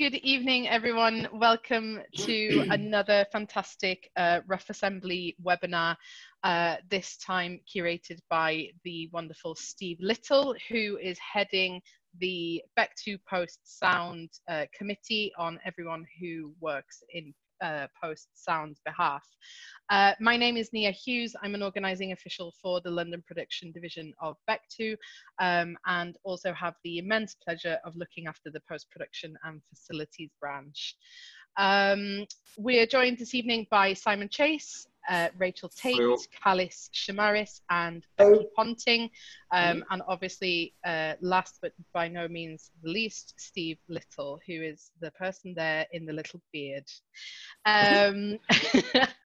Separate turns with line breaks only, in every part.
good evening, everyone. Welcome to another fantastic uh, Rough Assembly webinar, uh, this time curated by the wonderful Steve Little, who is heading the Bectu Post Sound uh, Committee on everyone who works in uh, Post Sound's behalf. Uh, my name is Nia Hughes. I'm an organising official for the London production division of Bectu um, and also have the immense pleasure of looking after the post production and facilities branch. Um, we are joined this evening by Simon Chase, uh, Rachael Tate, Hello. Kallis Shamaris, and Becki Ponting. Um, and obviously, uh, last but by no means least, Steve Little, who is the person there in the little beard. Um,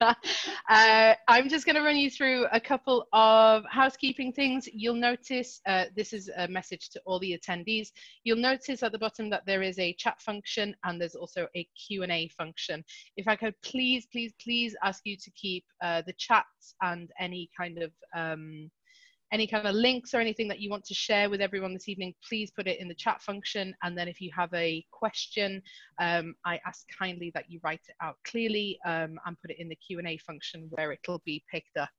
uh, I'm just going to run you through a couple of housekeeping things. You'll notice uh, this is a message to all the attendees. You'll notice at the bottom that there is a chat function and there's also a Q&A function. If I could please, please, please ask you to keep uh, the chats and any kind of um, any kind of links or anything that you want to share with everyone this evening, please put it in the chat function. And then if you have a question, um, I ask kindly that you write it out clearly um, and put it in the Q&A function where it'll be picked up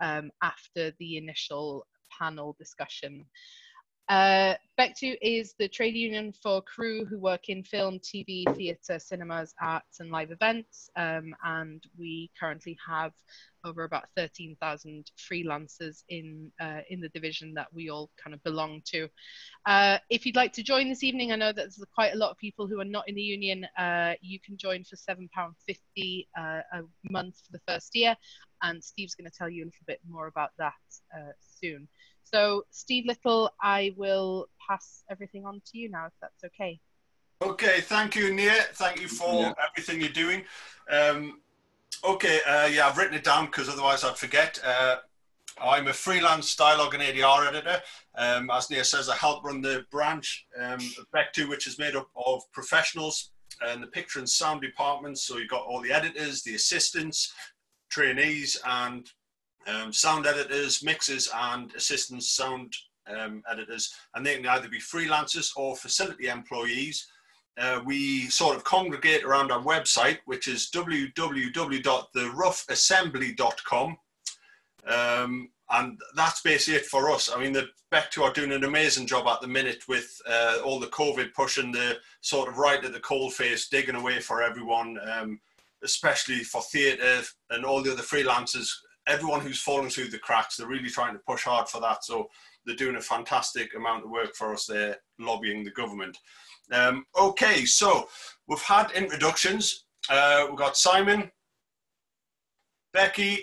um, after the initial panel discussion. Uh, Bectu is the trade union for crew who work in film, TV, theatre, cinemas, arts, and live events. Um, and we currently have over about 13,000 freelancers in uh, in the division that we all kind of belong to. Uh, if you'd like to join this evening, I know that there's quite a lot of people who are not in the union. Uh, you can join for £7.50 uh, a month for the first year, and Steve's going to tell you a little bit more about that uh, soon. So, Steve Little, I will pass everything on to you now, if that's okay.
Okay, thank you, Nia. Thank you for yeah. everything you're doing. Um, okay, uh, yeah, I've written it down because otherwise I'd forget. Uh, I'm a freelance dialogue and ADR editor. Um, as Nia says, I help run the branch um, Bectu, which is made up of professionals and the picture and sound departments. So you've got all the editors, the assistants, trainees, and um, sound editors, mixers, and assistant sound um, editors, and they can either be freelancers or facility employees. Uh, we sort of congregate around our website, which is www.theroughassembly.com. Um, and that's basically it for us. I mean, the Bectu are doing an amazing job at the minute with uh, all the COVID pushing the sort of right at the cold face, digging away for everyone, um, especially for theatre and all the other freelancers everyone who's fallen through the cracks, they're really trying to push hard for that. So they're doing a fantastic amount of work for us there, lobbying the government. Um, okay, so we've had introductions. Uh, we've got Simon, Becki,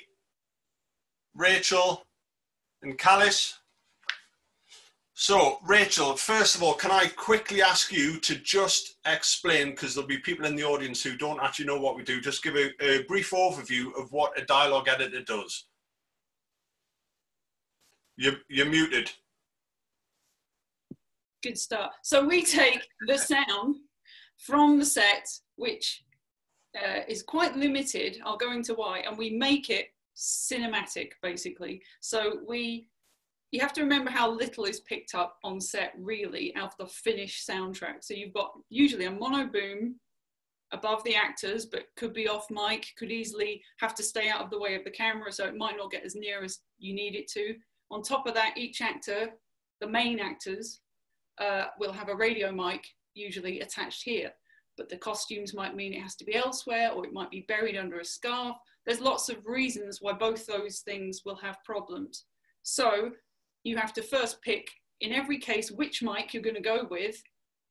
Rachael, and Kallis. So, Rachael, first of all, can I quickly ask you to just explain, because there'll be people in the audience who don't actually know what we do, just give a, a brief overview of what a dialogue editor does. You're, you're muted.
Good start. So we take the sound from the set, which uh, is quite limited. I'll go into why, and we make it cinematic, basically. So we you have to remember how little is picked up on set really out of the finished soundtrack. So you've got usually a mono boom above the actors, but could be off mic, could easily have to stay out of the way of the camera, so it might not get as near as you need it to. On top of that, each actor, the main actors, uh, will have a radio mic usually attached here, but the costumes might mean it has to be elsewhere or it might be buried under a scarf. There's lots of reasons why both those things will have problems. So you have to first pick, in every case, which mic you're going to go with,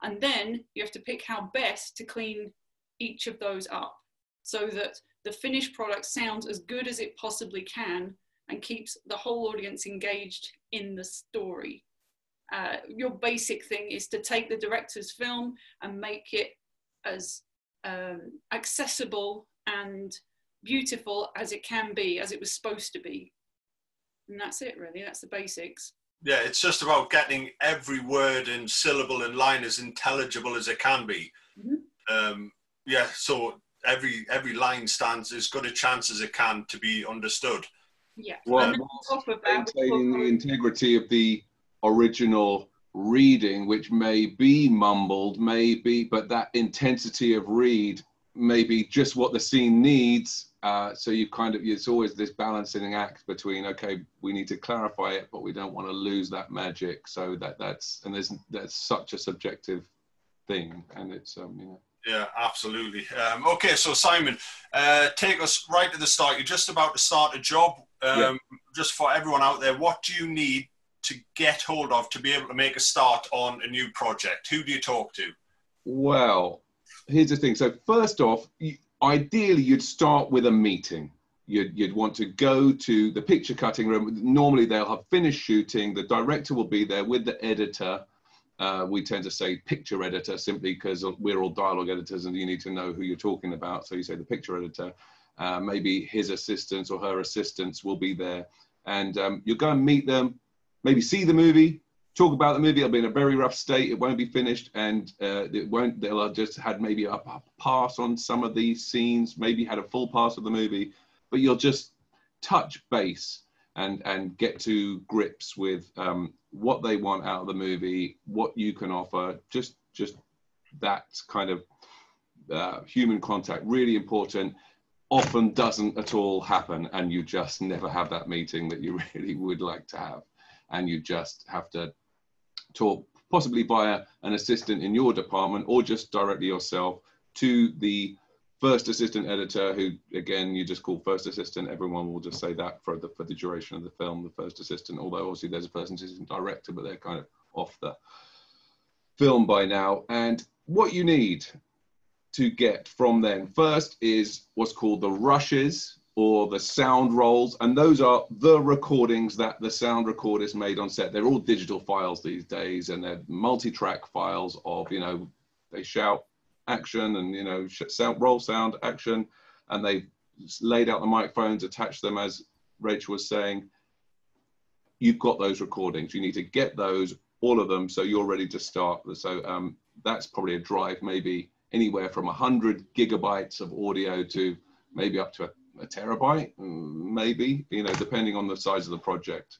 and then you have to pick how best to clean each of those up so that the finished product sounds as good as it possibly can and keeps the whole audience engaged in the story. Uh, your basic thing is to take the director's film and make it as um, accessible and beautiful as it can be, as it was supposed to be and that's it really. That's the basics.
Yeah it's just about getting every word and syllable and line as intelligible as it can be. Mm-hmm. um, yeah so every every line stands as good a chance as it can to be understood.
Yeah.
Well, maintaining the integrity of the original reading, which may be mumbled, maybe, but that intensity of read may be just what the scene needs. Uh, so you kind of, it's always this balancing act between, okay, we need to clarify it, but we don't want to lose that magic. So that that's, and there's, that's such a subjective thing. And it's, um, you know.
Yeah, absolutely. Um, okay, so Simon, uh, take us right to the start. You're just about to start a job. Um, yeah. Just for everyone out there, what do you need to get hold of to be able to make a start on a new project? Who do you talk to?
Well, here's the thing. So first off, you, ideally you'd start with a meeting. You'd, you'd want to go to the picture cutting room. Normally they'll have finished shooting. The director will be there with the editor. Uh, we tend to say picture editor simply because we're all dialogue editors and you need to know who you're talking about. So you say the picture editor. Uh, maybe his assistants or her assistants will be there. And um, you'll go and meet them maybe see the movie, talk about the movie. It'll be in a very rough state. It won't be finished, and uh, it won't. They'll just had maybe a pass on some of these scenes, maybe had a full pass of the movie, but you'll just touch base and and get to grips with um, what they want out of the movie, what you can offer. Just just that kind of uh, human contact really important often doesn't at all happen and you just never have that meeting that you really would like to have and you just have to talk possibly via an assistant in your department or just directly yourself to the first assistant editor who again you just call first assistant. Everyone will just say that for the for the duration of the film the first assistant although obviously there's a first assistant director but they're kind of off the film by now. And what you need to get from then first is what's called the rushes or the sound rolls, and those are the recordings that the sound recordist made on set. They're all digital files these days, and they're multi-track files of you know they shout action and you know sound roll sound action, and they laid out the microphones, attached them as Rachael was saying. You've got those recordings. You need to get those, all of them, so you're ready to start. So um, that's probably a drive, maybe anywhere from 100 gigabytes of audio to maybe up to a a terabyte, maybe, you know, depending on the size of the project.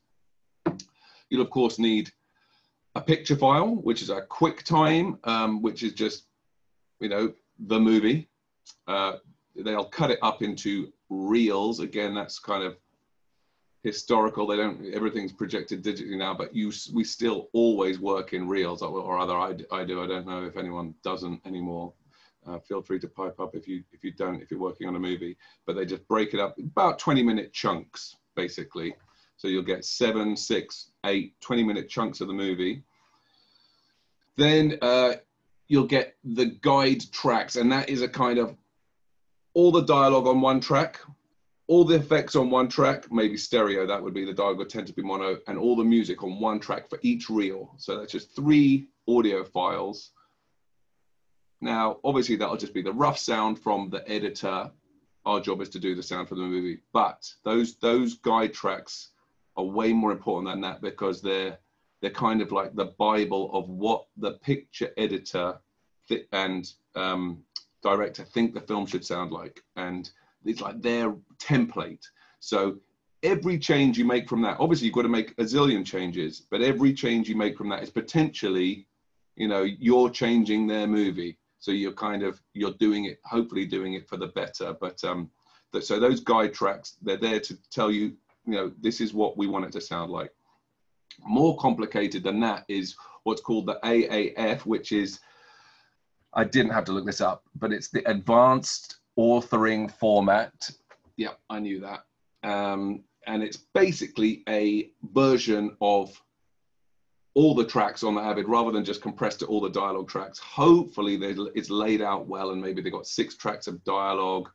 You'll of course need a picture file, which is a QuickTime, um, which is just, you know, the movie. Uh, they'll cut it up into reels. Again, that's kind of historical. They don't, everything's projected digitally now, but you, we still always work in reels, or, or rather I, I do. I don't know if anyone doesn't anymore. Uh, feel free to pipe up if you if you don't if you're working on a movie. But they just break it up about 20 minute chunks basically. So you'll get seven, six, eight, 20 minute chunks of the movie. Then uh, you'll get the guide tracks, and that is a kind of all the dialogue on one track, all the effects on one track, maybe stereo, that would be the dialogue would tend to be mono, and all the music on one track for each reel. So that's just three audio files now, obviously, that'll just be the rough sound from the editor. Our job is to do the sound for the movie, but those those guide tracks are way more important than that because they're they're kind of like the bible of what the picture editor and um, director think the film should sound like, and it's like their template. So every change you make from that, obviously you've got to make a zillion changes, but every change you make from that is potentially, you know, you're changing their movie so you're kind of you're doing it hopefully doing it for the better. But um so those guide tracks they're there to tell you you know this is what we want it to sound like. More complicated than that is what's called the aaf which is i didn't have to look this up but it's the advanced authoring format. Yeah i knew that. Um, and it's basically a version of all the tracks on the Avid rather than just compressed to all the dialogue tracks. Hopefully it's laid out well and maybe they've got six tracks of dialogue,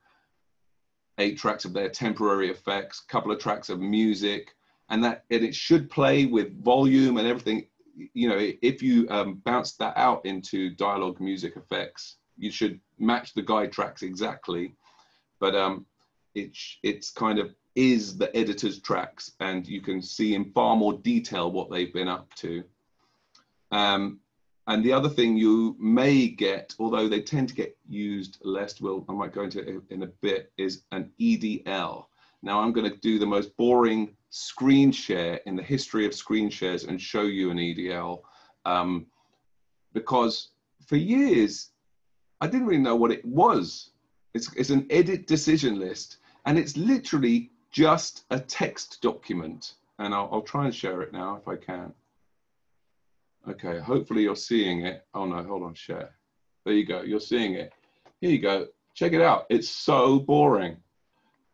eight tracks of their temporary effects, couple of tracks of music, and that and it should play with volume and everything. You know, if you um, bounce that out into dialogue music effects, you should match the guide tracks exactly. But um, it's it's kind of is the editor's tracks and you can see in far more detail what they've been up to. Um, and the other thing you may get, although they tend to get used less, well, I might go into it in a bit, is an EDL. Now I'm going to do the most boring screen share in the history of screen shares and show you an EDL. um, because for years I didn't really know what it was. It's, it's an edit decision list, and it's literally just a text document. And I'll, I'll try and share it now if I can. Okay, hopefully you're seeing it. Oh no, hold on, share. There you go, you're seeing it. Here you go, check it out. It's so boring.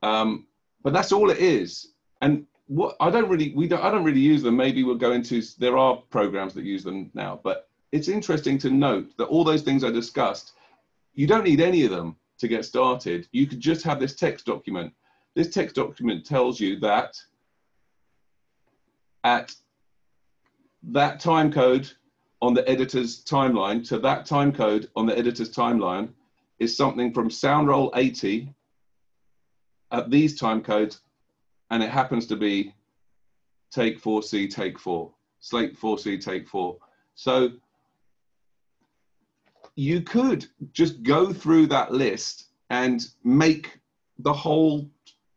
Um, but that's all it is. And what I don't really, we don't, I don't really use them. Maybe we'll go into, there are programs that use them now, but it's interesting to note that all those things I discussed, you don't need any of them to get started. You could just have this text document. This text document tells you that at that time code on the editor's timeline to that time code on the editor's timeline is something from sound roll 80 at these time codes and it happens to be take 4c take 4 slate 4c take 4 so you could just go through that list and make the whole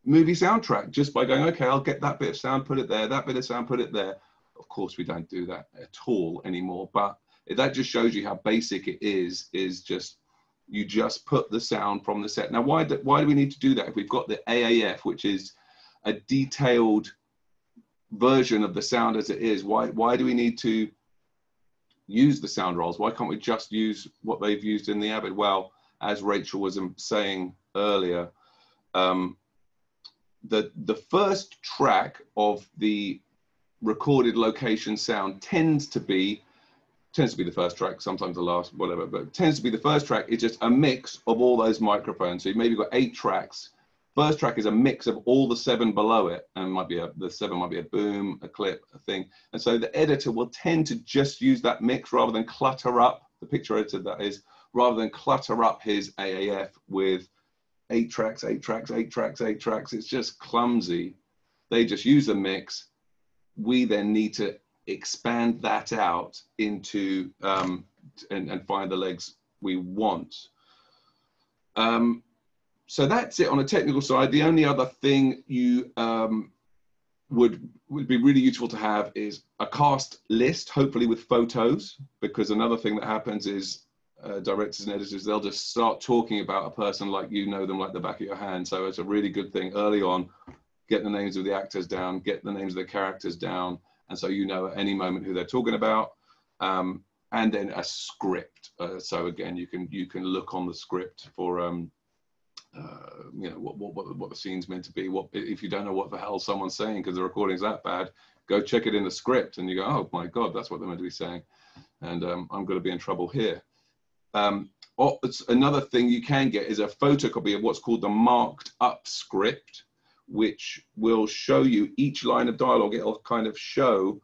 movie soundtrack just by going okay i'll get that bit of sound put it there that bit of sound put it there of course, we don't do that at all anymore, but that just shows you how basic it is, is just, you just put the sound from the set. Now, why do, why do we need to do that? If we've got the AAF, which is a detailed version of the sound as it is, why, why do we need to use the sound rolls? Why can't we just use what they've used in the Avid? Well, as Rachael was saying earlier, um, the, the first track of the recorded location sound tends to be tends to be the first track, sometimes the last, whatever, but tends to be the first track is just a mix of all those microphones. So you've maybe got eight tracks. First track is a mix of all the seven below it, and might be a the seven might be a boom, a clip, a thing. And so the editor will tend to just use that mix rather than clutter up the picture editor that is, rather than clutter up his AAF with eight tracks, eight tracks, eight tracks, eight tracks. It's just clumsy. They just use a mix we then need to expand that out into um, and, and, find the legs we want. Um, so that's it on a technical side. The only other thing you um, would would be really useful to have is a cast list, hopefully with photos, because another thing that happens is uh, directors and editors they'll just start talking about a person like you know them like the back of your hand. So it's a really good thing early on get the names of the actors down, get the names of the characters down, and so you know at any moment who they're talking about. Um, and then a script. Uh, so again, you can you can look on the script for um, uh, you know what, what what the scene's meant to be. What if you don't know what the hell someone's saying because the recording's that bad? Go check it in the script, and you go, oh my god, that's what they're meant to be saying, and um, I'm going to be in trouble here. Um, or another thing you can get is a photocopy of what's called the marked up script which will show you each line of dialogue. It'll kind of show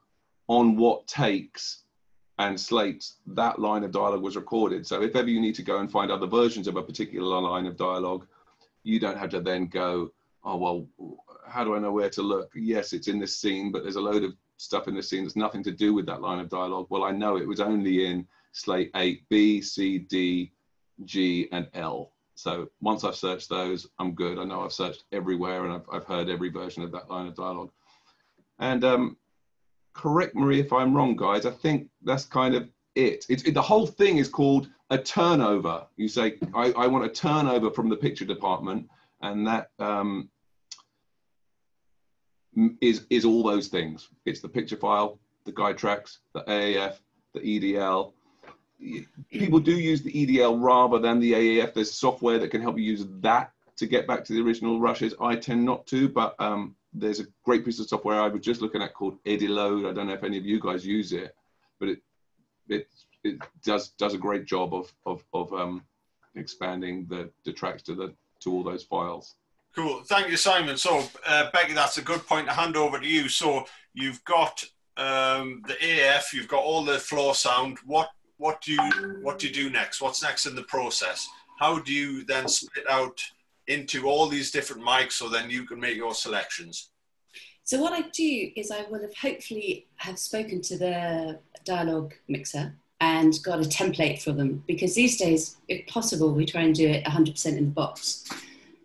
on what takes and slates that line of dialogue was recorded. So if ever you need to go and find other versions of a particular line of dialogue, you don't have to then go, oh, well, how do I know where to look? Yes, it's in this scene, but there's a load of stuff in this scene that's nothing to do with that line of dialogue. Well, I know it was only in slate 8, B, C, D, G, and L. So once I've searched those, I'm good. I know I've searched everywhere and I've, I've heard every version of that line of dialogue. And um, correct me if I'm wrong, guys. I think that's kind of it. It's, it, the whole thing is called a turnover. You say, I, I want a turnover from the picture department, and that um, is is all those things. It's the picture file, the guide tracks, the AAF, the EDL, people do use the EDL rather than the AAF. There's software that can help you use that to get back to the original rushes. I tend not to, but um, there's a great piece of software I was just looking at called Ediload. I don't know if any of you guys use it, but it it it does does a great job of of of um, expanding the the tracks to the to all those files.
Cool, thank you, Simon. So uh, Becki, that's a good point to hand over to you. So you've got um, the AF, you've got all the floor sound. What what do you what do you do next? What's next in the process? How do you then split out into all these different mics so then you can make your selections?
So what I do is I will have hopefully have spoken to the dialogue mixer and got a template for them because these days, if possible, we try and do it 100% in the box.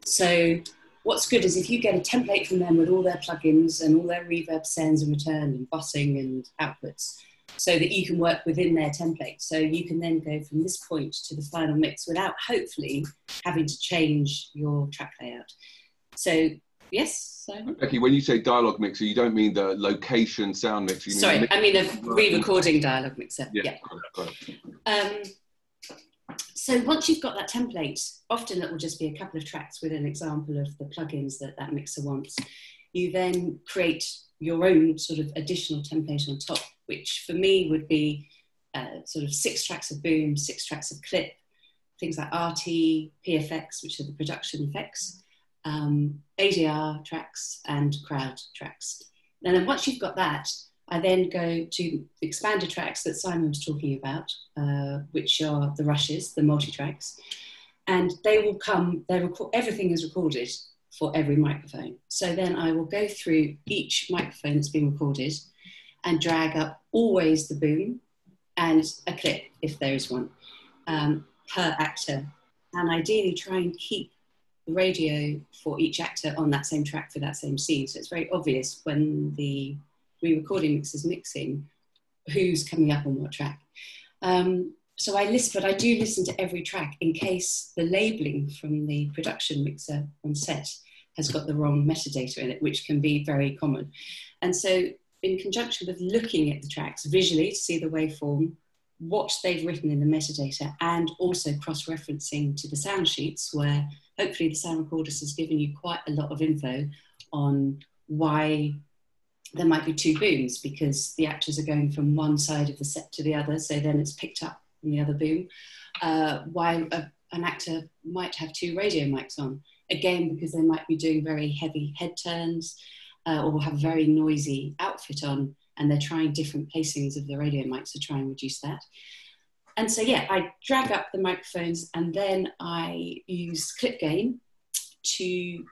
So what's good is if you get a template from them with all their plugins and all their reverb sends and return and busing and outputs, so that you can work within their template. So you can then go from this point to the final mix without hopefully having to change your track layout. So yes, Simon?
Becki, when you say dialogue mixer, you don't mean the location sound mixer.
Sorry,
mean
I mean a re-recording dialogue mixer.
Yeah.
yeah.
Got it,
Um, so once you've got that template, often it will just be a couple of tracks with an example of the plugins that that mixer wants. You then create your own sort of additional template on top, which for me would be uh, sort of six tracks of boom, six tracks of clip, things like RT, PFX, which are the production effects, um, ADR tracks, and crowd tracks. And then once you've got that, I then go to the expanded tracks that Simon was talking about, uh, which are the rushes, the multi-tracks, and they will come, they record, everything is recorded for every microphone. So then I will go through each microphone that's been recorded and drag up always the boom and a clip, if there is one, um, per actor, and ideally try and keep the radio for each actor on that same track for that same scene. So it's very obvious when the re-recording mix is mixing who's coming up on what track. Um, so I list, but I do listen to every track in case the labeling from the production mixer on set has got the wrong metadata in it, which can be very common. And so in conjunction with looking at the tracks visually to see the waveform, what they've written in the metadata, and also cross-referencing to the sound sheets where hopefully the sound recordist has given you quite a lot of info on why there might be two booms because the actors are going from one side of the set to the other, so then it's picked up in the other boom. Uh, why a, an actor might have two radio mics on, again, because they might be doing very heavy head turns uh, or have a very noisy outfit on, and they're trying different placings of the radio mics to try and reduce that. And so, yeah, I drag up the microphones and then I use clip gain to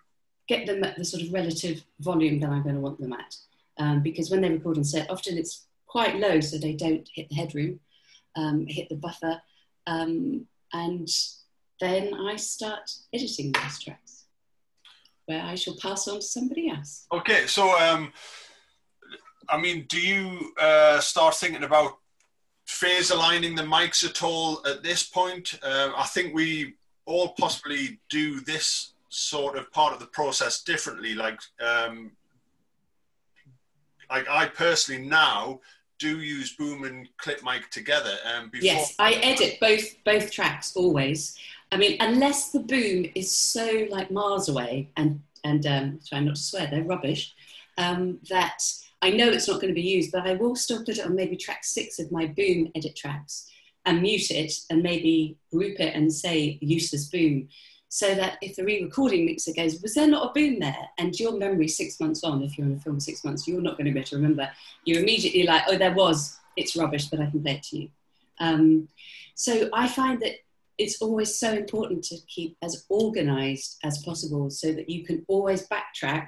get them at the sort of relative volume that I'm going to want them at. Um, because when they record on set, often it's quite low so they don't hit the headroom, um, hit the buffer. Um, and then I start editing those tracks where I shall pass on to somebody else.
Okay, so um, I mean, do you uh, start thinking about phase aligning the mics at all at this point? Uh, I think we all possibly do this sort of part of the process differently. Like, um, like I personally now do use boom and clip mic together. Um, before-
yes, I edit both both tracks always. I mean, unless the boom is so like miles away, and and um, try not to swear, they're rubbish. Um, that I know it's not going to be used, but I will still put it on maybe track six of my boom edit tracks and mute it and maybe group it and say useless boom. So that if the re-recording mixer goes, was there not a boom there? And your memory six months on, if you're in a film six months, you're not going to be able to remember. You're immediately like, oh, there was, it's rubbish, but I can play it to you. Um, so I find that it's always so important to keep as organized as possible so that you can always backtrack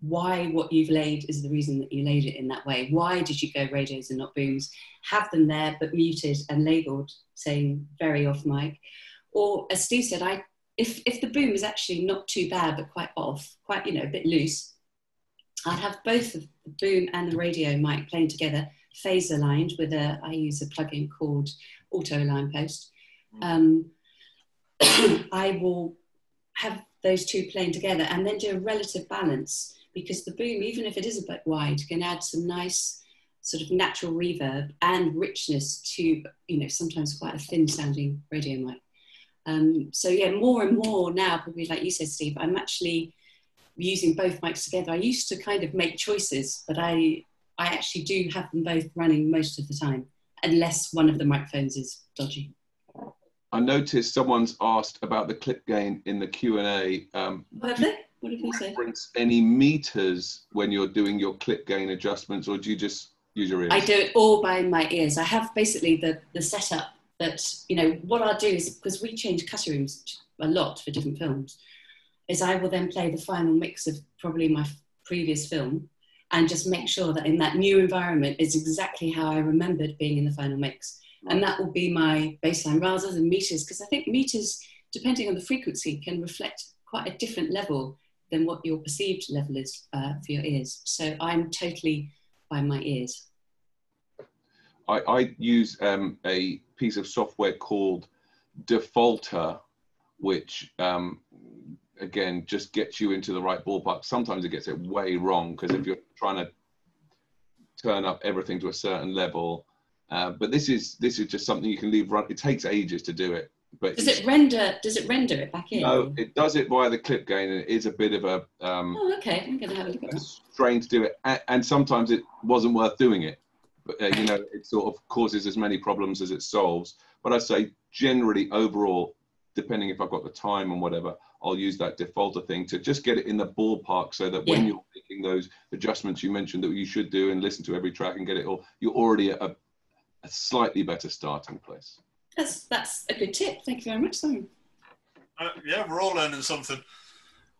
why what you've laid is the reason that you laid it in that way. Why did you go radios and not booms? Have them there but muted and labeled, saying very off mic. Or as Steve said, I if if the boom is actually not too bad but quite off, quite you know a bit loose, I'd have both the boom and the radio mic playing together, phase aligned with a I use a plugin called Auto Align Post. Um, I will have those two playing together and then do a relative balance because the boom, even if it is a bit wide, can add some nice sort of natural reverb and richness to, you know, sometimes quite a thin sounding radio mic. Um, so yeah, more and more now, probably like you said, Steve, I'm actually using both mics together. I used to kind of make choices, but I, I actually do have them both running most of the time, unless one of the microphones is dodgy.
I noticed someone's asked about the clip gain in the Q and A. Um?
What did you say?
reference any meters when you're doing your clip gain adjustments, or do you just use your ears?
I do it all by my ears. I have basically the, the setup that, you know, what I'll do is because we change cutting rooms a lot for different films, is I will then play the final mix of probably my previous film and just make sure that in that new environment is exactly how I remembered being in the final mix. And that will be my baseline rather than meters, because I think meters, depending on the frequency, can reflect quite a different level than what your perceived level is uh, for your ears. So I'm totally by my ears.
I, I use um, a piece of software called Defaulter, which um, again just gets you into the right ballpark. Sometimes it gets it way wrong because if you're trying to turn up everything to a certain level, uh, but this is this is just something you can leave run. It takes ages to do it. But
does it render? Does it render it back in?
No, it does it via the clip gain, and it is a bit of a. Um,
oh, okay. I'm going to have a look at that.
Strain to do it, and, and sometimes it wasn't worth doing it. But uh, you know, it sort of causes as many problems as it solves. But I say generally, overall, depending if I've got the time and whatever, I'll use that defaulter thing to just get it in the ballpark so that when you're making those adjustments you mentioned that you should do and listen to every track and get it all, you're already at a, a slightly better starting place.
That's that's a good tip. Thank you very much, Simon.
Uh, yeah, we're all learning something.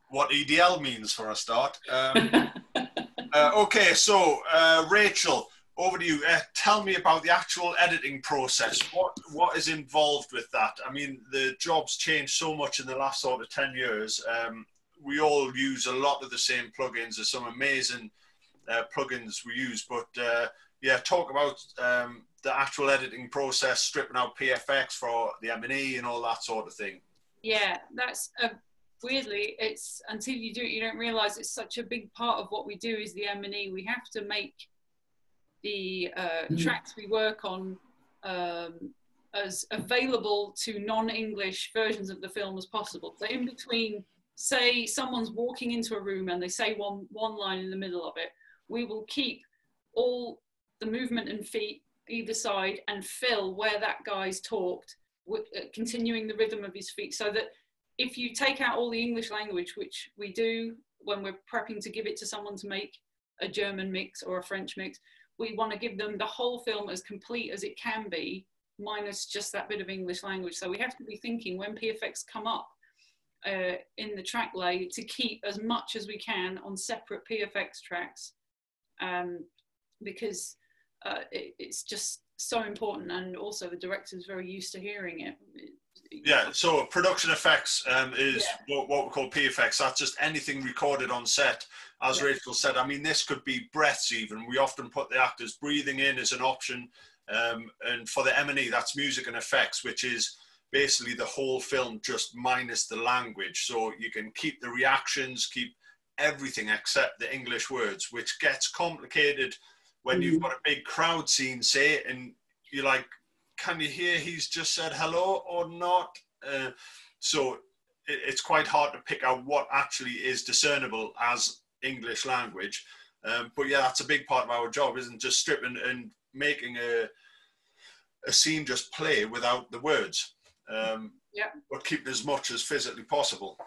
What EDL means for a start. Um, uh, okay, so uh, Rachael, over to you. Uh, tell me about the actual editing process. What what is involved with that? I mean, the job's changed so much in the last sort of ten years. Um, we all use a lot of the same plugins. There's some amazing uh, plugins we use, but uh, yeah, talk about um, the actual editing process, stripping out PFX for the M&E and all that sort of thing.
Yeah, that's a, weirdly, it's until you do it, you don't realize it's such a big part of what we do is the M&E. We have to make the uh, mm. tracks we work on um, as available to non-English versions of the film as possible. So in between, say someone's walking into a room and they say one, one line in the middle of it, we will keep all the movement and feet either side and fill where that guy's talked, uh, continuing the rhythm of his feet. So that if you take out all the English language, which we do when we're prepping to give it to someone to make a German mix or a French mix, we want to give them the whole film as complete as it can be, minus just that bit of English language. So we have to be thinking when PFX come up uh, in the track lay to keep as much as we can on separate PFX tracks um, because uh, it, it's just so important, and also the director is very used to hearing it.
Yeah, so production effects um, is yeah. what, what, we call PFX. That's just anything recorded on set. As yeah. Rachael said, I mean, this could be breaths even. We often put the actors breathing in as an option. Um, and for the M&E, that's music and effects, which is basically the whole film just minus the language. So you can keep the reactions, keep everything except the English words, which gets complicated when you've mm. got a big crowd scene, say, and you're like, can you hear he's just said hello or not? Uh, so it, it's quite hard to pick out what actually is discernible as English language. Um, but yeah, that's a big part of our job, isn't just stripping and making a a scene just play without the words. Um,
yeah.
But keep as much as physically possible.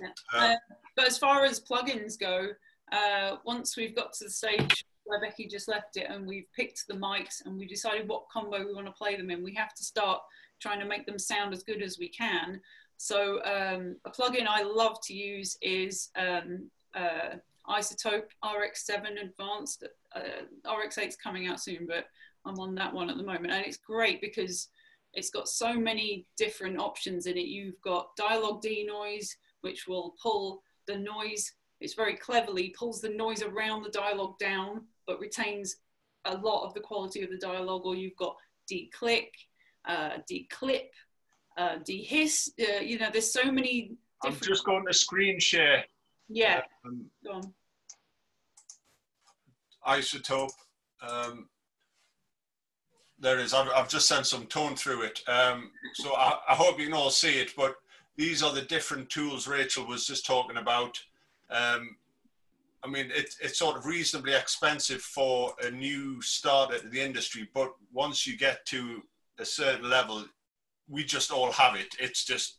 Yeah. Uh, uh, but as far as plugins go, uh, once we've got to the stage where Becki just left it and we've picked the mics and we've decided what combo we want to play them in, we have to start trying to make them sound as good as we can. So um, a plugin I love to use is um, uh, iZotope RX7 Advanced. Uh, RX8 is coming out soon, but I'm on that one at the moment. And it's great because it's got so many different options in it. You've got dialogue denoise, which will pull the noise. It's very cleverly pulls the noise around the dialogue down but retains a lot of the quality of the dialogue, or you've got declick, uh, declip, uh, dehiss. Uh, you know, there's so many.
I'm just going to screen share.
Yeah. Um, Go on.
iZotope. Um, there is. I've, I've, just sent some tone through it. Um, so I, I, hope you can all see it. But these are the different tools Rachael was just talking about. Um, I mean, it, it's sort of reasonably expensive for a new starter to the industry, but once you get to a certain level, we just all have it. It's just.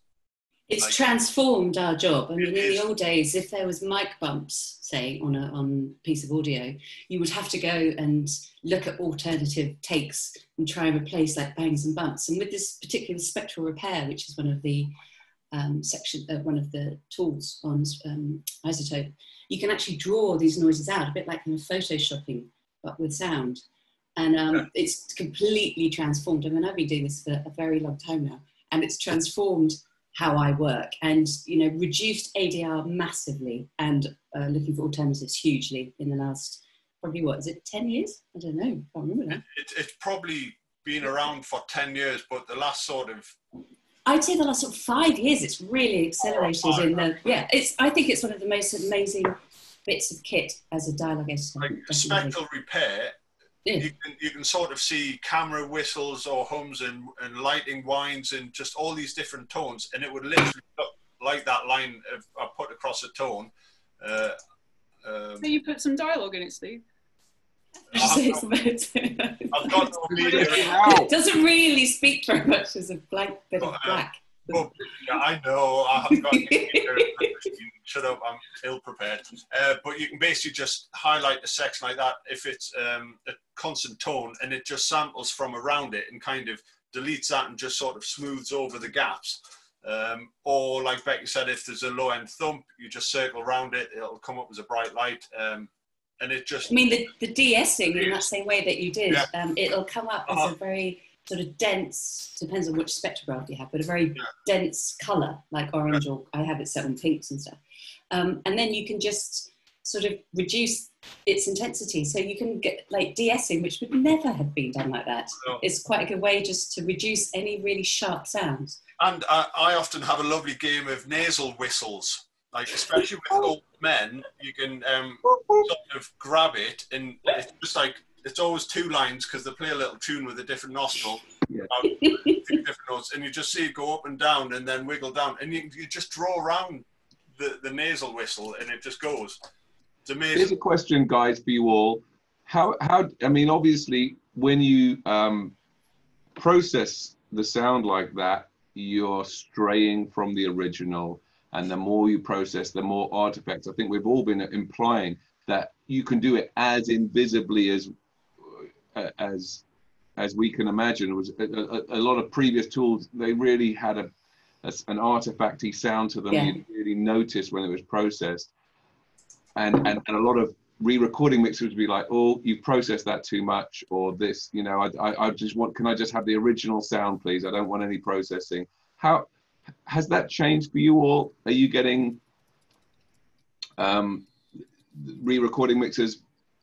It's like, transformed our job. I mean, in is. the old days, if there was mic bumps, say on a on a piece of audio, you would have to go and look at alternative takes and try and replace like bangs and bumps. And with this particular spectral repair, which is one of the um, section, uh, one of the tools on um, iZotope, you can actually draw these noises out, a bit like kind of photoshopping, but with sound. And um, yeah. it's completely transformed. I mean, I've been doing this for a very long time now, and it's transformed how I work and, you know, reduced ADR massively and uh, looking for alternatives hugely in the last probably what is it, ten years? I don't know. I can't remember now.
It, it's probably been around for 10 years, but the last sort of
I'd say the last sort of five years, it's really accelerated in the yeah. It's I think it's one of the most amazing bits of kit as a dialogue editor.
like
definitely.
spectral repair,
Yeah.
you can you can sort of see camera whistles or hums and, and lighting winds and just all these different tones, and it would literally look like that line of, I put across a tone. Uh, um,
So you put some dialogue in it, Steve.
So it's
I've got no
it doesn't really speak very much as a blank bit of
uh,
black.
Well, yeah, I know. I haven't got. Shut up. I'm ill prepared. Uh, but you can basically just highlight the section like that if it's um, a constant tone and it just samples from around it and kind of deletes that and just sort of smooths over the gaps. Um, or like Becki said, if there's a low end thump, you just circle around it. It'll come up as a bright light. Um, and it just
I mean, the, the de-essing in that same way that you did,
Yeah.
um, it'll come up as
Uh-huh.
a very sort of dense, depends on which spectrograph you have, but a very
Yeah.
dense colour, like orange or I have it set on pinks and stuff. Um, and then you can just sort of reduce its intensity. So you can get like de-essing, which would never have been done like that.
No.
It's quite a good way just to reduce any really sharp sounds.
And I, I often have a lovely game of nasal whistles, like especially with old men. You can um, sort of grab it, and it's just like it's always two lines because they play a little tune with a different nostril,
Yeah.
about different notes, and you just see it go up and down, and then wiggle down, and you, you just draw around the, the nasal whistle, and it just goes. It's
Here's a question, guys, for you all. How, how, I mean, obviously, when you um, process the sound like that, you're straying from the original. And the more you process, the more artifacts. I think we've all been implying that you can do it as invisibly as uh, as as we can imagine. It was a, a, a lot of previous tools. They really had a, a an artifacty sound to them.
Yeah.
You really noticed when it was processed and, and, and a lot of re-recording mixers would be like, oh, you've processed that too much, or this, you know, I, I, I just want, can I just have the original sound, please? I don't want any processing. How has that changed for you all? Are you getting um, re-recording mixers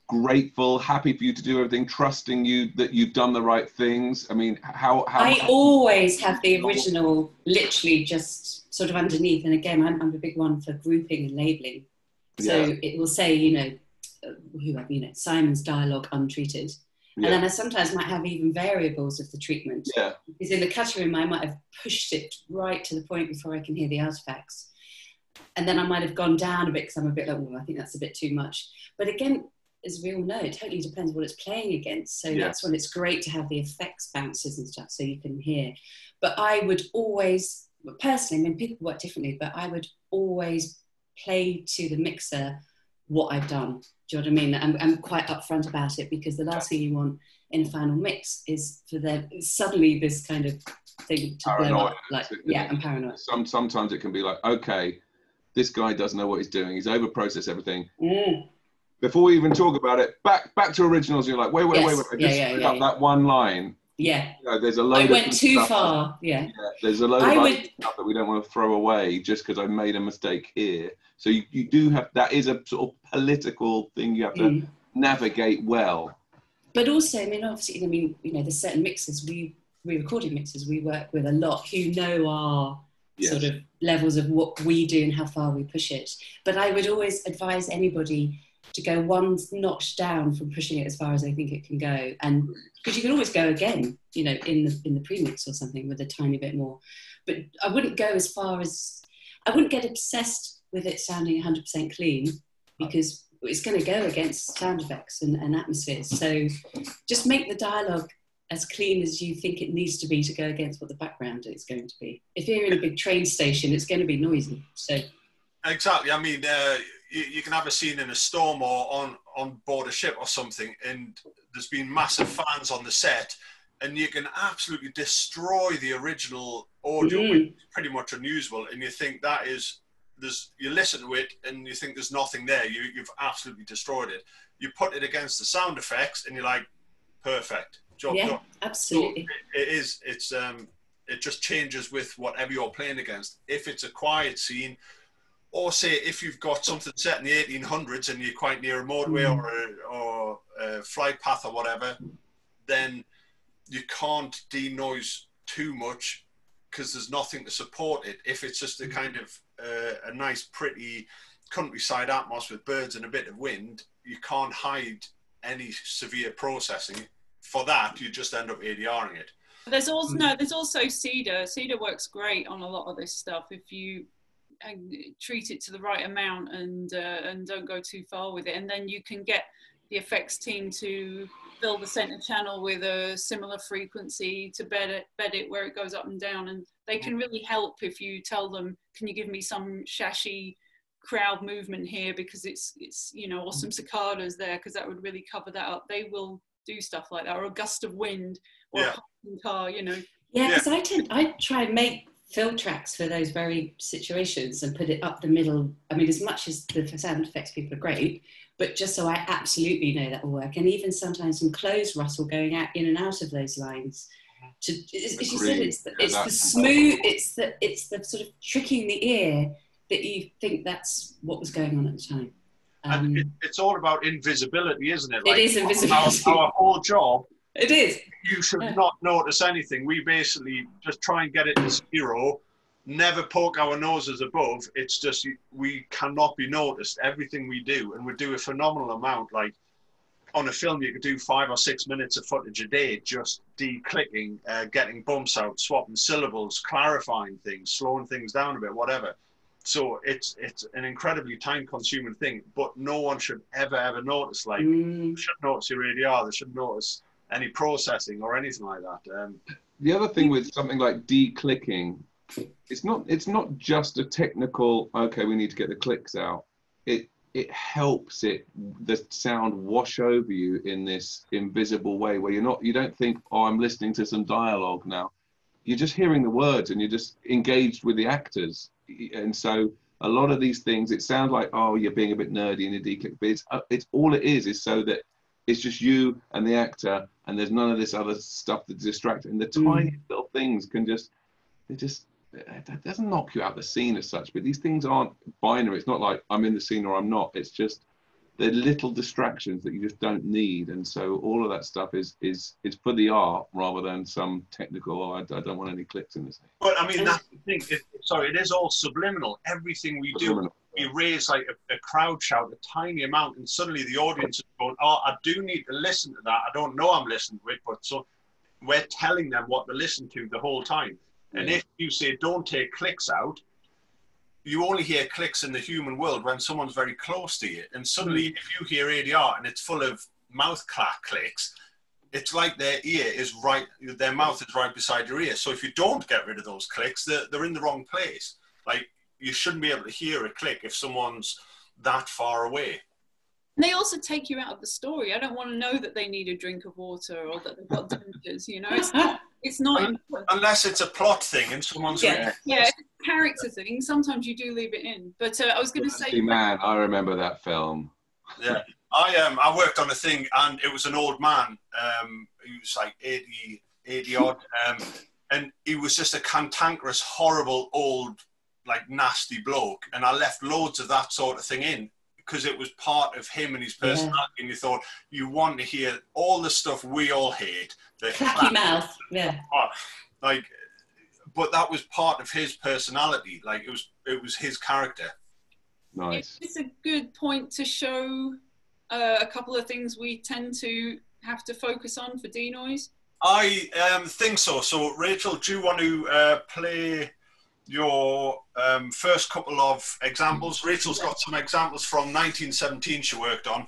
grateful, happy for you to do everything, trusting you that you've done the right things? I mean, how, how
I always have the original literally just sort of underneath. And again, I'm, I'm a big one for grouping and labeling. So
Yeah.
it will say, you know, whoever, you know, Simon's dialogue untreated.
Yeah.
And then I sometimes might have even variables of the treatment.
yeah,
Because in the cutting room, I might have pushed it right to the point before I can hear the artifacts. And then I might have gone down a bit because I'm a bit like, well, I think that's a bit too much. But again, as we all know, it totally depends what it's playing against. So
Yeah.
that's when it's great to have the effects bounces and stuff so you can hear. But I would always, personally, I mean, people work differently, but I would always play to the mixer what I've done. Do you know what I mean? I'm, I'm quite upfront about it because the last thing you want in a final mix is for there suddenly this kind of thing to blow up. Like, yeah, I'm paranoid.
some, sometimes it can be like, okay, this guy doesn't know what he's doing. He's over-processed everything.
Mm.
before we even talk about it, back back to originals. You're like, wait, wait,
Yes.
wait, wait. I
Yeah,
just
yeah, yeah, yeah.
that one line.
Yeah,
You know, there's a load.
I
of
went too far. Yeah.
Yeah, there's a load
I
of
would-
stuff that we don't want to throw away just because I made a mistake here. So you, you do have that is a sort of political thing you have to
Mm.
navigate well.
But also, I mean, obviously, I mean, you know, there's certain mixers we re-recording mixers we work with a lot who know our
Yes.
sort of levels of what we do and how far we push it. But I would always advise anybody to go one notch down from pushing it as far as they think it can go, and because you can always go again, you know, in the in the premix or something with a tiny bit more. But I wouldn't go as far as I wouldn't get obsessed with it sounding 100% clean because it's going to go against sound effects and, and atmospheres. So just make the dialogue as clean as you think it needs to be to go against what the background is going to be. If you're in a big train station, it's going to be noisy. So
Exactly. I mean, uh, you, you can have a scene in a storm or on on board a ship or something, and there's been massive fans on the set, and you can absolutely destroy the original audio,
Mhm.
which is pretty much unusable. And you think that is there's you listen to it and you think there's nothing there. You you've absolutely destroyed it. You put it against the sound effects, and you're like, perfect job
yeah,
done. So
absolutely.
it, it is. It's um. It just changes with whatever you're playing against. If it's a quiet scene, or say if you've got something set in the 1800s and you're quite near a motorway
Mm.
or a, or a flight path or whatever, then you can't denoise too much because there's nothing to support it. If it's just a kind of uh, a nice, pretty countryside atmosphere with birds and a bit of wind, you can't hide any severe processing. For that, you just end up ADRing it.
There's also no. There's also cedar. Cedar works great on a lot of this stuff if you and treat it to the right amount and uh, and don't go too far with it, and then you can get the effects team to fill the center channel with a similar frequency to bed it, bed it where it goes up and down, and they can really help if you tell them, "Can you give me some shashi crowd movement here because it's it's you know or some cicadas there because that would really cover that up." They will do stuff like that, or a gust of wind, or
Yeah.
a car, you know.
Yeah,
Yeah.
because I tend I try and make fill tracks for those very situations and put it up the middle. I mean, as much as the sound effects people are great, but just so I absolutely know that will work, and even sometimes some clothes rustle going out in and out of those lines. To as, as you said, it's the, it's the smooth, it's the it's the sort of tricking the ear that you think that's what was going on at the time.
And
Um,
it, it's all about invisibility, isn't it?
It is
our,
invisibility.
our whole job
it is.
you should
Yeah.
not notice anything. We basically just try and get it to zero, never poke our noses above. It's just we cannot be noticed. Everything we do, and we do a phenomenal amount. Like on a film, you could do five or six minutes of footage a day, just declicking, uh, getting bumps out, swapping syllables, clarifying things, slowing things down a bit, whatever. So it's it's an incredibly time-consuming thing, but no one should ever ever notice. Like
Mm,
should notice your ADR. They should notice any processing or anything like that. Um,
the other thing with something like declicking it's not it's not just a technical okay we need to get the clicks out it it helps it the sound wash over you in this invisible way where you're not you don't think oh i'm listening to some dialogue now you're just hearing the words and you're just engaged with the actors and so a lot of these things it sounds like oh you're being a bit nerdy in a declick but it's uh, it's all it is is so that it's just you and the actor and there's none of this other stuff that distracts and the
Mm.
tiny little things can just they just it doesn't knock you out the scene as such but these things aren't binary it's not like i'm in the scene or i'm not it's just they're little distractions that you just don't need and so all of that stuff is is is for the art rather than some technical oh, I, I don't want any clicks in this
but I mean, that's the thing. It, sorry, it is all subliminal. Everything we do, we raise like a, a crowd shout a tiny amount, and suddenly the audience is going, "Oh, I do need to listen to that. I don't know I'm listening to it, but so we're telling them what to listen to the whole time." And if you say don't take clicks out, you only hear clicks in the human world when someone's very close to you. And suddenly, hmm. if you hear ADR and it's full of mouth clack clicks, it's like their ear is right, their mouth is right beside your ear. So if you don't get rid of those clicks, they're, they're in the wrong place. Like you shouldn't be able to hear a click if someone's that far away.
And they also take you out of the story. I don't want to know that they need a drink of water or that they've got dentures. You know, it's not. It's not. important.
Unless it's a plot thing and someone's
Yeah.
Yeah, it's a character thing. Sometimes you do leave it in. But uh, I was going to say.
See, man i remember that film
Yeah, I um I worked on a thing and it was an old man. Um, he was like 80, 80 odd, um, and he was just a cantankerous, horrible old, like nasty bloke. And I left loads of that sort of thing in because it was part of him and his
Yeah.
personality. And you thought you want to hear all the stuff we all hate, the
clacky mouth. Yeah.
like, but that was part of his personality. Like it was it was his character.
nice
It's a good point to show uh, a couple of things we tend to have to focus on for denoise.
I um, think so. So, Rachael, do you want to uh, play your um, first couple of examples? Rachael's got some examples from 1917 she worked on.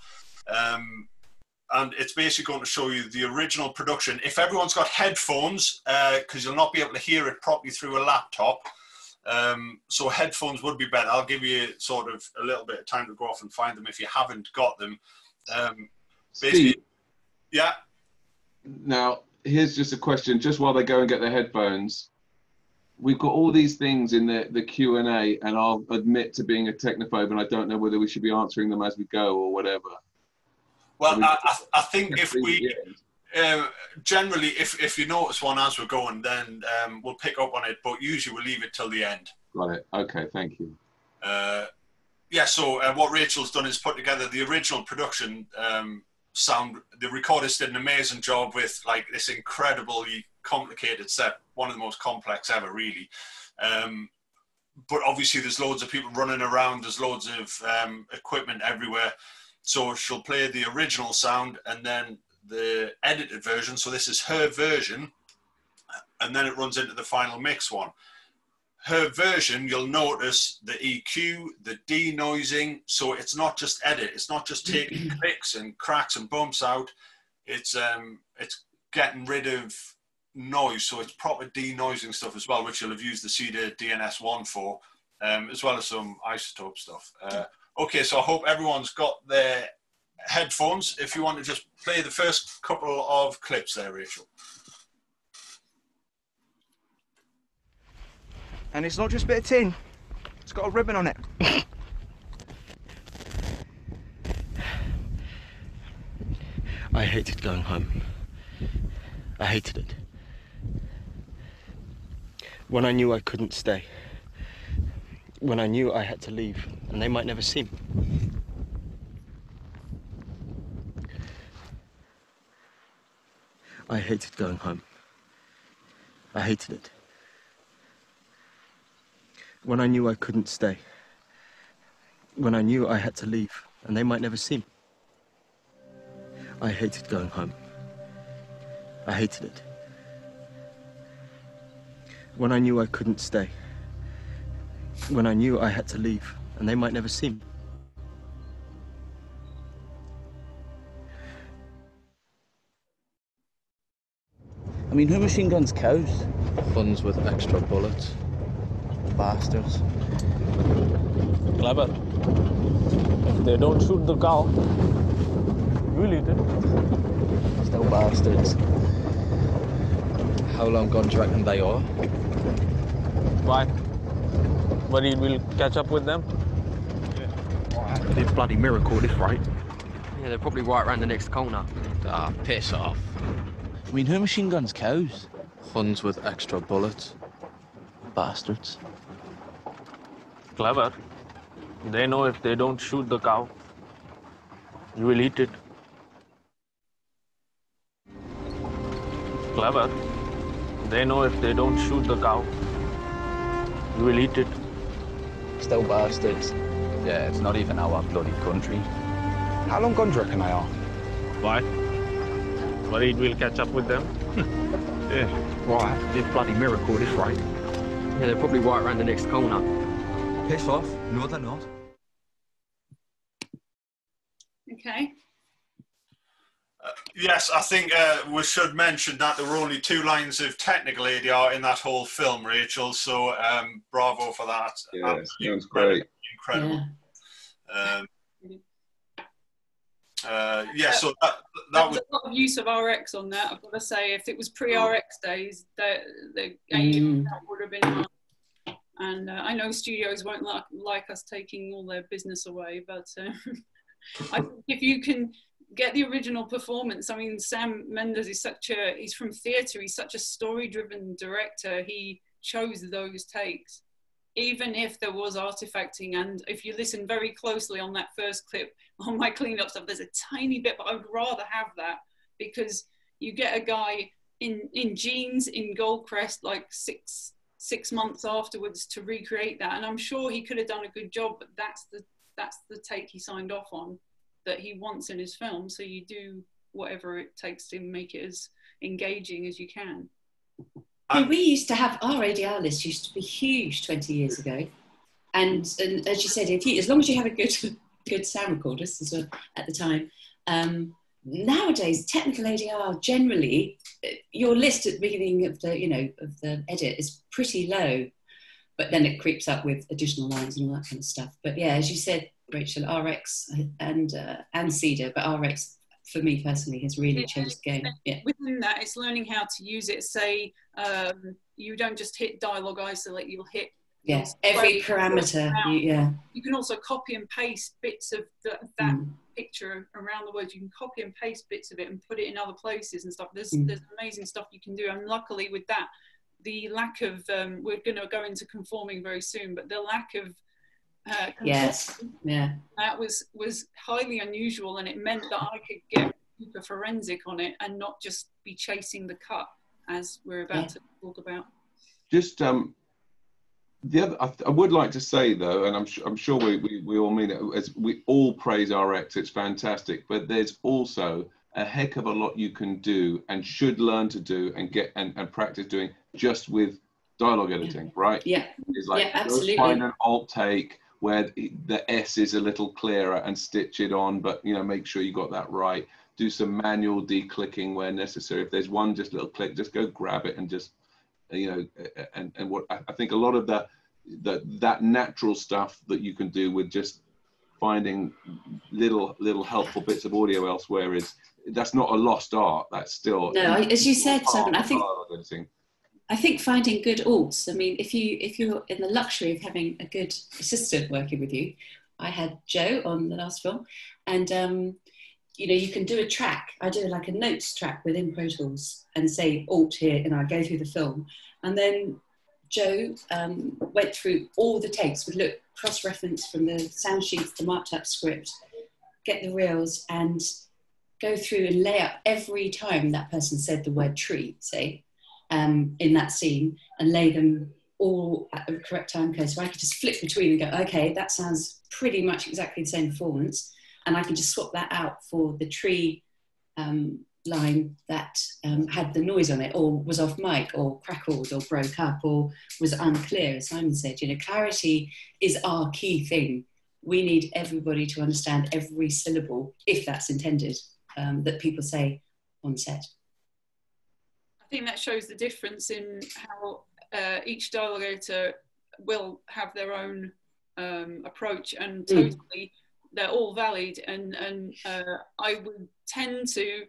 Um, and it's basically going to show you the original production. If everyone's got headphones, because you'll not be able to hear it properly through a laptop, um, so headphones would be better. I'll give you sort of a little bit of time to go off and find them if you haven't got them. Um, basically,
Steve,
yeah,
Now, here's just a question. Just while they go and get their headphones, we've got all these things in the the Q and A, and I'll admit to being a technophobe, and I don't know whether we should be answering them as we go or whatever.
well, I, I, I think if we Um, generally, if, if you notice one as we're going, then um, we'll pick up on it. But usually, we'll leave it till the end.
got it. Okay, thank you.
Uh, yeah, so uh, what Rachael's done is put together the original production um, sound. The recordist did an amazing job with like this incredibly complicated set, one of the most complex ever, really. Um, but obviously, there's loads of people running around. There's loads of um, equipment everywhere. So she'll play the original sound and then the edited version. So this is her version, and then it runs into the final mix one her version, you'll notice the EQ, the denoising. So it's not just edit. It's not just taking clicks and cracks and bumps out. It's um, it's getting rid of noise. So it's proper denoising stuff as well, which you'll have used the Cedar DNS1 for, um, as well as some iZotope stuff. Uh, okay, so I hope everyone's got their headphones. If you want to just play the first couple of clips there, Rachael.
And it's not just a bit of tin, it's got a ribbon on it.
I hated going home. I hated it. When I knew I couldn't stay. When I knew I had to leave and they might never see me. I hated going home. I hated it when I knew I couldn't stay. When I knew I had to leave and they might never see me. I hated going home. I hated it. When I knew I couldn't stay. When I knew I had to leave and they might never see me.
I mean, who machine guns cows?
Huns with extra bullets
bastards.
Clever. If they don't shoot the cow, you'll eat it.
Still bastards.
How long gone do you reckon they are?
Why? But he will catch up with them?
Yeah. It's bloody miracle, this, right?
Yeah, they're probably right around the next corner. Ah, piss off.
I mean, who machine guns cows?
Huns with extra bullets.
Bastards.
Clever. They know if they don't shoot the cow, you will eat it. Clever. They know if they don't shoot the cow, you will eat it.
Still bastards.
Yeah, it's not even our bloody country.
How long gone do you reckon they are?
Why? Worried we'll catch up with them?
yeah. Right, this bloody miracle, this right?
Yeah, they're probably right around the next corner.
Piss off. No, they're not.
Okay.
Uh, yes, I think uh, we should mention that there were only two lines of technical ADR in that whole film, Rachael. So um, bravo for that.
Yeah, sounds great.
Incredible. Yeah. Um, uh, yeah, so that, that
was a lot of use of RX on that. I've got to say, if it was pre-RX days, the the game mm. would have been and uh, I know studios won't like, like us taking all their business away, but uh, I think if you can get the original performance, I mean, Sam Mendes is such a, he's from theatre, he's such a story driven director. He chose those takes, even if there was artifacting. And if you listen very closely on that first clip, on my cleanup stuff, there's a tiny bit, but I would rather have that because you get a guy in, in jeans, in Goldcrest, like six, six months afterwards to recreate that. And I'm sure he could have done a good job, but that's the that's the take he signed off on that he wants in his film. So you do whatever it takes to make it as engaging as you can.
I mean, we used to have our ADR list used to be huge 20 years ago. And, and as you said, if you, as long as you have a good good sound recorder, as well, at the time, um, nowadays technical ADR generally your list at the beginning of the you know of the edit is pretty low, but then it creeps up with additional lines and all that kind of stuff. But yeah, as you said, Rachael, RX and uh, and Cedar, but RX for me personally has really yeah, changed the game. Yeah.
Within that, it's learning how to use it. Say um, you don't just hit dialogue isolate; you'll hit
Yes, every parameter. You, yeah.
You can also copy and paste bits of the, that mm picture around the world. You can copy and paste bits of it and put it in other places and stuff. There's mm. there's amazing stuff you can do. And luckily with that, the lack of um, we're going to go into conforming very soon, but the lack of Uh,
yes, yeah.
That was was highly unusual, and it meant that I could get super forensic on it and not just be chasing the cut, as we're about yeah. to talk about.
Just um, the other, I, I, would like to say though, and I'm, I'm sure we, we, we all mean it, as we all praise RX, it's fantastic, but there's also a heck of a lot you can do and should learn to do and get and, and practice doing just with dialogue editing, right?
Yeah.
It's like
yeah, absolutely.
find an alt take where the S is a little clearer and stitch it on, but you know, make sure you got that right. Do some manual declicking where necessary. If there's one just little click, just go grab it and just you know, and and what I think a lot of the that that natural stuff that you can do with just finding little little helpful bits of audio elsewhere is that's not a lost art. That's still
no. As you said, Simon, I think I think finding good alts. I mean, if you if you're in the luxury of having a good assistant working with you, I had Joe on the last film, and um, you know you can do a track. I do like a notes track within Pro Tools and say alt here, and I go through the film, and then Joe um, went through all the takes, would look cross-reference from the sound sheets, the marked up script, get the reels, and go through and lay out every time that person said the word tree, say, um, in that scene, and lay them all at the correct time code. So I could just flip between and go, okay, that sounds pretty much exactly the same performance, and I can just swap that out for the tree um, line that um, had the noise on it or was off mic or crackled or broke up or was unclear. As simon said you know clarity is our key thing. We need everybody to understand every syllable if that's intended um, that people say on set
that shows the difference in how uh, each dialogue will have their own um, approach and mm. totally mm. they're all valid and and uh, i would tend to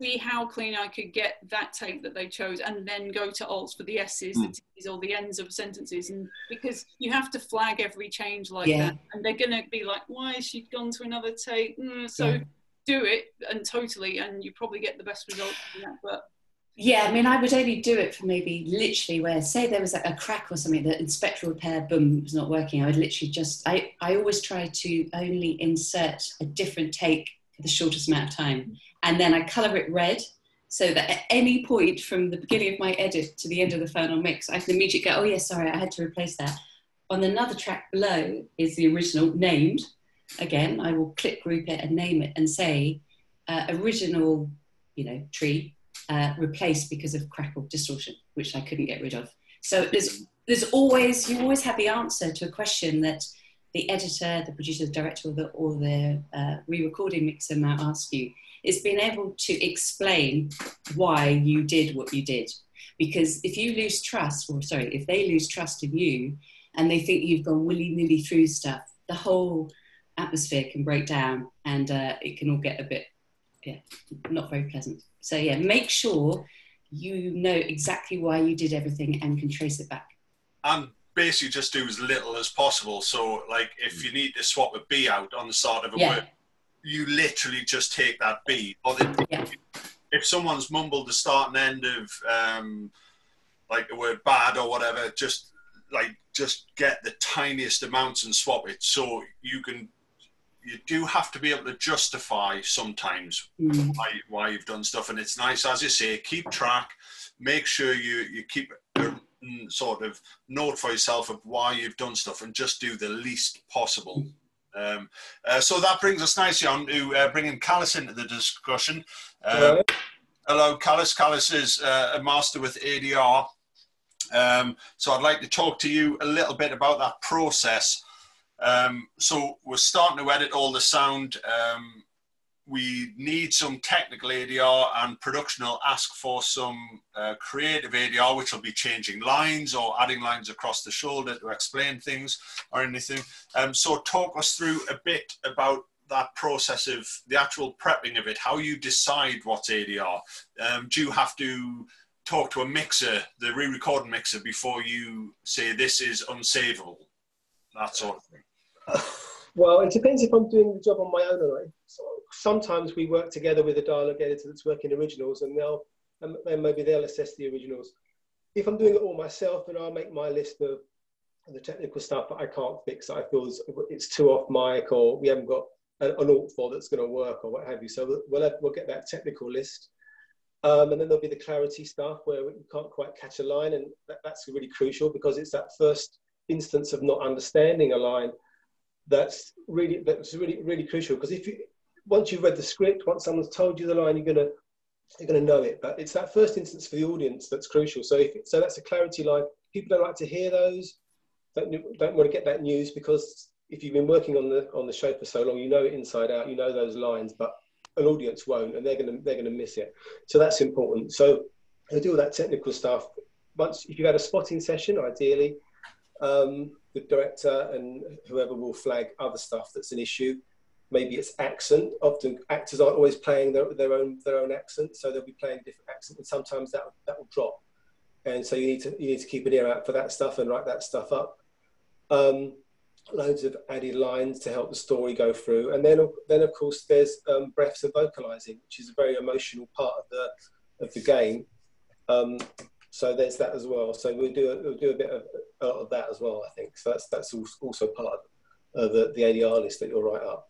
see how clean I could get that take that they chose and then go to alts for the S's, mm. the T's, or the ends of sentences. And because you have to flag every change like yeah. that. And they're going to be like, why has she gone to another take? Mm, so yeah. do it and totally, and you probably get the best result from that. But
yeah, I mean, I would only do it for maybe literally where, say, there was a crack or something that in spectral repair, boom, was not working. I would literally just, I, I always try to only insert a different take for the shortest amount of time and then I colour it red so that at any point from the beginning of my edit to the end of the final mix, I can immediately go, oh yeah, sorry, I had to replace that. On another track below is the original named. Again, I will click group it and name it and say uh, original, you know, tree uh, replaced because of crackle distortion, which I couldn't get rid of. So there's there's always you always have the answer to a question that the editor, the producer, the director, or the, or the uh, re-recording mixer might ask you is being able to explain why you did what you did. Because if you lose trust, or sorry, if they lose trust in you and they think you've gone willy nilly through stuff, the whole atmosphere can break down and uh, it can all get a bit, yeah, not very pleasant. So, yeah, make sure you know exactly why you did everything and can trace it back.
And basically just do as little as possible. So, like, if you need to swap a B out on the start of a yeah. word, you literally just take that B. Or the, yeah. if someone's mumbled the start and end of um, like the word bad or whatever, just like just get the tiniest amounts and swap it. So you can you do have to be able to justify sometimes mm. why, why you've done stuff and it's nice as you say keep track make sure you you keep a sort of note for yourself of why you've done stuff and just do the least possible um, uh, so that brings us nicely on to uh, bringing Kallis into the discussion. Hello. hello, Kallis. Kallis is uh, a master with ADR. Um, so I'd like to talk to you a little bit about that process. Um, so we're starting to edit all the sound. Um, we need some technical ADR and production will ask for some uh, creative ADR, which will be changing lines or adding lines across the shoulder to explain things or anything. Um, so talk us through a bit about that process of the actual prepping of it, how you decide what's ADR. Um, do you have to talk to a mixer, the re-recording mixer, before you say this is unsavable? That sort of thing.
Well, it depends if I'm doing the job on my own or not. So sometimes we work together with a dialogue editor that's working originals, and they'll and then maybe they'll assess the originals. If I'm doing it all myself, then I'll make my list of the technical stuff that I can't fix I feel it's too off mic or we haven't got an, an alt for that's going to work or what have you. So we'll, we'll, have, we'll get that technical list. Um, and then there'll be the clarity stuff where you can't quite catch a line, and that, that's really crucial because it's that first instance of not understanding a line that's really that's really really crucial. Because if you once you've read the script, once someone's told you the line, you're gonna you're gonna know it. But it's that first instance for the audience that's crucial. So if so, that's a clarity line. People don't like to hear those. Don't don't want to get that news because if you've been working on the on the show for so long, you know it inside out. You know those lines, but an audience won't, and they're to they're to miss it. So that's important. So I do all that technical stuff. Once if you've had a spotting session, ideally, um, the director and whoever will flag other stuff that's an issue. Maybe it's accent. Often actors aren't always playing their, their own their own accent, so they'll be playing different accent, and sometimes that that will drop. And so you need to you need to keep an ear out for that stuff and write that stuff up. Um, loads of added lines to help the story go through. And then, then of course, there's um, breaths of vocalizing, which is a very emotional part of the of the game. Um, so there's that as well. So we'll do a, we'll do a bit of, of that as well. I think so. That's that's also part of the the ADR list that you'll write up.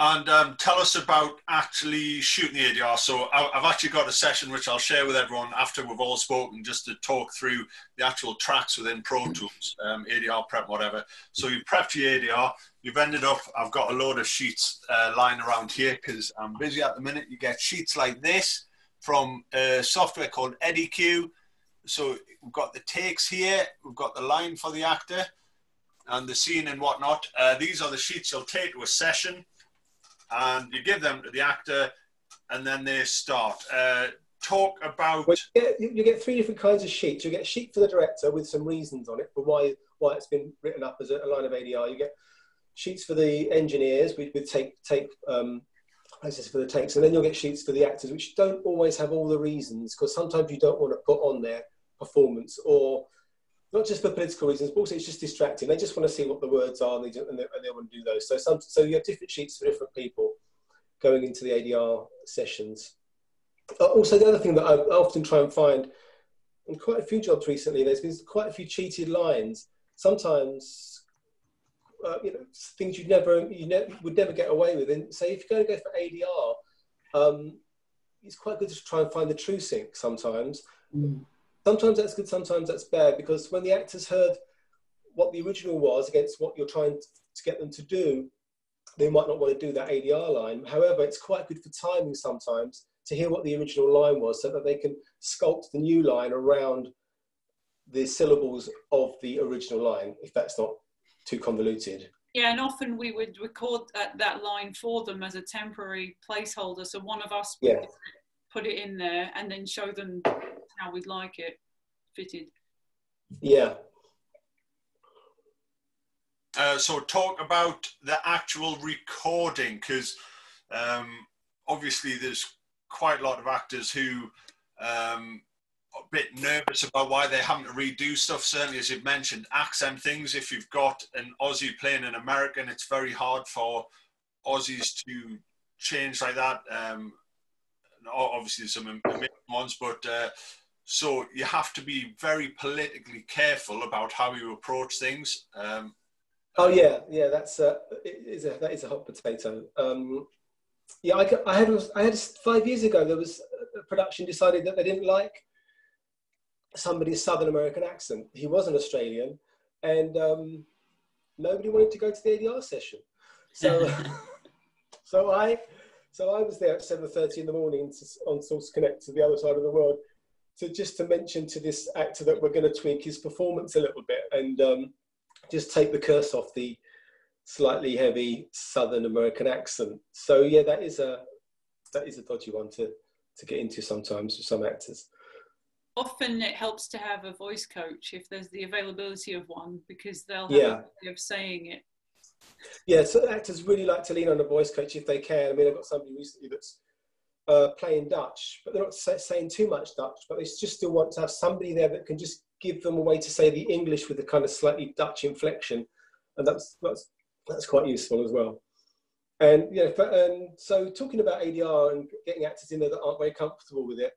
And um, tell us about actually shooting the ADR. So I've actually got a session which I'll share with everyone after we've all spoken, just to talk through the actual tracks within Pro Tools, um, ADR prep, whatever. So you prepped your ADR. You've ended up. I've got a load of sheets uh, lying around here because I'm busy at the minute. You get sheets like this from a software called EdiCue. So we've got the takes here. We've got the line for the actor and the scene and whatnot. Uh, these are the sheets you'll take to a session and you give them to the actor, and then they start. Uh, talk about.
Well, you, get, you, get, three different kinds of sheets. You get a sheet for the director with some reasons on it for why why it's been written up as a, line of ADR. You get sheets for the engineers with, with take take um, places for the takes, and then you'll get sheets for the actors, which don't always have all the reasons because sometimes you don't want to put on their performance or not just for political reasons, but also it's just distracting. They just want to see what the words are and they, and they, and they want to do those. So, some, so you have different sheets for different people going into the ADR sessions. Also, the other thing that I often try and find in quite a few jobs recently, there's been quite a few cheated lines. Sometimes, uh, you know, things you'd never, you ne- would never get away with. And say if you're going to go for ADR, um, it's quite good to try and find the true sync sometimes. Mm sometimes that's good, sometimes that's bad, because when the actors heard what the original was against what you're trying to get them to do, they might not want to do that ADR line. However, it's quite good for timing sometimes to hear what the original line was so that they can sculpt the new line around the syllables of the original line, if that's not too convoluted.
Yeah, and often we would record that, that line for them as a temporary placeholder. So one of us would yeah. put it in there and then show them how we'd like it fitted.
Yeah.
Uh, so talk about the actual recording because um, obviously there's quite a lot of actors who um, are a bit nervous about why they have to redo stuff. Certainly, as you've mentioned, accent things. If you've got an Aussie playing an American, it's very hard for Aussies to change like that. Um, obviously, there's some amazing ones, but uh, so you have to be very politically careful about how you approach things. Um,
oh yeah, yeah, that's a, is a that is a hot potato. Um, yeah, I, I had I had five years ago. There was a production decided that they didn't like somebody's Southern American accent. He was an Australian, and um, nobody wanted to go to the ADR session. So, so I, so I was there at seven thirty in the morning on Source Connect to the other side of the world, to just to mention to this actor that we're going to tweak his performance a little bit and um, just take the curse off the slightly heavy Southern American accent. So yeah, that is a that is a dodgy one to to get into sometimes with some actors.
Often it helps to have a voice coach if there's the availability of one because they'll have
yeah.
a way of saying it.
Yeah, so actors really like to lean on a voice coach if they can. I mean, I've got somebody recently that's uh, playing Dutch, but they're not saying too much Dutch, but they just still want to have somebody there that can just give them a way to say the English with a kind of slightly Dutch inflection, and that's that's that's quite useful as well. And you know, for, and so talking about ADR and getting actors in there that aren't very comfortable with it,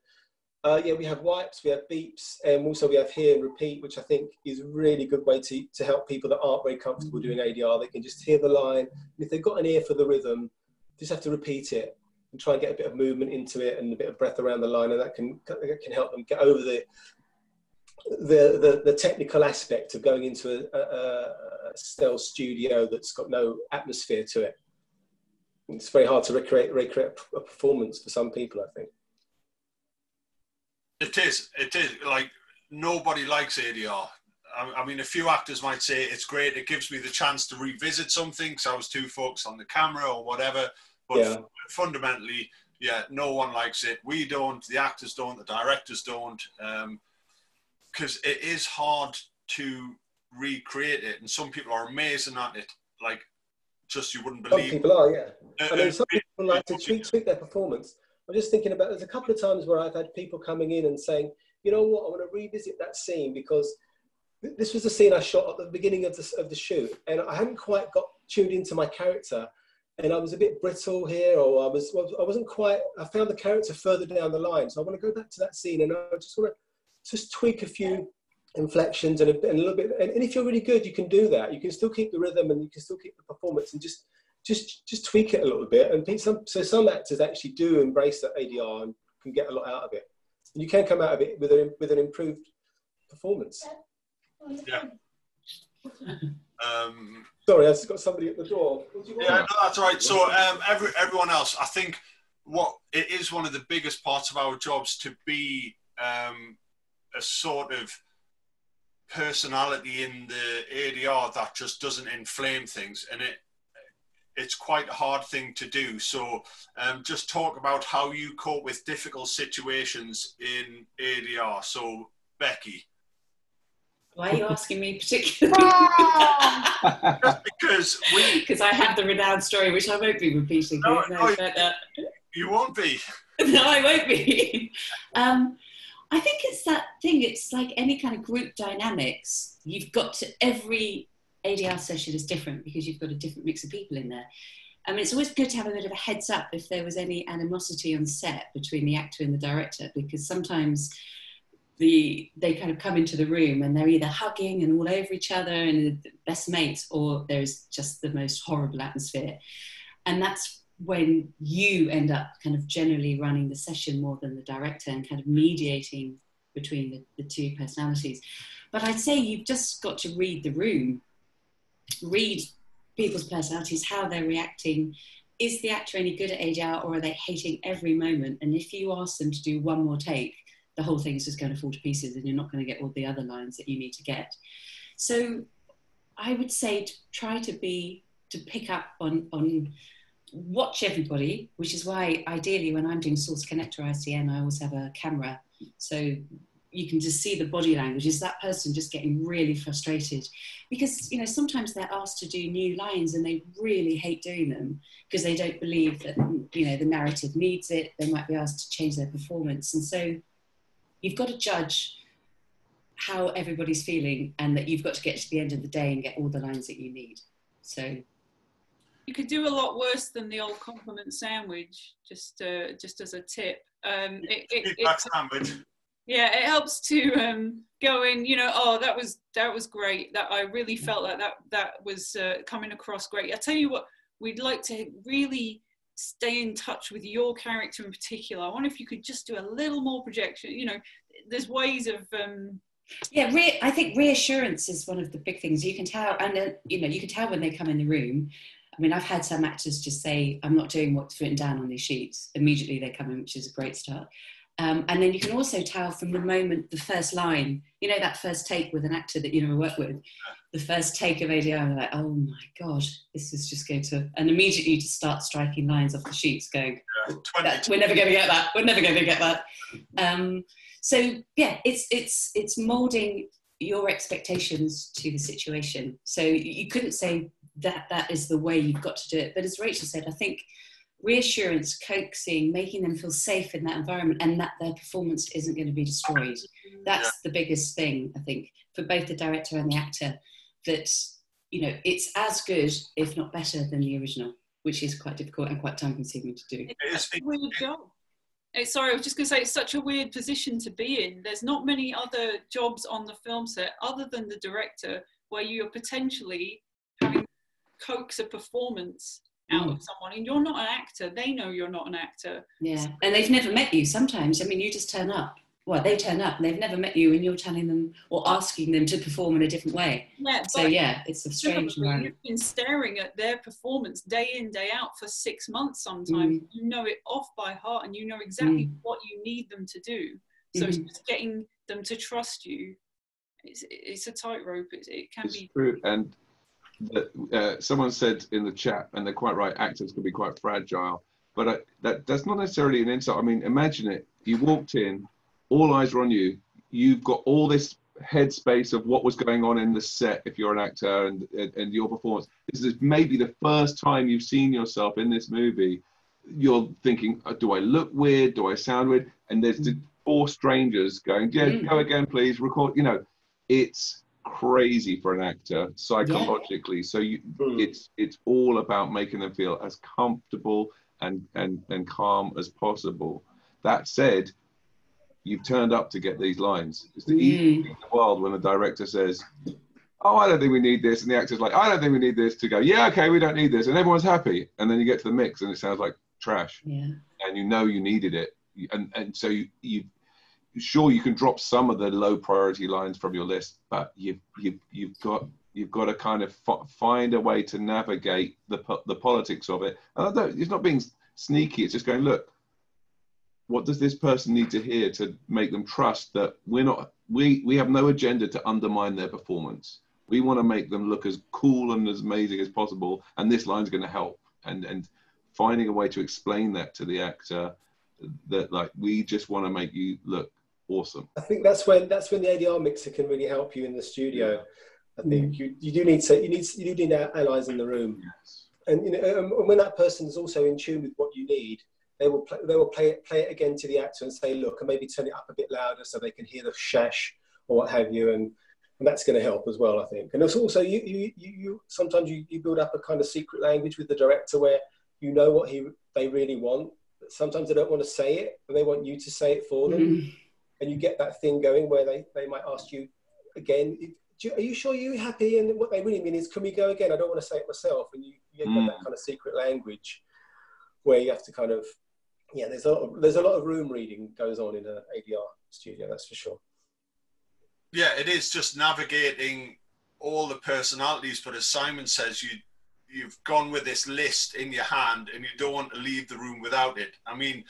Uh, yeah, we have wipes, we have beeps, and also we have hear and repeat, which I think is a really good way to, to help people that aren't very comfortable doing ADR. They can just hear the line. And if they've got an ear for the rhythm, just have to repeat it and try and get a bit of movement into it and a bit of breath around the line, and that can that can help them get over the the the, the technical aspect of going into a, a, a stealth studio that's got no atmosphere to it. It's very hard to recreate recreate a performance for some people, I think.
It is. It is like nobody likes ADR. I, I mean, a few actors might say it's great. It gives me the chance to revisit something because I was too focused on the camera or whatever. But
Yeah.
fundamentally, yeah, no one likes it. We don't. The actors don't. The directors don't. Because it is hard to recreate it, and some people are amazing at it. Like, just you wouldn't believe.
Some people are, yeah.
Uh,
I mean,
uh,
some people like to tweak, tweak their performance. I'm just thinking about there's a couple of times where I've had people coming in and saying, you know what, I want to revisit that scene because th- this was the scene I shot at the beginning of the, of the shoot, and I hadn't quite got tuned into my character, and I was a bit brittle here, or I was I wasn't quite. I found the character further down the line, so I want to go back to that scene, and I just want to just tweak a few inflections and a, and a little bit. And, and if you're really good, you can do that. You can still keep the rhythm and you can still keep the performance, and just just just tweak it a little bit. And pe- some so some actors actually do embrace that ADR and can get a lot out of it. And you can come out of it with an with an improved performance.
Yeah. Um,
Sorry, I've just got somebody at the door. What do you want?
Yeah, no, that's all right. So um, every, everyone else, I think what it is one of the biggest parts of our jobs to be um, a sort of personality in the ADR that just doesn't inflame things, and it it's quite a hard thing to do. So um, just talk about how you cope with difficult situations in ADR. So Becki,
Why are you asking me particularly?
because we
Because I have the renowned story, which I won't be repeating.
No,
No,
no,
but, uh,
you won't be.
no, I won't be. Um, I think it's that thing. It's like any kind of group dynamics. You've got to every ADR session is different because you've got a different mix of people in there. I mean, it's always good to have a bit of a heads up if there was any animosity on set between the actor and the director, because sometimes the they kind of come into the room and they're either hugging and all over each other and best mates, or there's just the most horrible atmosphere, and that's when you end up kind of generally running the session more than the director and kind of mediating between the, the two personalities. But I'd say you've just got to read the room, read people's personalities, how they're reacting. Is the actor any good at ADR or are they hating every moment? And if you ask them to do one more take, the whole thing is just going to fall to pieces and you're not going to get all the other lines that you need to get. So I would say to try to be, to pick up on, on watch everybody, which is why ideally when I'm doing source connector ISDN, I always have a camera. So you can just see the body language. Is that person just getting really frustrated? Because, you know, sometimes they're asked to do new lines and they really hate doing them because they don't believe that, you know, the narrative needs it. They might be asked to change their performance. And so you've got to judge how everybody's feeling and that you've got to get to the end of the day and get all the lines that you need. So
You could do a lot worse than the old compliment sandwich. Just, uh, just as a tip. Um, it, it, it,
Feedback sandwich.
Yeah, it helps to um, go in. You know, oh, that was that was great. That I really felt like that that was uh, coming across great. I tell you what, we'd like to really stay in touch with your character in particular. I wonder if you could just do a little more projection. You know, there's ways of. Um,
Yeah, re- I think reassurance is one of the big things. You can tell, and uh, you know, you can tell when they come in the room. I mean, I've had some actors just say, "I'm not doing what's written down on these sheets." Immediately they come in, which is a great start. Um, and then you can also tell from the moment the first line, you know, that first take with an actor that you never worked with, the first take of ADR, and like, "Oh my god, this is just going to," and immediately you just start striking lines off the sheets, going, that, we're never going to get that. We're never going to get that. Um, so yeah, it's it's it's molding your expectations to the situation. So you couldn't say that that is the way you've got to do it. But as Rachael said, I think reassurance, coaxing, making them feel safe in that environment, and that their performance isn't going to be destroyed. That's the biggest thing I think for both the director and the actor. That you know it's as good, if not better, than the original, which is quite difficult and quite time consuming to do.
It's a weird job. Eh, sorry, I was just going to say it's such a weird position to be in. There's not many other jobs on the film set other than the director where you're potentially having coax a performance out
Mm.
of someone and you're not an actor. They know you're not an actor.
Yeah, and they've never met you sometimes. I mean, you just turn up. Well, they turn up and they've never met you, and you're telling them or asking them to perform in a different way.
Yeah,
So,
but
yeah, it's a strange
similarly,
environment.
You've been staring at their performance day in, day out for six months sometimes.
Mm.
You know it off by heart and you know exactly
Mm.
what you need them to do. So it's
Mhm.
just getting them to trust you. It's, it's a tightrope. It, it can
It's
be.
true. And that, uh, someone said in the chat, and they're quite right, actors can be quite fragile. But uh, that that's not necessarily an insult. I mean, imagine it. You walked in, all eyes are on you. You've got all this headspace of what was going on in the set if you're an actor and, and, and your performance. This is maybe the first time you've seen yourself in this movie. You're thinking, uh, do I look weird? Do I sound weird? And there's the four strangers going, yeah,
Mm.
go again, please, record. You know, it's crazy for an actor psychologically. So you,
Mm.
it's it's all about making them feel as comfortable and and and calm as possible. That said, you've turned up to get these lines. It's the easiest thing in the world when the director says, "Oh, I don't think we need this," and the actor's like, "I don't think we need this," to go, "Yeah, okay, we don't need this," and everyone's happy. And then you get to the mix, and it sounds like trash,
Yeah.
and you know you needed it, and and so you you. Sure, you can drop some of the low priority lines from your list, but you've you've you've got you've got to kind of find a way to navigate the po- the politics of it. And it's not being sneaky. It's just going, look, what does this person need to hear to make them trust that we're not we we have no agenda to undermine their performance. We want to make them look as cool and as amazing as possible, and this line's going to help. And and finding a way to explain that to the actor that like we just want to make you look awesome.
I think that's when that's when the ADR mixer can really help you in the studio. I think you, you do need to you need you do need allies in the room, and you know um, and when that person is also in tune with what you need, they will play, they will play it play it again to the actor and say, look, and maybe turn it up a bit louder so they can hear the shash or what have you, and and that's going to help as well, I think. And it's also you you you, you sometimes you, you build up a kind of secret language with the director where you know what he they really want. But sometimes they don't want to say it, but they want you to say it for them
Mm.
And you get that thing going where they, they might ask you again, "Do you- are you sure you're happy? And what they really mean is, can we go again? I don't want to say it myself. And you, you get
Mm.
that kind of secret language where you have to kind of, yeah, there's a lot of, there's a lot of room reading goes on in an ADR studio, that's for sure.
Yeah, it is just navigating all the personalities. But as Simon says, you you've gone with this list in your hand, and you don't want to leave the room without it. I mean,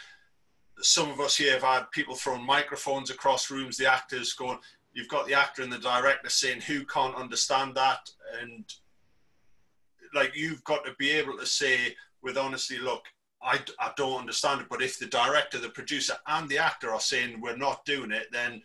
some of us here have had people throwing microphones across rooms. The actors going. You've got the actor and the director saying who can't understand that, and like you've got to be able to say with honesty, look, I, I don't understand it. But if the director, the producer, and the actor are saying we're not doing it, then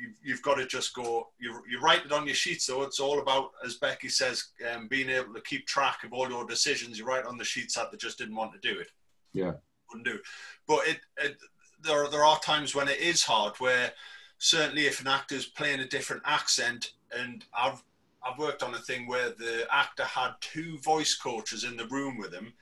you've, you've got to just go. You, you write it on your sheet, so It's all about, as Becki says, um, being able to keep track of all your decisions. You write on the sheets that they just didn't want to do it,
Yeah.
Wouldn't do. But it, it there there are times when it is hard. Where certainly if an actor's playing a different accent, and I've I've worked on a thing where the actor had two voice coaches in the room with him,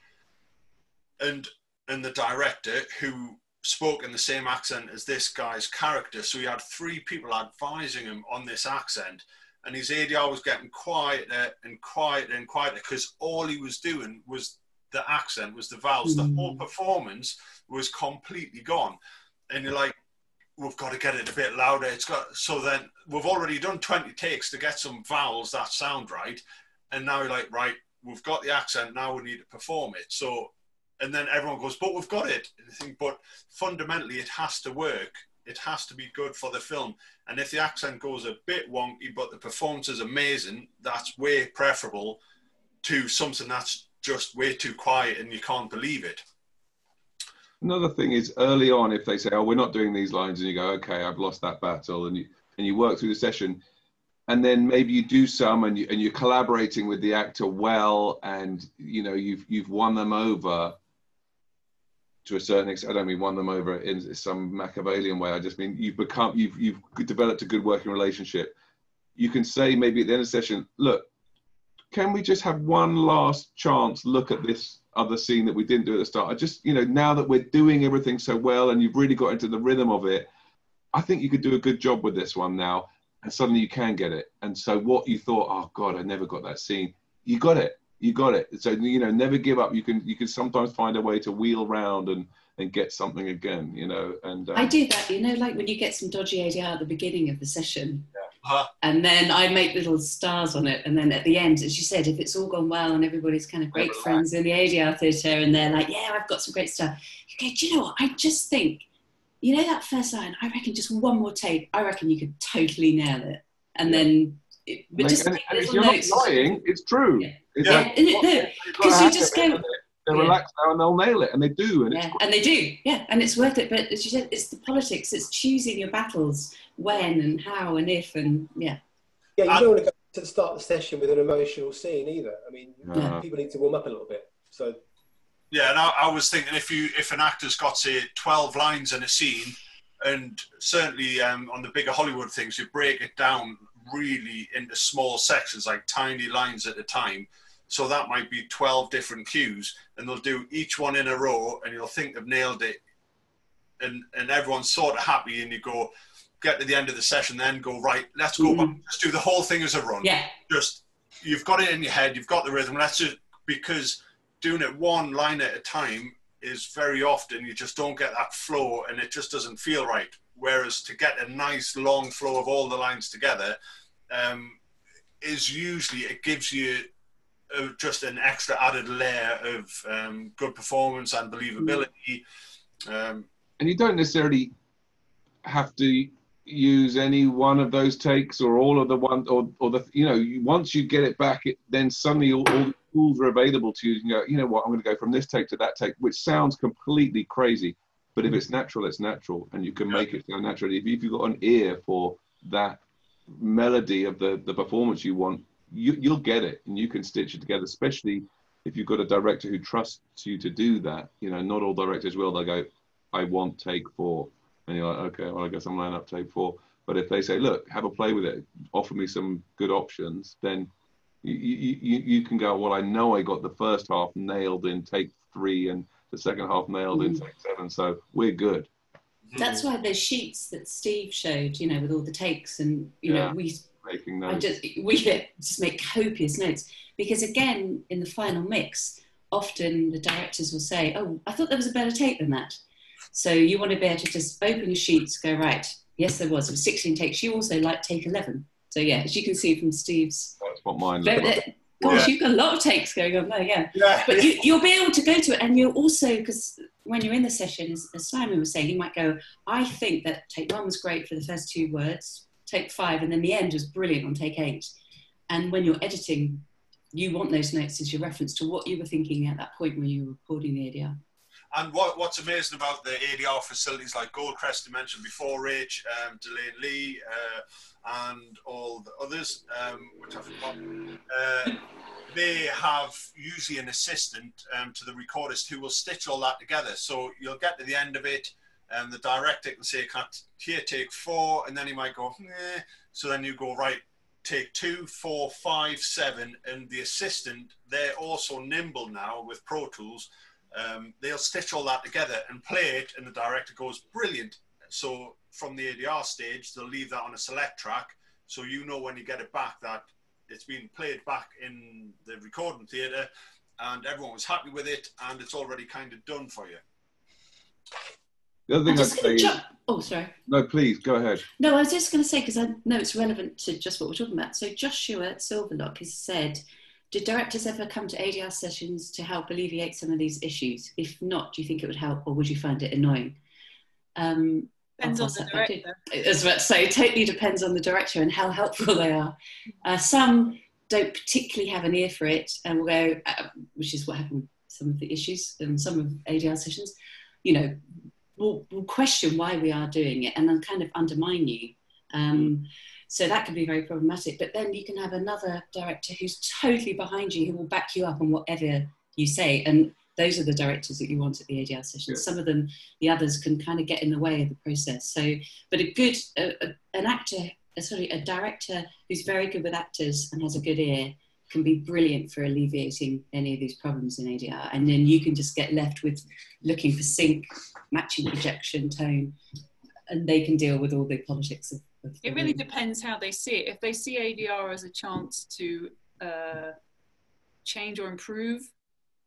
and and the director who spoke in the same accent as this guy's character. So he had three people advising him on this accent, and his ADR was getting quieter and quieter and quieter because all he was doing was the accent, was the vowels. The whole hmm. performance was completely gone, and you're like, we've got to get it a bit louder. It's got so then we've already done 20 takes to get some vowels that sound right, and now you're like, right, we've got the accent. Now we need to perform it. So and then everyone goes, but we've got it. Think, but fundamentally, it has to work. It has to be good for the film. And if the accent goes a bit wonky, but the performance is amazing, that's way preferable to something that's just way too quiet and you can't believe it.
Another thing is early on, if they say, "Oh, we're not doing these lines," and you go, "Okay, I've lost that battle," and you and you work through the session, and then maybe you do some, and you and you're collaborating with the actor well, and you know you've you've won them over to a certain extent. I don't mean won them over in some Machiavellian way. I just mean you've become you've you've developed a good working relationship. You can say maybe at the end of the session, "Look, can we just have one last chance look at this other scene that we didn't do at the start. I just, you know, now that we're doing everything so well and you've really got into the rhythm of it, I think you could do a good job with this one now. And suddenly you can get it. And so what you thought, oh God, I never got that scene, you got it. You got it. So you know, never give up. You can you can sometimes find a way to wheel round and and get something again. You know, and um,
I do that. You know, like when you get some dodgy ADR at the beginning of the session,
Uh,
and then I make little stars on it, and then at the end, as you said, if it's all gone well and everybody's kind of great friends in the ADR theatre, and they're like, "Yeah, I've got some great stuff," you go, "Do you know what? I just think, you know, that first line. I reckon just one more take. I reckon you could totally nail it." And then, it, but
and,
just
and, and if you're not lying, it's true.
Yeah,
like,
isn't it? No,
you've
because you just go.
And They're
Yeah.
relaxed now and they'll nail it, and they do. And
Yeah,
it's
and they do, yeah, and it's worth it. But as you said, it's the politics. It's choosing your battles, when and how and if, and yeah.
Yeah, you don't want to go to the start of the session with an emotional scene either. I mean,
No.
people need to warm up a little bit. So
Yeah, and I, I was thinking if you if an actor's got say twelve lines in a scene, and certainly um, on the bigger Hollywood things, you break it down really into small sections, like tiny lines at a time. So that might be twelve different cues, and they'll do each one in a row, and you'll think they've nailed it, and and everyone's sort of happy, and you go get to the end of the session, then go right, let's go back, let's do the whole thing as a run.
Yeah.
Just you've got it in your head, you've got the rhythm. Let's just because doing it one line at a time is very often you just don't get that flow and it just doesn't feel right. Whereas to get a nice long flow of all the lines together um, is usually it gives you just an extra added layer of um, good performance and believability. Um,
and you don't necessarily have to use any one of those takes or all of the one or, or the you know you, once you get it back it then suddenly all, all the tools are available to you. You go you know what? I'm going to go from this take to that take which sounds completely crazy but if it's natural it's natural and you can make it sound natural. If, if you've got an ear for that melody of the the performance you want you, you'll get it and you can stitch it together especially if you've got a director who trusts you to do that you know not all directors will they'll go i want take four and you're like, okay, well, I guess I'm lining up take four. But if they say, look, have a play with it, offer me some good options, then you, you, you, you can go, well, I know I got the first half nailed in take three and the second half nailed in
Mm.
take seven. So we're good.
That's why those sheets that Steve showed, you know, with all the takes, and you
Yeah.
know, we
Making
I just we just make copious notes because again, in the final mix, often the directors will say, "Oh, I thought there was a better take than that." So you want to be able to just open your sheets, go right. Yes, there was. It was 16 takes. You also like take 11. So yeah, as you can see from Steve's.
That's what mine
Very-
like.
Uh, gosh,
Yeah.
you've got a lot of takes going on there, yeah.
Yeah.
But you, you'll be able to go to it, and you'll also, because when you're in the session, as, as Simon was saying, you might go, I think that take one was great for the first two words, take five, and then the end was brilliant on take eight. And when you're editing, you want those notes as your reference to what you were thinking at that point when you were recording the ADR.
And what, what's amazing about the ADR facilities like Goldcrest you mentioned before, Rach, um, De Lane Lea, uh, and all the others, um, which I forgot, uh, they have usually an assistant um, to the recordist who will stitch all that together. So you'll get to the end of it, and the director can say, "Cut here, take four, and then he might go, eh. So then you go, right, take two, four, five, seven, and the assistant, they're also nimble now with Pro Tools um, they'll stitch all that together and play it, and the director goes, brilliant. So from the ADR stage, they'll leave that on a select track, so you know when you get it back that it's been played back in the recording theatre, and everyone was happy with it, and it's already kind of done for you.
The other thing
I'm
I'd
just
say
gonna
is,
jump- Oh, sorry.
no, please go ahead.
No, I was just going to say because I know it's relevant to just what we're talking about. So Joshua Silverlock has said, "Did directors ever come to ADR sessions to help alleviate some of these issues? If not, do you think it would help, or would you find it annoying?" Um,
Depends
I'll
on the
that back
director.
I about to say, it totally depends on the director and how helpful they are. Uh, some don't particularly have an ear for it and will go, uh, which is what happened with some of the issues in some of ADR sessions. You know, will will question why we are doing it and then kind of undermine you. Um, so that can be very problematic. But then you can have another director who's totally behind you, who will back you up on whatever you say. And those are the directors that you want at the ADR sessions. Some of them, the others can kind of get in the way of the process. So, but a good, a, a, an actor, uh, sorry, a director who's very good with actors and has a good ear can be brilliant for alleviating any of these problems in ADR. And then you can just get left with looking for sync, matching projection, tone, and they can deal with all the politics of. of
it really depends how they see it. If they see ADR as a chance to uh, change or improve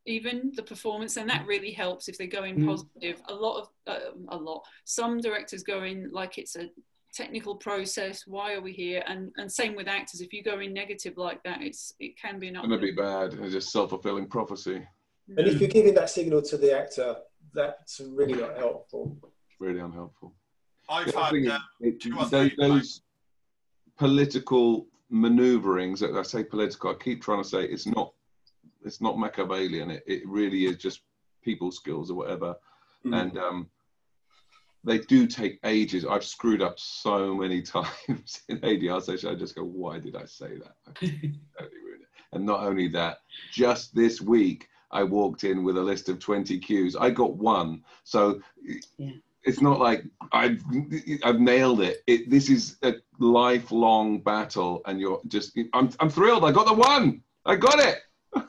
even the performance and that really helps if they go in mm. positive a lot of uh, a lot some directors go in like it's a technical process why are we here? And and same with actors if you go in negative like that it's it can be not
going to be bad. It's just self-fulfilling prophecy.
And if you're giving that signal to the actor that's really not helpful.
Really unhelpful.
I've had uh,
it, those, those political maneuverings i say political i keep trying to say it's not it's not machiavellian. It, it really is just people skills or whatever. Mm. and um they do take ages. I've screwed up so many times in ADR session. I just go, why did I say that? and not only that, just this week I walked in with a list of 20 cues. I got one. So yeah. it's not like I've I've nailed it. it. This is a lifelong battle, and you're just I'm I'm thrilled. I got the one. I got it.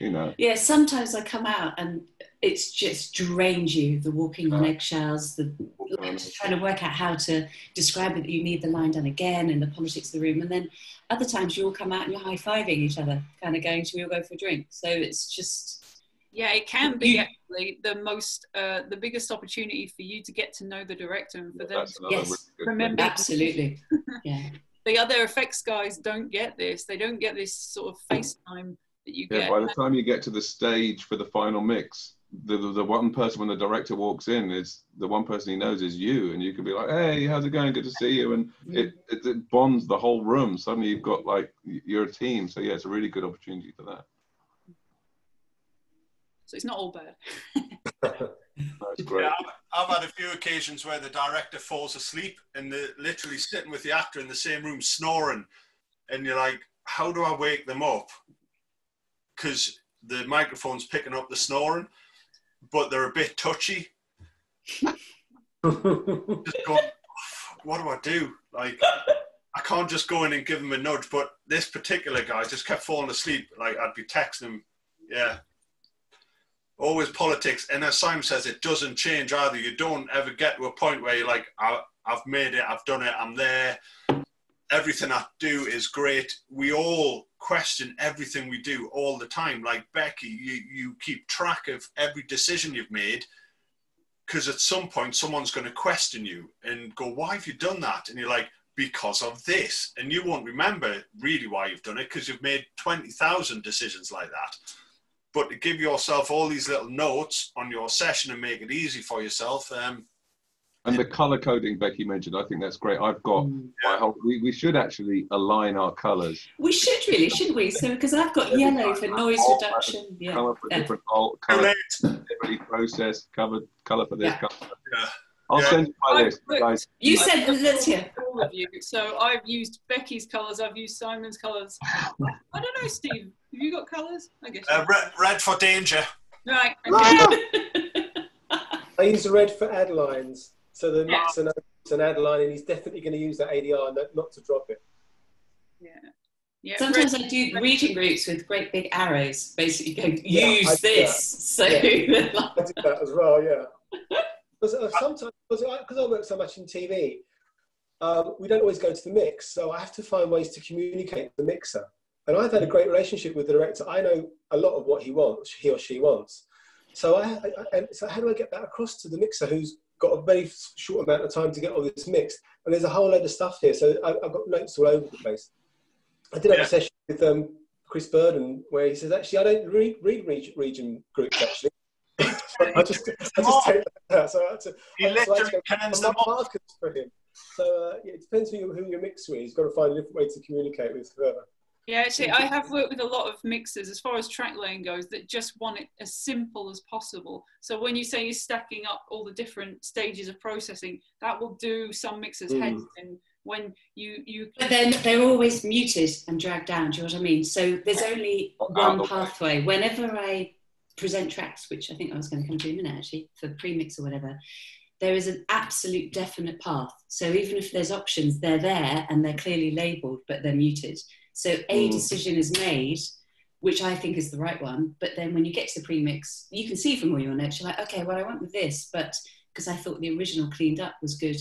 you know.
Yeah. Sometimes I come out and it's just drains you the walking on eggshells the trying to work out how to describe it that you need the line done again and the politics of the room and then other times you all come out and you're high-fiving each other kind of going to we all go for a drink. So it's just
yeah it can be you, actually the most uh, the biggest opportunity for you to get to know the director and for them to
yes, remember absolutely. Yeah.
The other effects guys don't get this. They don't get this sort of FaceTime that you yeah, get.
by the time you get to the stage for the final mix the, the, the one person when the director walks in is the one person he knows is you and you can be like hey how's it going? Good to see you. And it, it, it bonds the whole room. Suddenly you've got like you're a team. So yeah it's a really good opportunity for that.
So it's not all bad.
That's great. Yeah,
I've, I've, had a few occasions where the director falls asleep and they're literally sitting with the actor in the same room snoring. And you're like how do i wake them up? Because the microphone's picking up the snoring but they're a bit touchy. Just going, what do I do? Like, I can't just go in and give him a nudge. But this particular guy just kept falling asleep. Like, I'd be texting him, yeah. Always politics. And as Simon says, it doesn't change either. You don't ever get to a point where you're like, I, I've made it, I've done it, I'm there. Everything I do is great. We all question everything we do all the time. Like Becki, you, you keep track of every decision you've made because at some point someone's going to question you and go, Why have you done that? And you're like, Because of this. And you won't remember really why you've done it because you've made 20,000 decisions like that. But to give yourself all these little notes on your session and make it easy for yourself, um,
and the color coding Becki mentioned, I think that's great. I've got mm. my whole. We, we should actually align our colors.
We should really, shouldn't we? So because I've got Every yellow for noise reduction. Yeah.
Color for yeah. different color, differently processed, covered color for this
yeah.
color. Yeah. I'll yeah. send you my list, guys.
You said let's hear.
All of you. So I've used Becki's colors. I've used Simon's colors. I don't know, Steve. Have you got colors? I guess.
Uh, red, red for danger.
Right. Okay.
I use red for ad lines. So the yeah. an, an ad line, and he's definitely going to use that ADR not, not to drop it.
Yeah. Yeah,
Sometimes I do region groups with great big arrows, basically going, use yeah, this. So yeah.
I do that as well, yeah. Because uh, sometimes, because I, I, work so much in TV, um, we don't always go to the mix, so I have to find ways to communicate with the mixer. And I've had a great relationship with the director. I know a lot of what he wants, he or she wants. So I, I so how do I get that across to the mixer who's got a very short amount of time to get all this mixed, and there's a whole load of stuff here. So I, have got notes all over the place. I did have yeah. a session with um, Chris Burden where he says, actually, I don't read, read region, region groups actually. I just, I just take that. So I had to,
he I literally cans them
markers for him. So uh, yeah, it depends who, you, who you're mixing with. He's got to find a different way to communicate with whoever.
Yeah, actually, I have worked with a lot of mixers as far as track laying goes that just want it as simple as possible. So when you say you're stacking up all the different stages of processing, that will do some mixers' mm. heads in when you you.
But then they're always muted and dragged down. Do you know what I mean? So there's only one pathway. Whenever I present tracks, which I think I was going to come to in a minute actually for pre-mix or whatever, there is an absolute definite path. So even if there's options, they're there and they're clearly labelled, but they're muted. So a
Mm.
decision is made, which I think is the right one. But then when you get to the premix, you can see from all your notes, you're like, okay, well, I went with this, but because I thought the original cleaned up was good,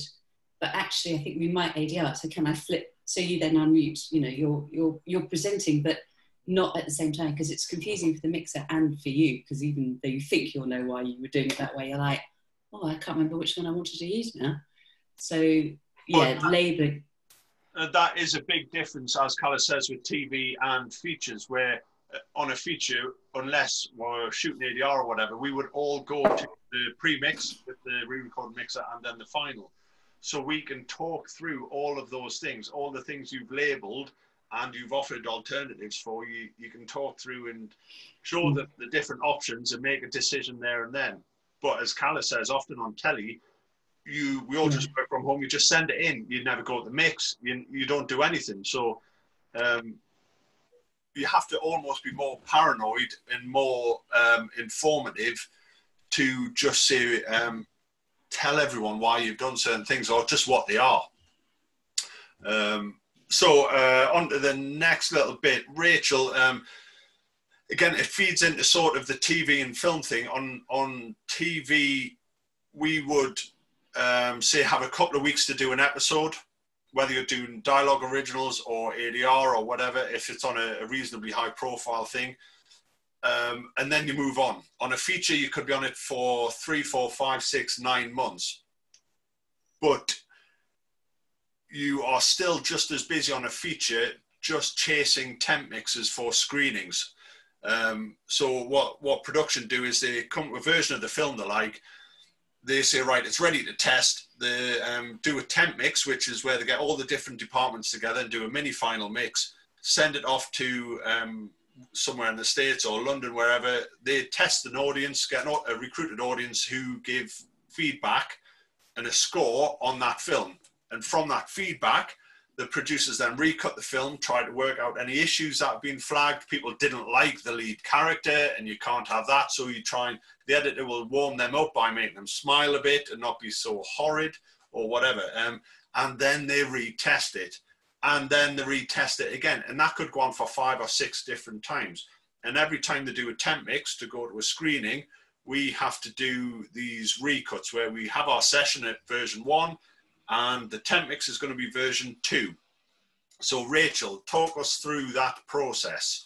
but actually I think we might ADR. So can I flip? So you then unmute. You know, you're you're you're presenting, but not at the same time because it's confusing for the mixer and for you. Because even though you think you'll know why you were doing it that way, you're like, oh, I can't remember which one I wanted to use now. So yeah,
But-
labeling.
Uh, that is a big difference, as Kallis says, with TV and features, where uh, on a feature, unless we're shooting ADR or whatever, we would all go to the pre-mix with the re-record mixer and then the final. So we can talk through all of those things, all the things you've labelled and you've offered alternatives for. You you can talk through and show the, the different options and make a decision there and then. But as Kallis says, often on telly, you we all just work from home. You just send it in. You never go to the mix. You you don't do anything. So um, you have to almost be more paranoid and more um, informative to just say um, tell everyone why you've done certain things or just what they are. Um, so uh, on to the next little bit, Rachael. Um, again, it feeds into sort of the TV and film thing. On on TV, we would um, say have a couple of weeks to do an episode, whether you're doing dialogue originals or ADR or whatever. If it's on a, a reasonably high profile thing, um, and then you move on. On a feature, you could be on it for three, four, five, six, nine months, but you are still just as busy on a feature, just chasing temp mixes for screenings. Um, so what what production do is they come with a version of the film they like. They say right, it's ready to test. They um, do a temp mix, which is where they get all the different departments together and do a mini final mix. Send it off to um, somewhere in the states or London, wherever. They test an audience, get an, a recruited audience who give feedback and a score on that film. And from that feedback, the producers then recut the film, try to work out any issues that have been flagged. People didn't like the lead character, and you can't have that. So you try and the editor will warm them up by making them smile a bit and not be so horrid or whatever. Um, and then they retest it, and then they retest it again, and that could go on for five or six different times. And every time they do a temp mix to go to a screening, we have to do these recuts where we have our session at version one and the temp mix is going to be version two. So, Rachael, talk us through that process.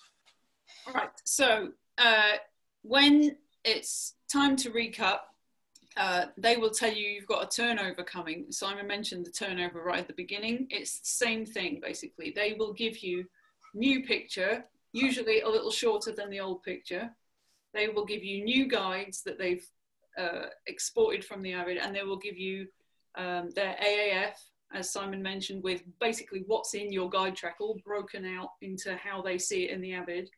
All right. So uh, when it's time to recut, uh, they will tell you you've got a turnover coming. Simon mentioned the turnover right at the beginning. It's the same thing basically. They will give you new picture, usually a little shorter than the old picture. They will give you new guides that they've uh, exported from the Avid, and they will give you um, their AAF, as Simon mentioned, with basically what's in your guide track, all broken out into how they see it in the Avid,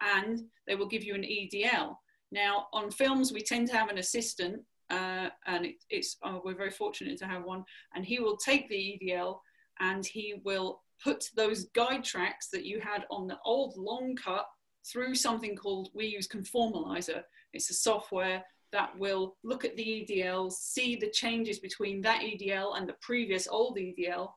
and they will give you an EDL. Now, on films, we tend to have an assistant, uh, and it, it's oh, we're very fortunate to have one, and he will take the EDL and he will put those guide tracks that you had on the old long cut through something called we use Conformalizer. It's a software that will look at the EDL, see the changes between that EDL and the previous old EDL,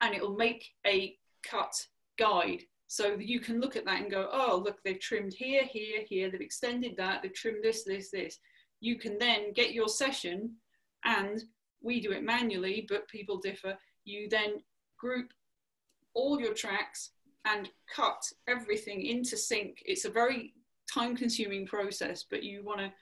and it will make a cut guide. So you can look at that and go, oh, look, they've trimmed here, here, here, they've extended that, they've trimmed this, this, this. You can then get your session, and we do it manually, but people differ. You then group all your tracks and cut everything into sync. It's a very time consuming process, but you want to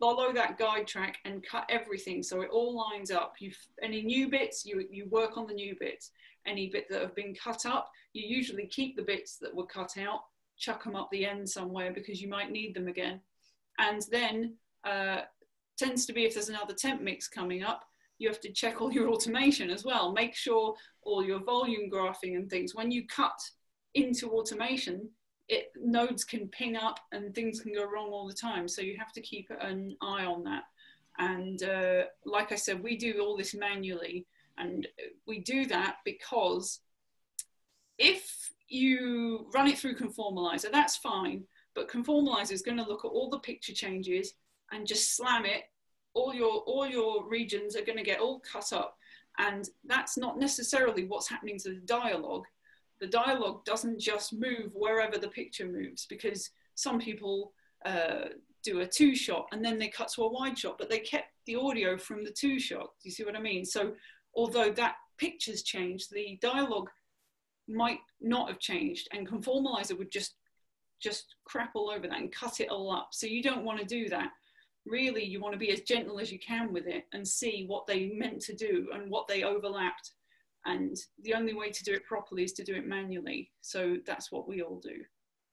follow that guide track and cut everything so it all lines up. You any new bits, you you work on the new bits. Any bit that have been cut up, you usually keep the bits that were cut out, chuck them up the end somewhere because you might need them again. And then uh, tends to be if there's another temp mix coming up, you have to check all your automation as well. Make sure all your volume graphing and things. When you cut into automation, it nodes can ping up and things can go wrong all the time. So you have to keep an eye on that. And uh, like I said, we do all this manually, and we do that because if you run it through Conformalizer, that's fine. But Conformalizer is going to look at all the picture changes and just slam it. All your all your regions are going to get all cut up, and that's not necessarily what's happening to the dialogue the dialogue doesn't just move wherever the picture moves because some people uh, do a two shot and then they cut to a wide shot, but they kept the audio from the two shot. Do you see what I mean? So although that picture's changed, the dialogue might not have changed and conformalizer would just just crap all over that and cut it all up. So you don't want to do that. Really, you want to be as gentle as you can with it and see what they meant to do and what they overlapped. And the only way to do it properly is to do it manually. So that's what we all do.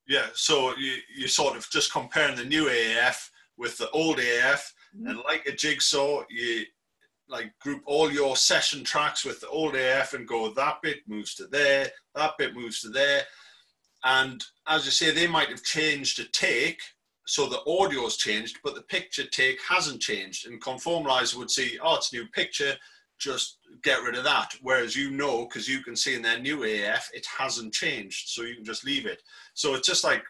Yeah, so you, you're sort of just comparing the new AF with the old AF, mm-hmm. and like a jigsaw, you like group all your session tracks with the old AF and go that bit moves to there, that bit moves to there, and as you say, they might have changed a take, so the audio's changed, but the picture take hasn't changed. And Conformalizer would see, oh, it's a new picture, just get rid of that. Whereas you know, because you can see in their new AF, it hasn't changed, so you can just leave it. So it's just like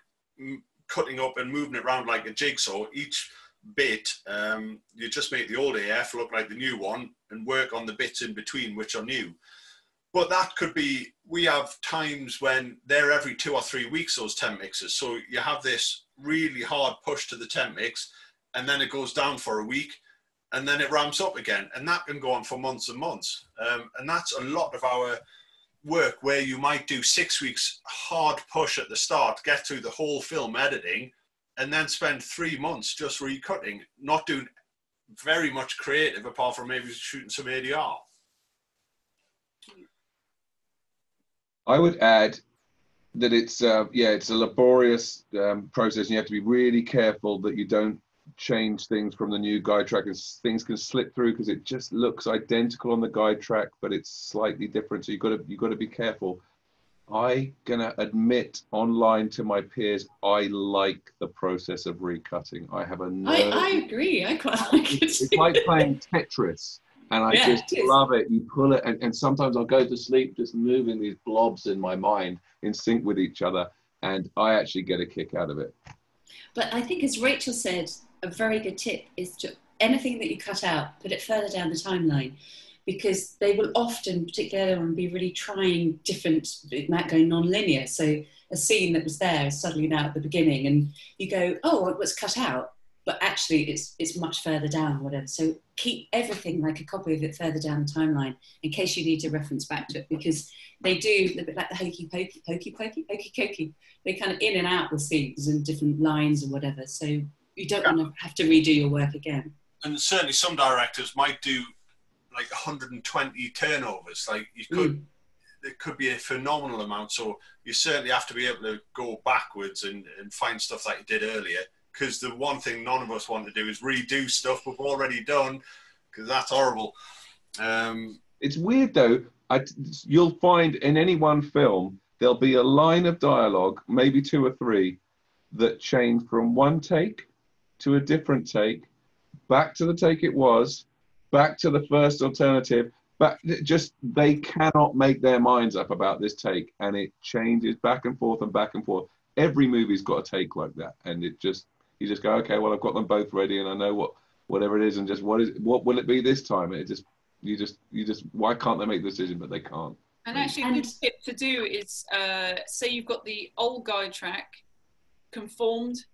cutting up and moving it around like a jigsaw. Each bit, um, you just make the old AF look like the new one and work on the bits in between, which are new. But that could be, we have times when they're every two or three weeks, those temp mixes. So you have this really hard push to the temp mix, and then it goes down for a week, and then it ramps up again. And that can go on for months and months. Um, and that's a lot of our work where you might do six weeks hard push at the start, get through the whole film editing, and then spend three months just recutting, not doing very much creative apart from maybe shooting some ADR.
I would add that it's uh, yeah, it's a laborious um, process, and you have to be really careful that you don't change things from the new guide track, and things can slip through because it just looks identical on the guide track, but it's slightly different. So you've got to you've got to be careful. I gonna admit online to my peers, I like the process of recutting. I have a
I, I agree. I quite like it.
It's like playing Tetris and I yeah, just love it. You pull it, and, and sometimes I'll go to sleep just moving these blobs in my mind in sync with each other, and I actually get a kick out of it.
But I think, as Rachael said, a very good tip is to anything that you cut out, put it further down the timeline, because they will often, particularly on, be really trying different. It might go non-linear, so a scene that was there is suddenly now at the beginning, and you go, "Oh, it was cut out?" but actually it's it's much further down whatever so keep everything like a copy of it further down the timeline in case you need to reference back to it because they do a bit like the hokey pokey pokey pokey hokey pokey. they kind of in and out with scenes and different lines and whatever so you don't yeah. want to have to redo your work again
and certainly some directors might do like 120 turnovers like you could mm. it could be a phenomenal amount so you certainly have to be able to go backwards and, and find stuff that you did earlier because the one thing none of us want to do is redo stuff we've already done because that's horrible. Um,
it's weird though. I, you'll find in any one film there'll be a line of dialogue, maybe two or three, that change from one take to a different take, back to the take it was, back to the first alternative. But just they cannot make their minds up about this take, and it changes back and forth and back and forth. Every movie's got a take like that, and it just you just go, okay, well, I've got them both ready, and I know what whatever it is, and just what is what will it be this time? It just you just you just why can't they make the decision, but they can't.
And actually, a good tip to do is uh, say you've got the old guide track conformed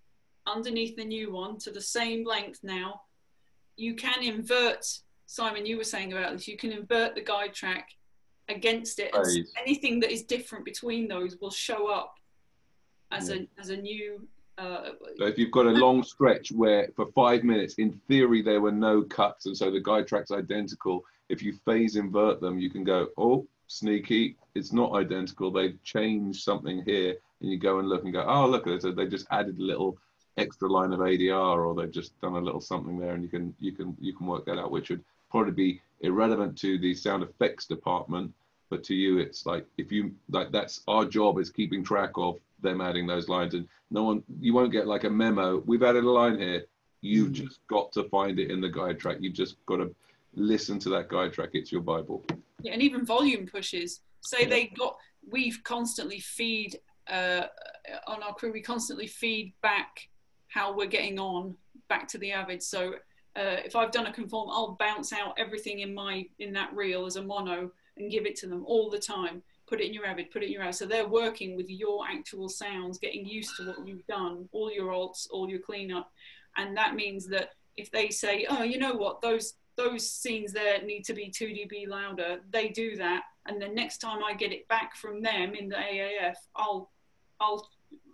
underneath the new one to the same length now. You can invert. Simon, you were saying about this. You can invert the guide track against it, and anything that is different between those will show up as yeah. a as a new uh,
so if you've got a long stretch where for five minutes, in theory, there were no cuts, and so the guide track's identical, if you phase invert them, you can go, oh, sneaky, it's not identical. They've changed something here, and you go and look and go, oh, look, they just added a little extra line of ADR, or they've just done a little something there, and you can you can you can work that out, which would probably be irrelevant to the sound effects department, but to you, it's like if you like that's our job is keeping track of them adding those lines and no one you won't get like a memo we've added a line here. You've mm. just got to find it in the guide track. You've just got to listen to that guide track. It's your bible.
Yeah and even volume pushes. Say yeah. they got we've constantly feed uh, on our crew we constantly feed back how we're getting on back to the avid so uh, if I've done a conform, I'll bounce out everything in my in that reel as a mono and give it to them all the time put it in your Avid, put it in your Avid. So they're working with your actual sounds, getting used to what you've done, all your alts, all your cleanup. And that means that if they say, oh, you know what, those those scenes there need to be 2 dB louder, they do that. And the next time I get it back from them in the AAF, I'll I'll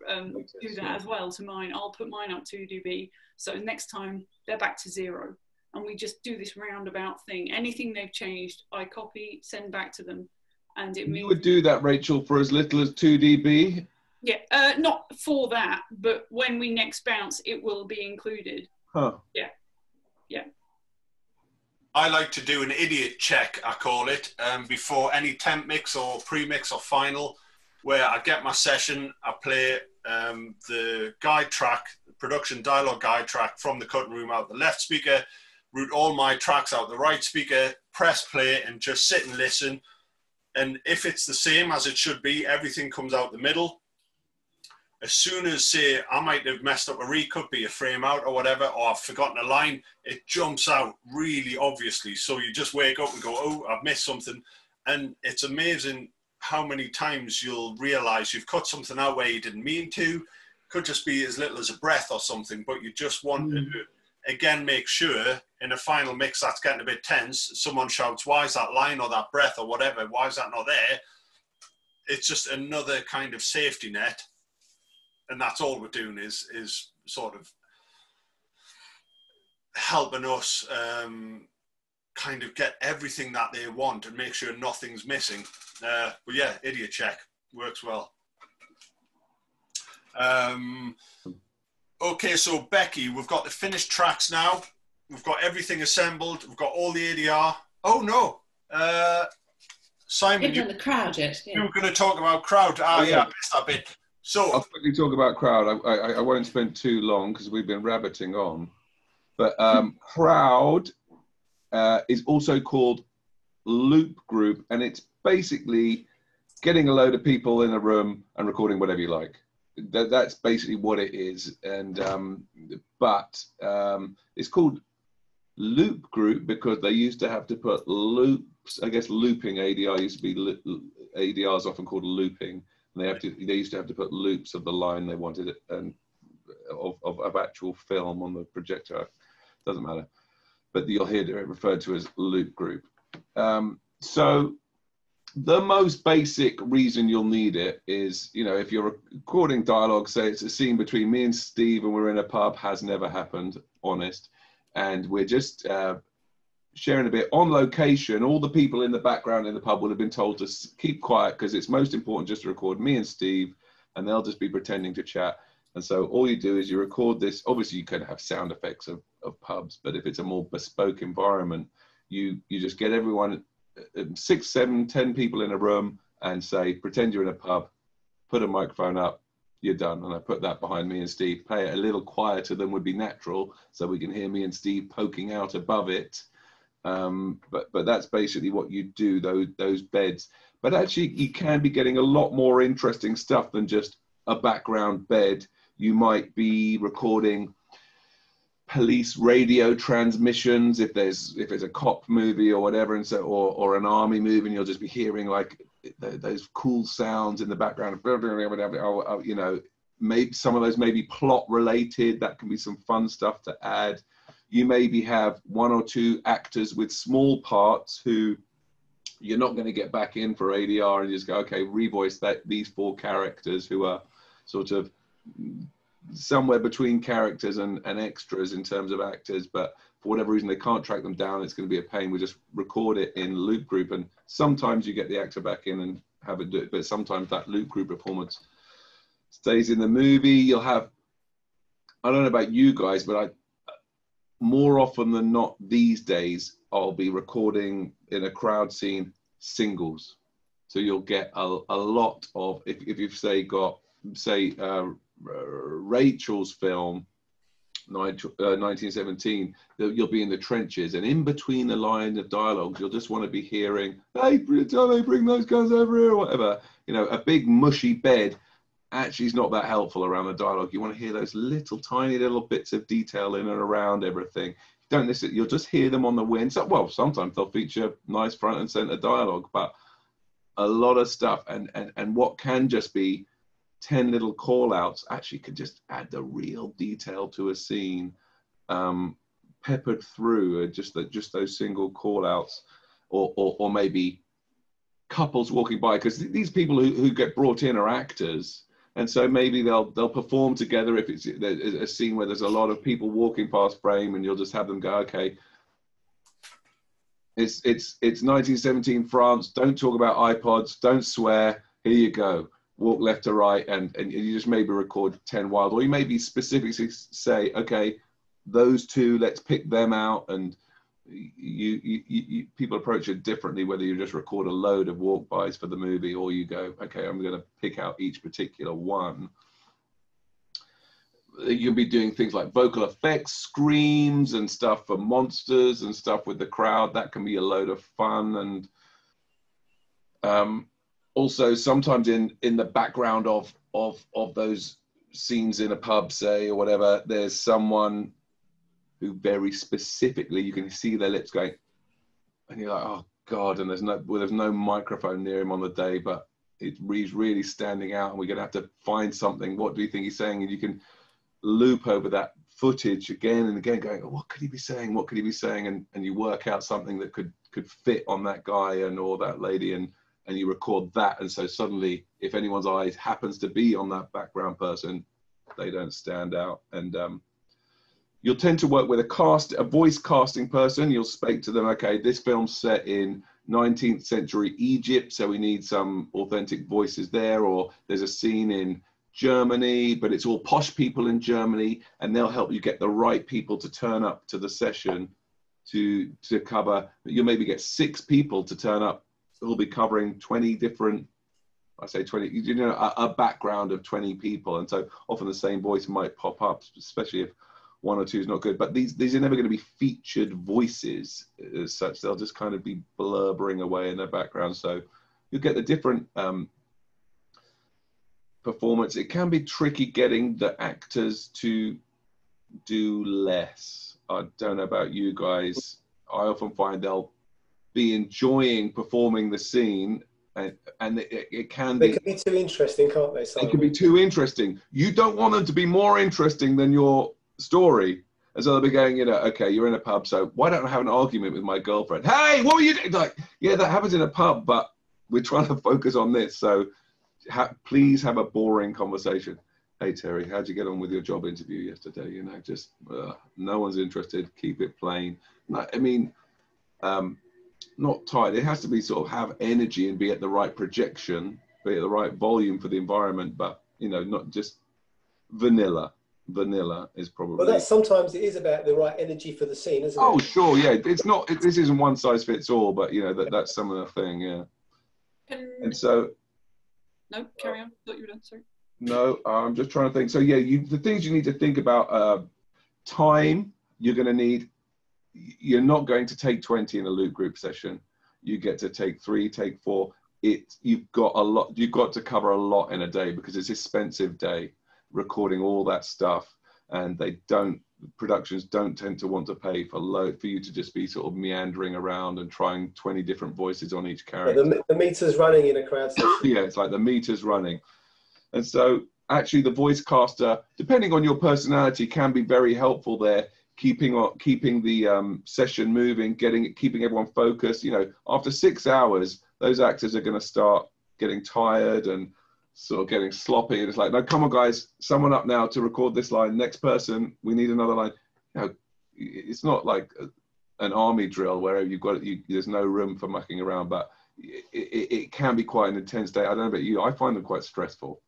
um, do that as well to mine. I'll put mine up 2 dB. So next time they're back to zero. And we just do this roundabout thing. Anything they've changed, I copy, send back to them. And it
You
means
would do that, Rachael, for as little as 2 dB?
yeah, uh, not for that, but when we next bounce, it will be included.
Huh.
Yeah, yeah.
I like to do an idiot check, I call it, um, before any temp mix or pre-mix or final, where I get my session, I play um, the guide track, the production dialogue guide track from the cutting room out the left speaker, route all my tracks out the right speaker, press play and just sit and listen. And if it's the same as it should be, everything comes out the middle. As soon as, say, I might have messed up a recut, be a frame out or whatever, or I've forgotten a line, it jumps out really obviously. So you just wake up and go, oh, I've missed something. And it's amazing how many times you'll realize you've cut something out where you didn't mean to. Could just be as little as a breath or something, but you just want to again make sure in a final mix that's getting a bit tense, someone shouts, Why is that line or that breath or whatever? Why is that not there? It's just another kind of safety net. And that's all we're doing is is sort of helping us um, kind of get everything that they want and make sure nothing's missing. Uh, but yeah, idiot check works well. Um, okay, so Becki, we've got the finished tracks now. We've got everything assembled. We've got all the ADR. Oh no, uh, Simon, you,
done the crowd yet.
you were going to talk about crowd. Ah,
Oh,
yeah,
yeah.
I missed that bit. So
I'll quickly talk about crowd. I, I, I won't spend too long because we've been rabbiting on. But um, crowd uh, is also called loop group, and it's basically getting a load of people in a room and recording whatever you like. That, that's basically what it is. And um, but um, it's called loop group because they used to have to put loops. I guess looping ADR used to be ADR is often called looping. And they have to. They used to have to put loops of the line they wanted and of, of, of actual film on the projector. Doesn't matter. But you'll hear it referred to as loop group. Um, so the most basic reason you'll need it is, you know, if you're recording dialogue, say it's a scene between me and Steve and we're in a pub, has never happened, honest, and we're just uh, sharing a bit on location. All the people in the background in the pub will have been told to keep quiet because it's most important just to record me and Steve, and they'll just be pretending to chat. And so all you do is you record this. Obviously, you can have sound effects of, of pubs, but if it's a more bespoke environment, you you just get everyone uh, six, seven, ten people in a room and say, pretend you're in a pub, put a microphone up, you're done. And I put that behind me and Steve, play it a little quieter than would be natural, so we can hear me and Steve poking out above it. Um, but but that's basically what you do those those beds. But actually, you can be getting a lot more interesting stuff than just a background bed. You might be recording police radio transmissions if there's if it's a cop movie or whatever and so or, or an army movie and you'll just be hearing like th- those cool sounds in the background you know maybe some of those may be plot related that can be some fun stuff to add. You maybe have one or two actors with small parts who you're not going to get back in for ADR and just go okay revoice that these four characters who are sort of somewhere between characters and, and extras in terms of actors, but for whatever reason they can't track them down, it's going to be a pain. We just record it in loop group, and sometimes you get the actor back in and have it do it, but sometimes that loop group performance stays in the movie. You'll have, I don't know about you guys, but I more often than not these days I'll be recording in a crowd scene singles. So you'll get a, a lot of if, if you've say got say uh, Rachael's film, uh, 1917, that you'll be in the trenches, and in between the line of dialogues, you'll just want to be hearing, "Hey, Tommy, bring those guns over here," or whatever. You know, a big mushy bed actually is not that helpful around the dialogue. You want to hear those little tiny little bits of detail in and around everything. Don't listen. You'll just hear them on the wind. So, well, sometimes they'll feature nice front and center dialogue, but a lot of stuff and and, and what can just be 10 little call outs actually could just add the real detail to a scene um, peppered through uh, just that just those single call outs or, or, or maybe couples walking by because th- these people who, who get brought in are actors and so maybe they'll they'll perform together if it's a scene where there's a lot of people walking past frame and you'll just have them go okay it's it's it's 1917 France. Don't talk about iPods. Don't swear. Here you go. Walk left to right, and and you just maybe record 10 wild, or you maybe specifically say, okay, those two, let's pick them out, and you, you, you, people approach it differently whether you just record a load of walk bys for the movie or you go okay i'm going to pick out each particular one you'll be doing things like vocal effects, screams and stuff for monsters and stuff with the crowd. That can be a load of fun. And um, also sometimes in, in the background of, of, of those scenes in a pub, say, or whatever, there's someone who very specifically, you can see their lips going, and you're like, oh God, and there's no, well, there's no microphone near him on the day, but it, he's really standing out and we're going to have to find something. What do you think he's saying? And you can, loop over that footage again and again, going, oh, what could he be saying? What could he be saying? And, and you work out something that could could fit on that guy and or that lady, and and you record that. And so suddenly, if anyone's eyes happens to be on that background person, they don't stand out. And um, you'll tend to work with a cast, a voice casting person. You'll speak to them. Okay, this film's set in 19th century Egypt, so we need some authentic voices there. Or there's a scene in Germany, but it's all posh people in Germany, and they'll help you get the right people to turn up to the session to to cover. You'll maybe get six people to turn up who'll be covering 20 different. I say 20, you know, a, a background of 20 people, and so often the same voice might pop up, especially if one or two is not good. But these these are never going to be featured voices as such. They'll just kind of be blurbering away in their background. So you'll get the different um, performance. It can be tricky getting the actors to do less. I don't know about you guys. I often find they'll be enjoying performing the scene and, and it, it can
they
be.
can be too interesting, can't they?
Simon? They can be too interesting. You don't want them to be more interesting than your story. And so they'll be going, you know, okay, you're in a pub, so why don't I have an argument with my girlfriend? Hey, what were you doing? Like, yeah, that happens in a pub, but we're trying to focus on this. So ha- please have a boring conversation. Hey Terry, how'd you get on with your job interview yesterday? You know, just uh, no one's interested. Keep it plain. I mean, um, not tight. It has to be sort of have energy and be at the right projection, be at the right volume for the environment, but you know, not just vanilla. Vanilla is probably.
Well, that sometimes it is about the right energy for the scene, isn't it?
Oh, sure, yeah. It's not. It, this isn't one size fits all, but you know that that's some of the thing, yeah. And so
no, carry on. Thought you were done. Sorry.
No, I'm just trying to think. So yeah, you the things you need to think about. Uh, time. You're going to need. You're not going to take 20 in a loop group session. You get to take three, take four. It you've got a lot. You've got to cover a lot in a day because it's expensive day recording all that stuff, and they don't productions don't tend to want to pay for low for you to just be sort of meandering around and trying 20 different voices on each character.
The, the meter's running in a crowd session.
yeah, it's like the meter's running. And so actually the voice caster, depending on your personality, can be very helpful there, keeping on keeping the um, session moving, getting keeping everyone focused. You know, after six hours, those actors are going to start getting tired and sort of getting sloppy. And it's like, no, come on, guys, someone up now to record this line. Next person, we need another line. You know, it's not like a, an army drill where you've got you, there's no room for mucking around, but it, it, it, can be quite an intense day. I don't know about you. I find them quite stressful.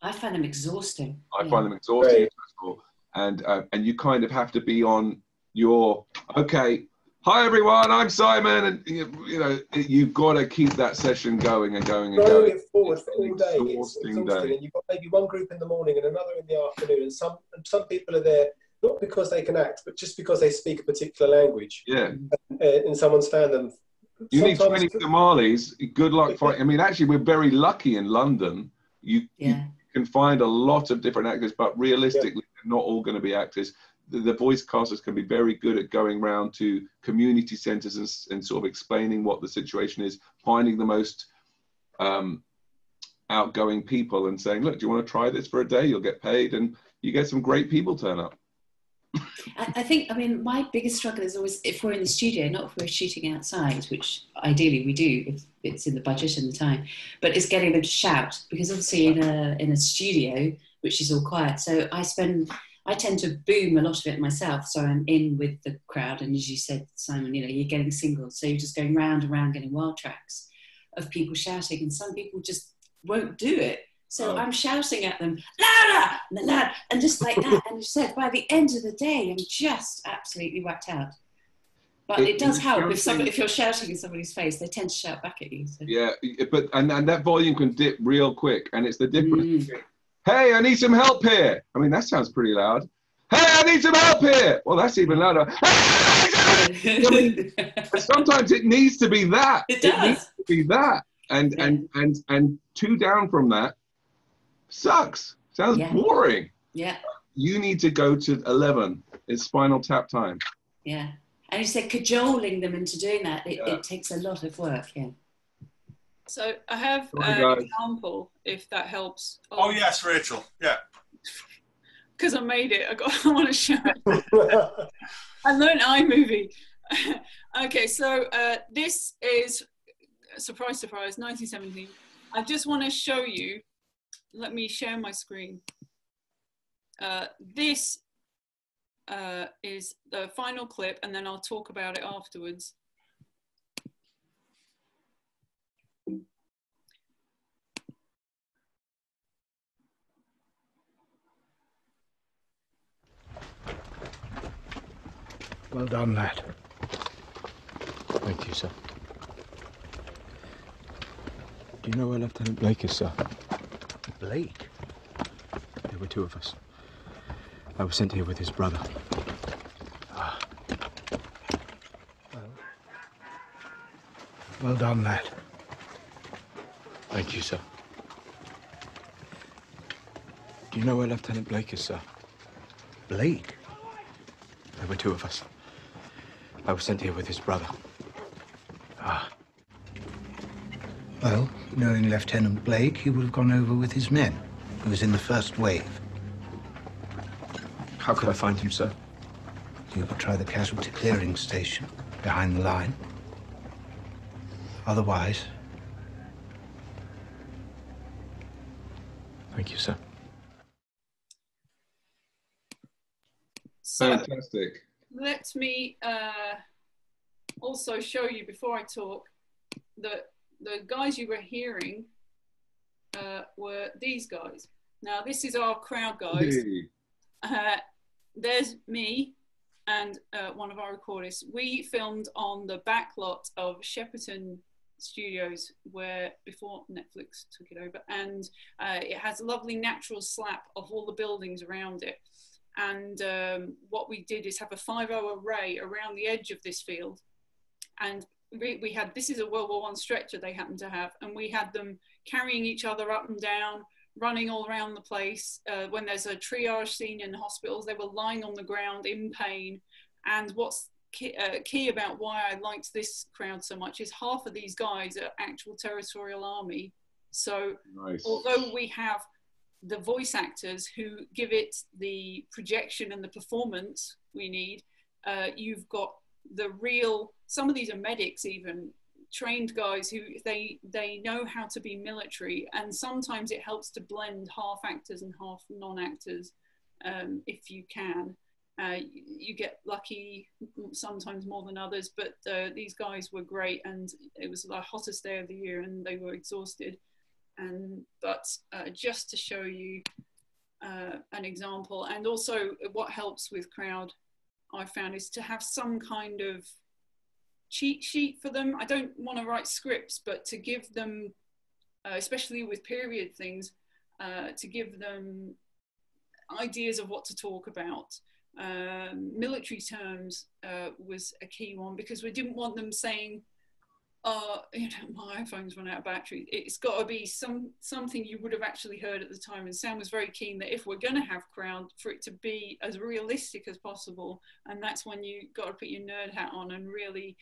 I find them exhausting.
I yeah. find them exhausting, right. Stressful, and uh, and you kind of have to be on your okay hi everyone, I'm Simon, and you, you know you've got to keep that session going and going and
going. it forward for all day. It's exhausting, day. and you've got maybe one group in the morning and another in the afternoon, and some and some people are there not because they can act, but just because they speak a particular language.
Yeah,
and, uh, and someone's found them.
You need 20 Somalis. Good luck fighting. I mean, actually, we're very lucky in London. You, yeah. you can find a lot of different actors, but realistically, yeah. Not all going to be actors the, the voice casters can be very good at going around to community centres and, and, sort of explaining what the situation is, finding the most um, outgoing people and saying, "Look, do you want to try this for a day? You'll get paid," and you get some great people turn up.
I, think, I mean, my biggest struggle is always if we're in the studio, not if we're shooting outside, which ideally we do if it's in the budget and the time, but it's getting them to shout because obviously in a in a studio, which is all quiet, so I spend. I tend to boom a lot of it myself, so I'm in with the crowd. And as you said, Simon, you know, you're getting singles, so you're just going round and round, getting wild tracks of people shouting, and some people just won't do it. So
Oh.
I'm shouting at them, louder, and louder, and just like that. and you said, by the end of the day, I'm just absolutely whacked out. But
It-
it, does help if somebody, if you're shouting in somebody's face, they tend to shout back at you. So.
Yeah, but and, and that volume can dip real quick, and it's the difference.
Mm.
Hey, I need some help here. I mean, that sounds pretty loud. Hey, I need some help here. Well, that's even louder. I mean, sometimes it needs to be that.
It
needs
does.
to be that, and and and and two down from that sucks. Sounds
Yeah.
boring.
Yeah,
You need to go to eleven. It's Spinal Tap time.
yeah. And you said cajoling them into doing that, it,
Yeah.
it takes a lot of work. Yeah.
So I have
Sorry,
an
guys.
example, if that helps.
Oh yes, Rachael. Yeah.
Because I made it, I got. I want to show it. I learned iMovie. okay, so uh, this is surprise, surprise, 1917. I just want to show you. Let me share my screen. Uh, this uh, is the final clip, and then I'll talk about it afterwards.
Well done, lad.
Thank you, sir. Do you know where Lieutenant Blake is, sir?
Blake?
There were two of us. I was sent here with his brother. Ah.
Well done, lad.
Thank you, sir. Do you know where Lieutenant Blake is, sir?
Blake?
There were two of us. I was sent here with his brother. Ah.
Well, knowing Lieutenant Blake, he would have gone over with his men. He was in the first wave.
How could I find him, sir?
You could try the casualty clearing station behind the line. Otherwise,
Thank you, sir.
So
Fantastic.
let me uh, also show you before I talk that the guys you were hearing uh, were these guys. Now this is our crowd guys.
Hey.
Uh, there's me and uh, one of our recordists. We filmed on the back lot of Shepperton Studios, where before Netflix took it over, and uh, it has a lovely natural slap of all the buildings around it. And um, what we did is have a 5 0 array around the edge of this field. And we, we had this is a World War One stretcher they happened to have, and we had them carrying each other up and down, running all around the place. Uh, when there's a triage scene in hospitals, they were lying on the ground in pain. And what's key, uh, key about why I liked this crowd so much is half of these guys are actual territorial army. So
Nice.
although we have the voice actors who give it the projection and the performance we need, uh, you've got the real. Some of these are medics, even trained guys who they they know how to be military, and sometimes it helps to blend half actors and half non-actors um, if you can. Uh, you, get lucky sometimes more than others, but uh, these guys were great, and it was the hottest day of the year, and they were exhausted. And but uh, just to show you uh, an example, and also what helps with crowd, I found is to have some kind of cheat sheet for them. I don't want to write scripts, but to give them, uh, especially with period things, uh, to give them ideas of what to talk about. Um, military terms uh, was a key one because we didn't want them saying, "Oh, you know, my iPhone's run out of battery." It's got to be some something you would have actually heard at the time. And Sam was very keen that if we're going to have crowd, for it to be as realistic as possible. And that's when you got to put your nerd hat on and really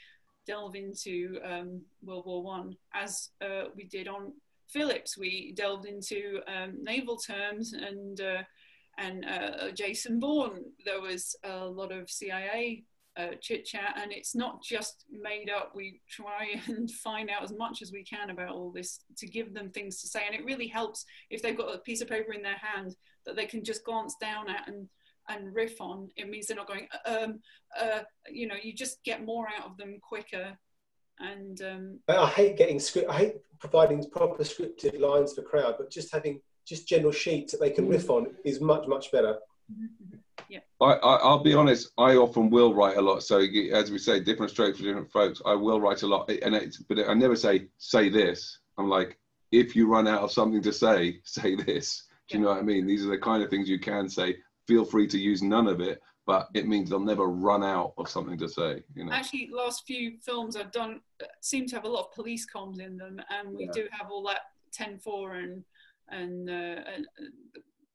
delve into um, World War One as uh, we did on Phillips. We delved into um, naval terms and uh, and uh, Jason Bourne. There was a lot of CIA uh, chit chat, and it's not just made up. We try and find out as much as we can about all this to give them things to say, and it really helps if they've got a piece of paper in their hand that they can just glance down at and and riff on. It means they're not going, um, uh, you know, you just get more out of them quicker. And um,
I hate getting script. I hate providing proper scripted lines for crowd, but just having just general sheets that they can riff on is much much better.
Yeah.
I, I, will be honest. I often will write a lot. So as we say, different strokes for different folks. I will write a lot, and it's, but I never say say this. I'm like, if you run out of something to say, say this. Do you know what I mean? These are the kind of things you can say. Feel free to use none of it, but it means they'll never run out of something to say. You know.
Actually, last few films I've done seem to have a lot of police comms in them, and we yeah. do have all that 10-4 and and, uh, and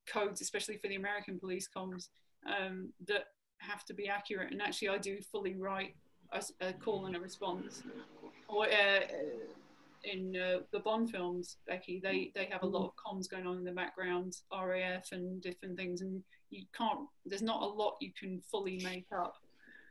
codes, especially for the American police comms um, that have to be accurate. And actually, I do fully write a, a call and a response. Or uh, in uh, the Bond films, Becki, they they have a lot of comms going on in the background, RAF and different things, and you can't. There's not a lot you can fully make up.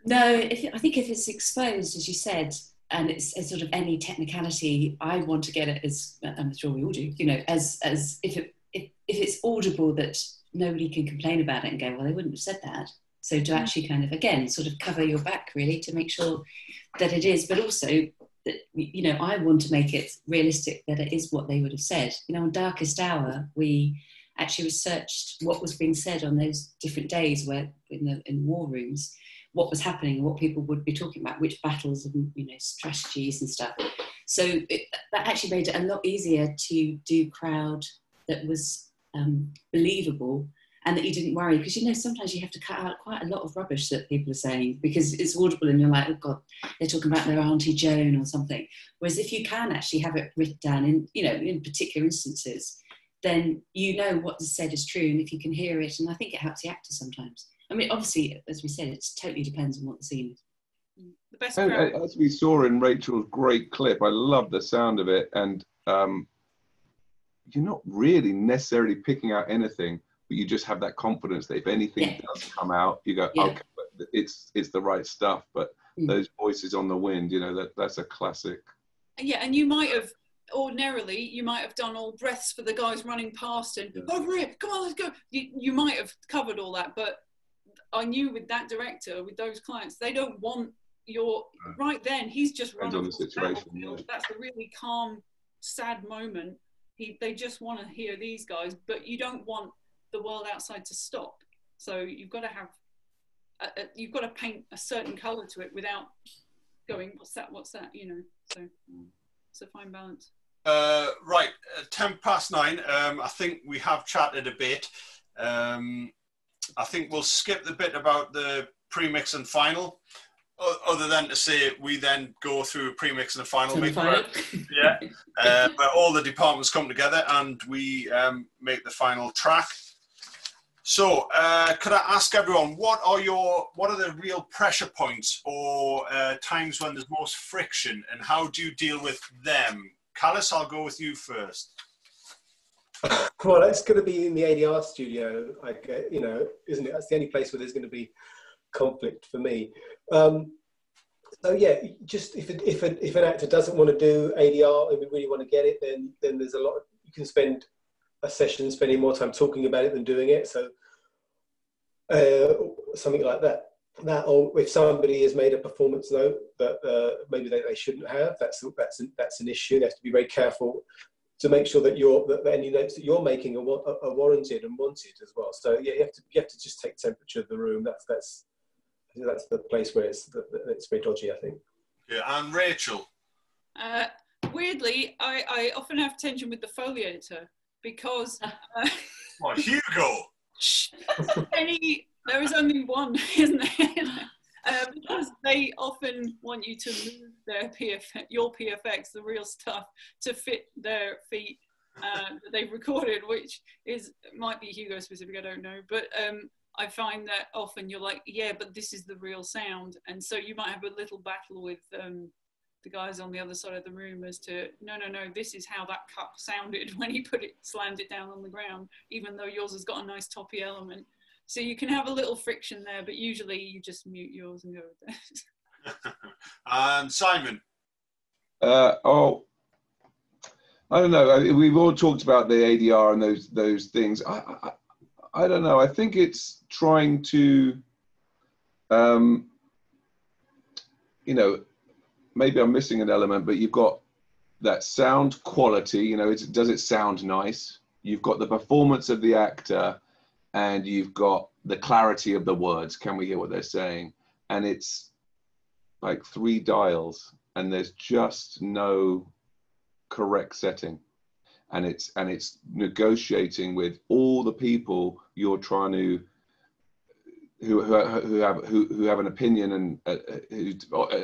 No, if, I think if it's exposed, as you said, and it's, it's, sort of any technicality, I want to get it as I'm sure we all do. You know, as as if it if, if it's audible that nobody can complain about it and go, well, they wouldn't have said that. So to mm. actually kind of again sort of cover your back really to make sure that it is, but also that you know I want to make it realistic that it is what they would have said. You know, on Darkest Hour we actually researched what was being said on those different days where in the in war rooms what was happening, what people would be talking about, which battles and you know strategies and stuff. So it, that actually made it a lot easier to do crowd that was um, believable and that you didn't worry. Because you know sometimes you have to cut out quite a lot of rubbish that people are saying because it's audible and you're like oh god they're talking about their auntie joan or something. Whereas if you can actually have it written down in you know in particular instances then you know what is said is true and if you can hear it and i think it helps the actor sometimes. I mean obviously as we said it totally depends on what the scene is.
The best
and, as we saw in rachael's great clip i love the sound of it and um, you're not really necessarily picking out anything, but you just have that confidence that if anything yeah. does come out, you go, yeah. okay, it's it's the right stuff. But mm. those voices on the wind, you know, that that's a classic.
Yeah, and you might have ordinarily you might have done all breaths for the guys running past and yeah. over here, come on, let's go. You you might have covered all that, but I knew with that director, with those clients, they don't want your right then. He's just running.
On the situation, yeah.
That's a really calm, sad moment he, they just want to hear these guys, but you don't want the world outside to stop. So you've got to have, a, a, you've got to paint a certain color to it without going, what's that, what's that, you know. So it's a fine balance.
Uh, right, uh, 10 past nine. Um, I think we have chatted a bit. Um, I think we'll skip the bit about the pre-mix and final other than to say we then go through a pre-mix and a final mix, yeah, uh, where all the departments come together and we um, make the final track. So, uh, could I ask everyone what are your what are the real pressure points or uh, times when there's most friction, and how do you deal with them? Kallis, I'll go with you first.
Well, it's going to be in the ADR studio, I get, you know, isn't it? That's the only place where there's going to be conflict for me. Um, so yeah, just if if a, if an actor doesn't want to do ADR and we really want to get it, then then there's a lot. Of, you can spend a session spending more time talking about it than doing it. So uh, something like that. That or if somebody has made a performance note that uh, maybe they, they shouldn't have, that's that's an, that's an issue. They have to be very careful to make sure that your that any notes that you're making are, are, warranted and wanted as well. So yeah, you have to you have to just take temperature of the room. That's that's that's the place where it's it's very dodgy, I think.
Yeah, and Rachael.
Uh, weirdly, I, I often have tension with the Foley editor because. Uh,
what, Hugo?
any, there is only one, isn't there? Uh, because they often want you to move their PF, your PFX, the real stuff, to fit their feet uh, that they've recorded, which is might be Hugo specific, I don't know. But um, I find that often you're like, yeah, but this is the real sound, and so you might have a little battle with um, the guys on the other side of the room as to no, no, no, this is how that cut sounded when he put it, slammed it down on the ground, even though yours has got a nice toppy element. So you can have a little friction there, but usually you just mute yours and go with that.
and Simon.
Uh, oh, I don't know. I- We've all talked about the ADR and those those things. I, I, I don't know. I think it's trying to, um, you know, maybe I'm missing an element, but you've got that sound quality. You know, does it sound nice? You've got the performance of the actor, and you've got the clarity of the words. Can we hear what they're saying? And it's like three dials, and there's just no correct setting and it's and it's negotiating with all the people you're trying to who who, who have who, who have an opinion and uh, who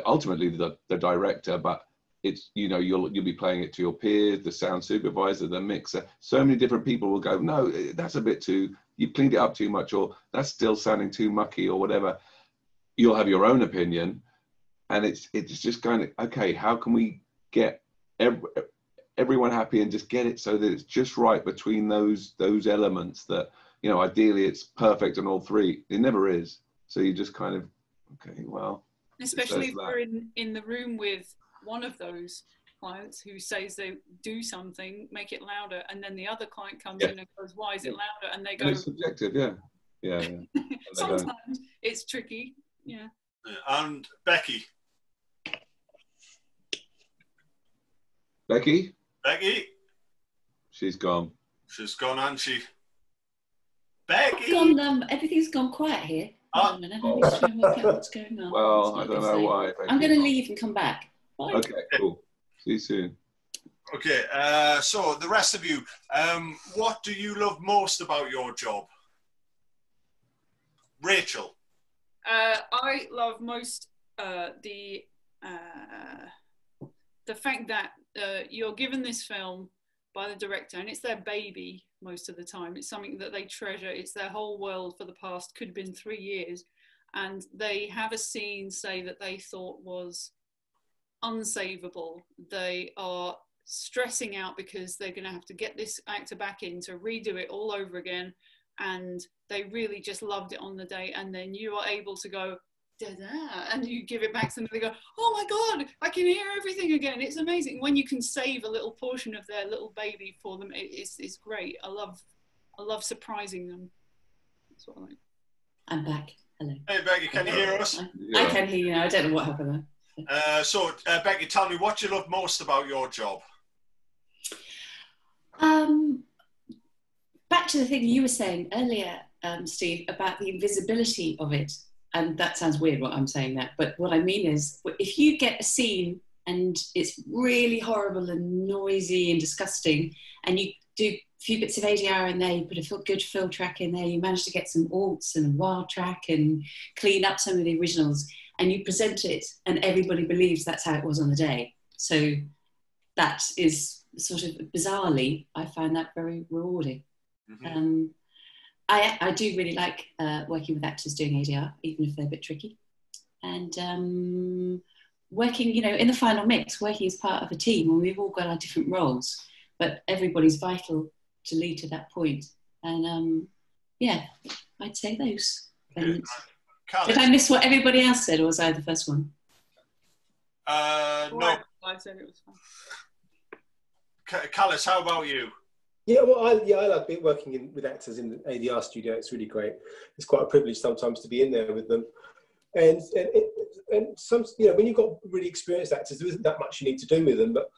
ultimately the, the director but it's you know you'll you'll be playing it to your peers the sound supervisor the mixer. So many different people will go no eh, that's a bit too you've cleaned it up too much or that's still sounding too mucky or whatever. You'll have your own opinion and it's it's just kind of okay how can we get every, everyone happy and just get it so that it's just right between those those elements that you know ideally it's perfect on all three it never is so you just kind of okay well
Especially if
says that.
we're in, in the room with one of those clients who says they do something, make it louder, and then the other client comes
Yeah.
in and goes, Why is it louder? And they
and
go,
it's subjective yeah yeah, yeah. And don't.
Sometimes it's tricky. Yeah.
And Becki.
becki
Becki.
she's gone
She's gone, and she. Becki.
Gone, um, everything's gone quiet here. Hold minute, let me try and work out what's going on.
well i
It's
don't
not
know
the
why
same.
Becki.
I'm going to leave and come back. Bye.
okay cool see you soon
Okay, uh, so the rest of you, um, what do you love most about your job? Rachael.
Uh, I love most uh, the uh, the fact that uh, you're given this film by the director, and it's their baby most of the time. It's something that they treasure. It's their whole world for the past could have been three years, and they have a scene say that they thought was unsavable. They are stressing out because they're going to have to get this actor back in to redo it all over again and they really just loved it on the day and then you are able to go and you give it back to them and they go oh my god i can hear everything again it's amazing when you can save a little portion of their little baby for them it, it's, it's great i love i love surprising them that's what i like
I'm back. Hello.
Hey, Becki, can you hear us?
I can hear you now. I don't know what happened there.
Uh, so, uh, Becki, tell me what you love most about your job.
Um, back to the thing you were saying earlier, um, Steve, about the invisibility of it. And that sounds weird what I'm saying that, but what I mean is if you get a scene and it's really horrible and noisy and disgusting, and you do a few bits of ADR in there, you put a good fill track in there, you manage to get some alts and a wild track and clean up some of the originals, and you present it, and everybody believes that's how it was on the day. So that is sort of bizarrely, I find that very rewarding. Um, I, I do really like uh, working with actors doing ADR, even if they're a bit tricky. And um, working, you know, in the final mix, working as part of a team, and we've all got our different roles, but everybody's vital to lead to that point. And um, yeah, I'd say those. Did I miss what everybody else said, or was I the first one?
Uh, no.
i said it was fun
Ca- Kallis, how about you?
Yeah, well, I, yeah, I like working in, with actors in the ADR studio. It's really great. It's quite a privilege sometimes to be in there with them. And and, and some, you know, when you've got really experienced actors, there isn't that much you need to do with them. But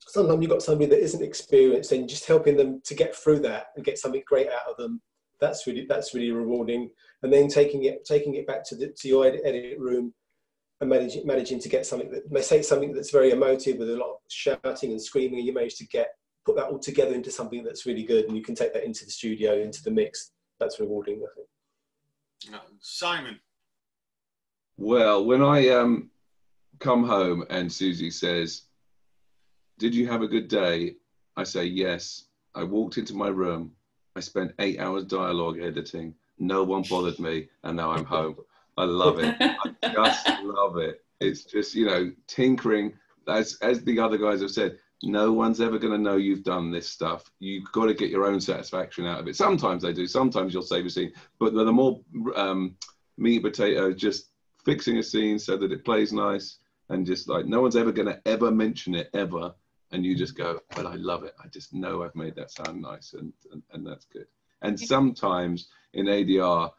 sometimes you've got somebody that isn't experienced, and just helping them to get through that and get something great out of them. That's really that's really rewarding. And then taking it taking it back to the to your edit, edit room and managing managing to get something that may say something that's very emotive with a lot of shouting and screaming, and you manage to get put that all together into something that's really good, and you can take that into the studio, into the mix. That's rewarding, I think.
Uh, Simon.
Well, when I um, come home and Susie says, Did you have a good day? I say, Yes. I walked into my room. I spent eight hours dialogue editing. No one bothered me. And now I'm home. I love it. I just love it. It's just, you know, tinkering, as as the other guys have said, no one's ever going to know you've done this stuff. You've got to get your own satisfaction out of it. Sometimes they do. Sometimes you'll save a scene, but the more um, meat and potato, just fixing a scene so that it plays nice, and just like no one's ever going to ever mention it ever, and you just go, "But I love it. I just know I've made that sound nice, and and, and that's good." And sometimes in ADR,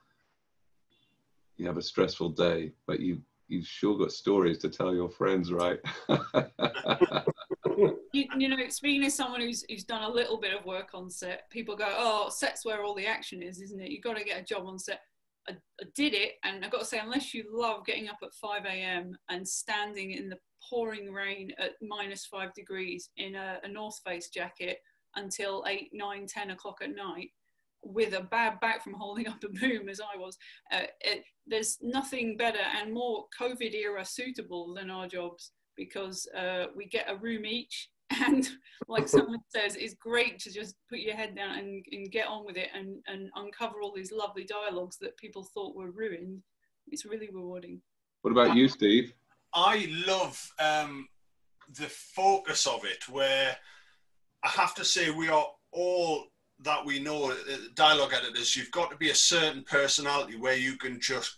you have a stressful day, but you you've sure got stories to tell your friends, right?
you, you, know, speaking as someone who's who's done a little bit of work on set, people go, "Oh, set's where all the action is, isn't it? You've got to get a job on set." I, I did it, and I've got to say, unless you love getting up at 5 a.m. and standing in the pouring rain at minus five degrees in a, a North Face jacket until 8, 9, 10 o'clock at night, with a bad back from holding up a boom as I was, uh, it, there's nothing better and more COVID era suitable than our jobs because uh, we get a room each. And like someone says, it's great to just put your head down and, and get on with it and, and uncover all these lovely dialogues that people thought were ruined. It's really rewarding.
What about you, Steve?
I love um, the focus of it, where I have to say we are all that we know, uh, dialogue editors, you've got to be a certain personality where you can just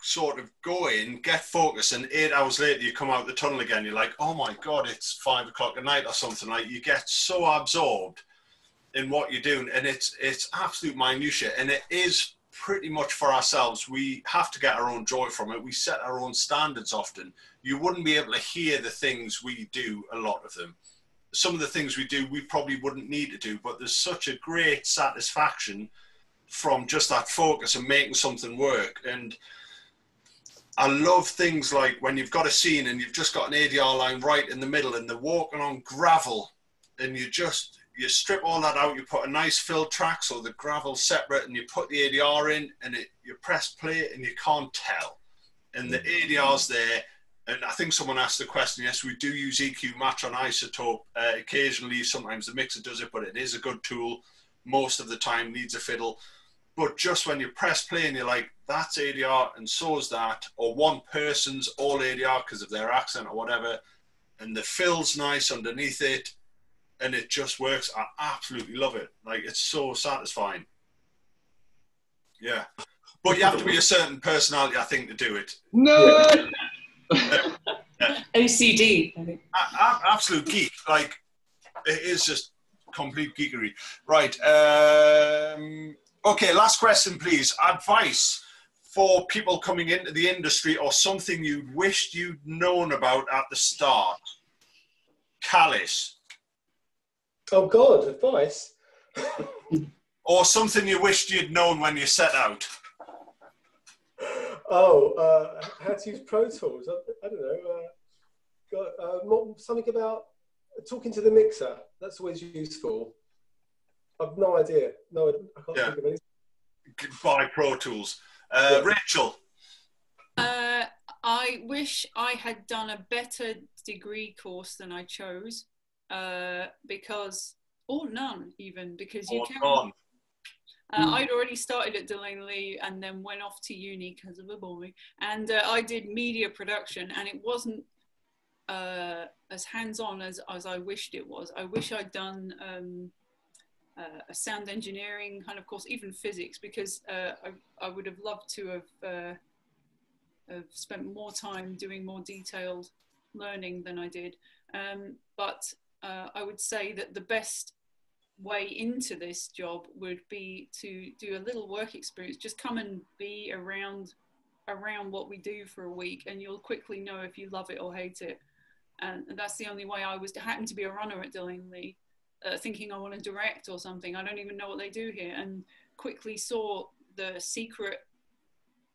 sort of go in, get focused, and eight hours later you come out the tunnel again. You're like, oh my god, it's five o'clock at night or something. Like you get so absorbed in what you're doing, and it's it's absolute minutia, and it is pretty much for ourselves. We have to get our own joy from it. We set our own standards often. You wouldn't be able to hear the things we do, a lot of them some of the things we do we probably wouldn't need to do but there's such a great satisfaction from just that focus and making something work. And I love things like when you've got a scene and you've just got an ADR line right in the middle and they're walking on gravel and you just you strip all that out you put a nice fill track so the gravel separate and you put the ADR in and it you press play and you can't tell. And the ADR's there and I think someone asked the question. Yes, we do use EQ Match on iZotope uh, occasionally. Sometimes the mixer does it, but it is a good tool. Most of the time, needs a fiddle. But just when you press play and you're like, that's ADR and so is that, or one person's all ADR because of their accent or whatever, and the fill's nice underneath it, and it just works. I absolutely love it. Like it's so satisfying. Yeah, but you have to be a certain personality, I think, to do it.
No.
OCD.
absolute geek. Like it is just complete geekery. Right. Um, okay. Last question, please. Advice for people coming into the industry, or something you wished you'd known about at the start. Kallis.
Oh God, advice.
or something you wished you'd known when you set out.
Oh, uh, how to use Pro Tools? I, I don't know. Uh, got, uh, more, something about talking to the mixer. That's always useful. I've no idea. No, I can't yeah. think of anything.
Buy Pro Tools. Uh, yeah. Rachael.
Uh, I wish I had done a better degree course than I chose uh, because, or none even, because you can. None. Uh, mm. I'd already started at De Lane Lea and then went off to uni because of a boy. And uh, I did media production, and it wasn't uh, as hands on as, as I wished it was. I wish I'd done um, uh, a sound engineering kind of course, even physics, because uh, I, I, would have loved to have, uh, have spent more time doing more detailed learning than I did. Um, but I would say that the best way into this job would be to do a little work experience. Just come and be around around what we do for a week and you'll quickly know if you love it or hate it. And that's the only way i was happened to be a runner at De Lane Lea uh, thinking i want to direct or something. I don't even know what they do here. And quickly saw the secret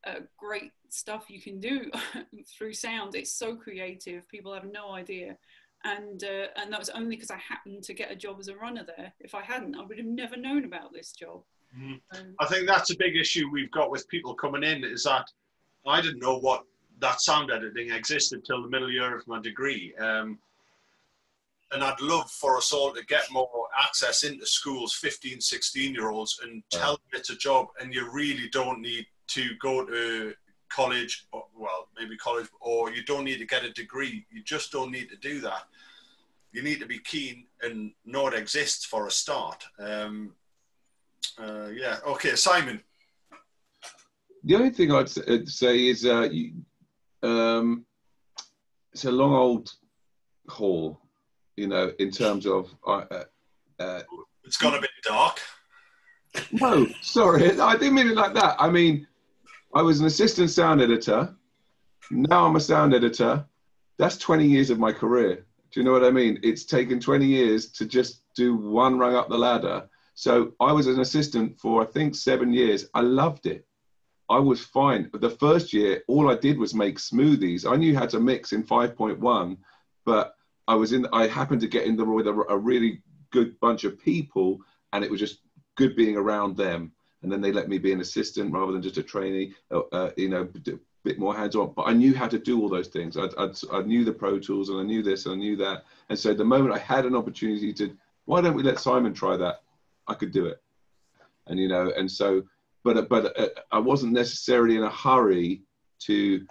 uh, great stuff you can do through sound. It's so creative. People have no idea and uh, and that was only because I happened to get a job as a runner there. If I hadn't, I would have never known about this job.
Mm. Um, I think that's a big issue we've got with people coming in is that I didn't know what that sound editing existed till the middle year of my degree. Um, and I'd love for us all to get more access into schools, 15, 16 year olds, and tell them it's a job. And you really don't need to go to college, or, well, maybe college, or you don't need to get a degree. You just don't need to do that. You need to be keen and know it exists for a start. Um, uh, yeah. Okay, Simon.
The only thing I'd uh, say is uh, you, um, it's a long old haul, you know, in terms of. Uh, uh,
it's gone a bit dark.
No, sorry, I didn't mean it like that. I mean, I was an assistant sound editor. Now I'm a sound editor. That's 20 years of my career. Do you know what I mean? It's taken 20 years to just do one rung up the ladder. So I was an assistant for, I think, seven years. I loved it. I was fine. But the first year, all I did was make smoothies. I knew how to mix in 5.1, but I was in, I happened to get in the with a, a really good bunch of people, and it was just good being around them. And then they let me be an assistant rather than just a trainee, uh, uh, you know, a bit more hands on. But I knew how to do all those things. I, I, I knew the Pro Tools and I knew this and I knew that. And so the moment I had an opportunity to, why don't we let Simon try that? I could do it. And, you know, and so, but, but uh, I wasn't necessarily in a hurry to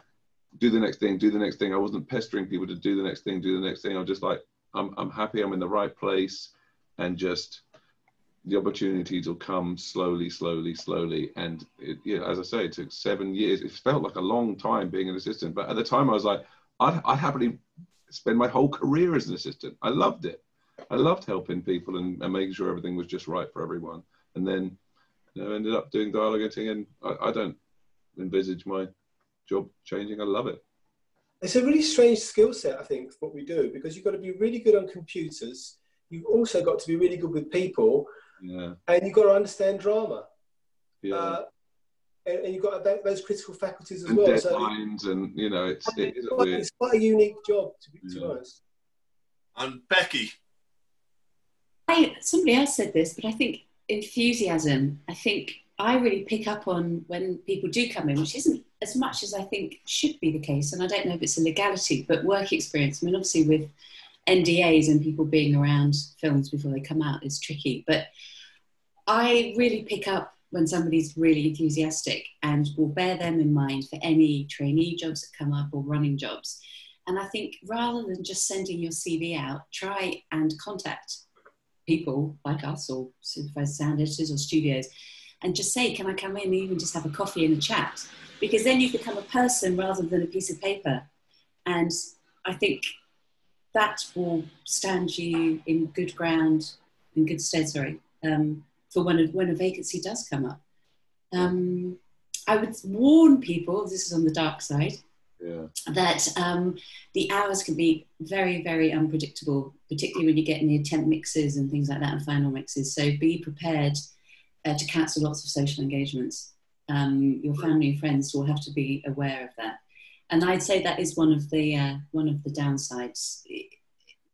do the next thing, do the next thing. I wasn't pestering people to do the next thing, do the next thing. I was just like, I'm, I'm happy I'm in the right place and just the opportunities will come slowly, slowly, slowly. And it, yeah, as I say, it took seven years. It felt like a long time being an assistant, but at the time I was like, I'd, I'd happily spend my whole career as an assistant. I loved it. I loved helping people and, and making sure everything was just right for everyone. And then you know, ended up doing dialogue editing, and I, I don't envisage my job changing. I love it.
It's a really strange skill set, I think, what we do, because you've got to be really good on computers. You've also got to be really good with people
yeah.
And you've got to understand drama.
Yeah.
Uh, and, and, you've got those critical faculties as
and
well.
Deadlines so and you know, it's it is
quite, it's quite a unique job to be, to
yeah. honest. And Becki.
I somebody else said this, but I think enthusiasm. I think I really pick up on when people do come in, which isn't as much as I think should be the case. And I don't know if it's a legality, but work experience. I mean, obviously with NDAs and people being around films before they come out is tricky. But I really pick up when somebody's really enthusiastic and will bear them in mind for any trainee jobs that come up or running jobs. And I think rather than just sending your CV out, try and contact people like us or supervised sound editors or studios and just say, Can I come in and even just have a coffee and a chat? Because then you become a person rather than a piece of paper. And I think that will stand you in good ground, in good stead, sorry, um, for when a, when a vacancy does come up. Um, I would warn people, this is on the dark side,
yeah.
that um, the hours can be very, very unpredictable, particularly when you get near temp mixes and things like that and final mixes. So be prepared uh, to cancel lots of social engagements. Um, your family and friends will have to be aware of that and I'd say that is one of the uh, one of the downsides.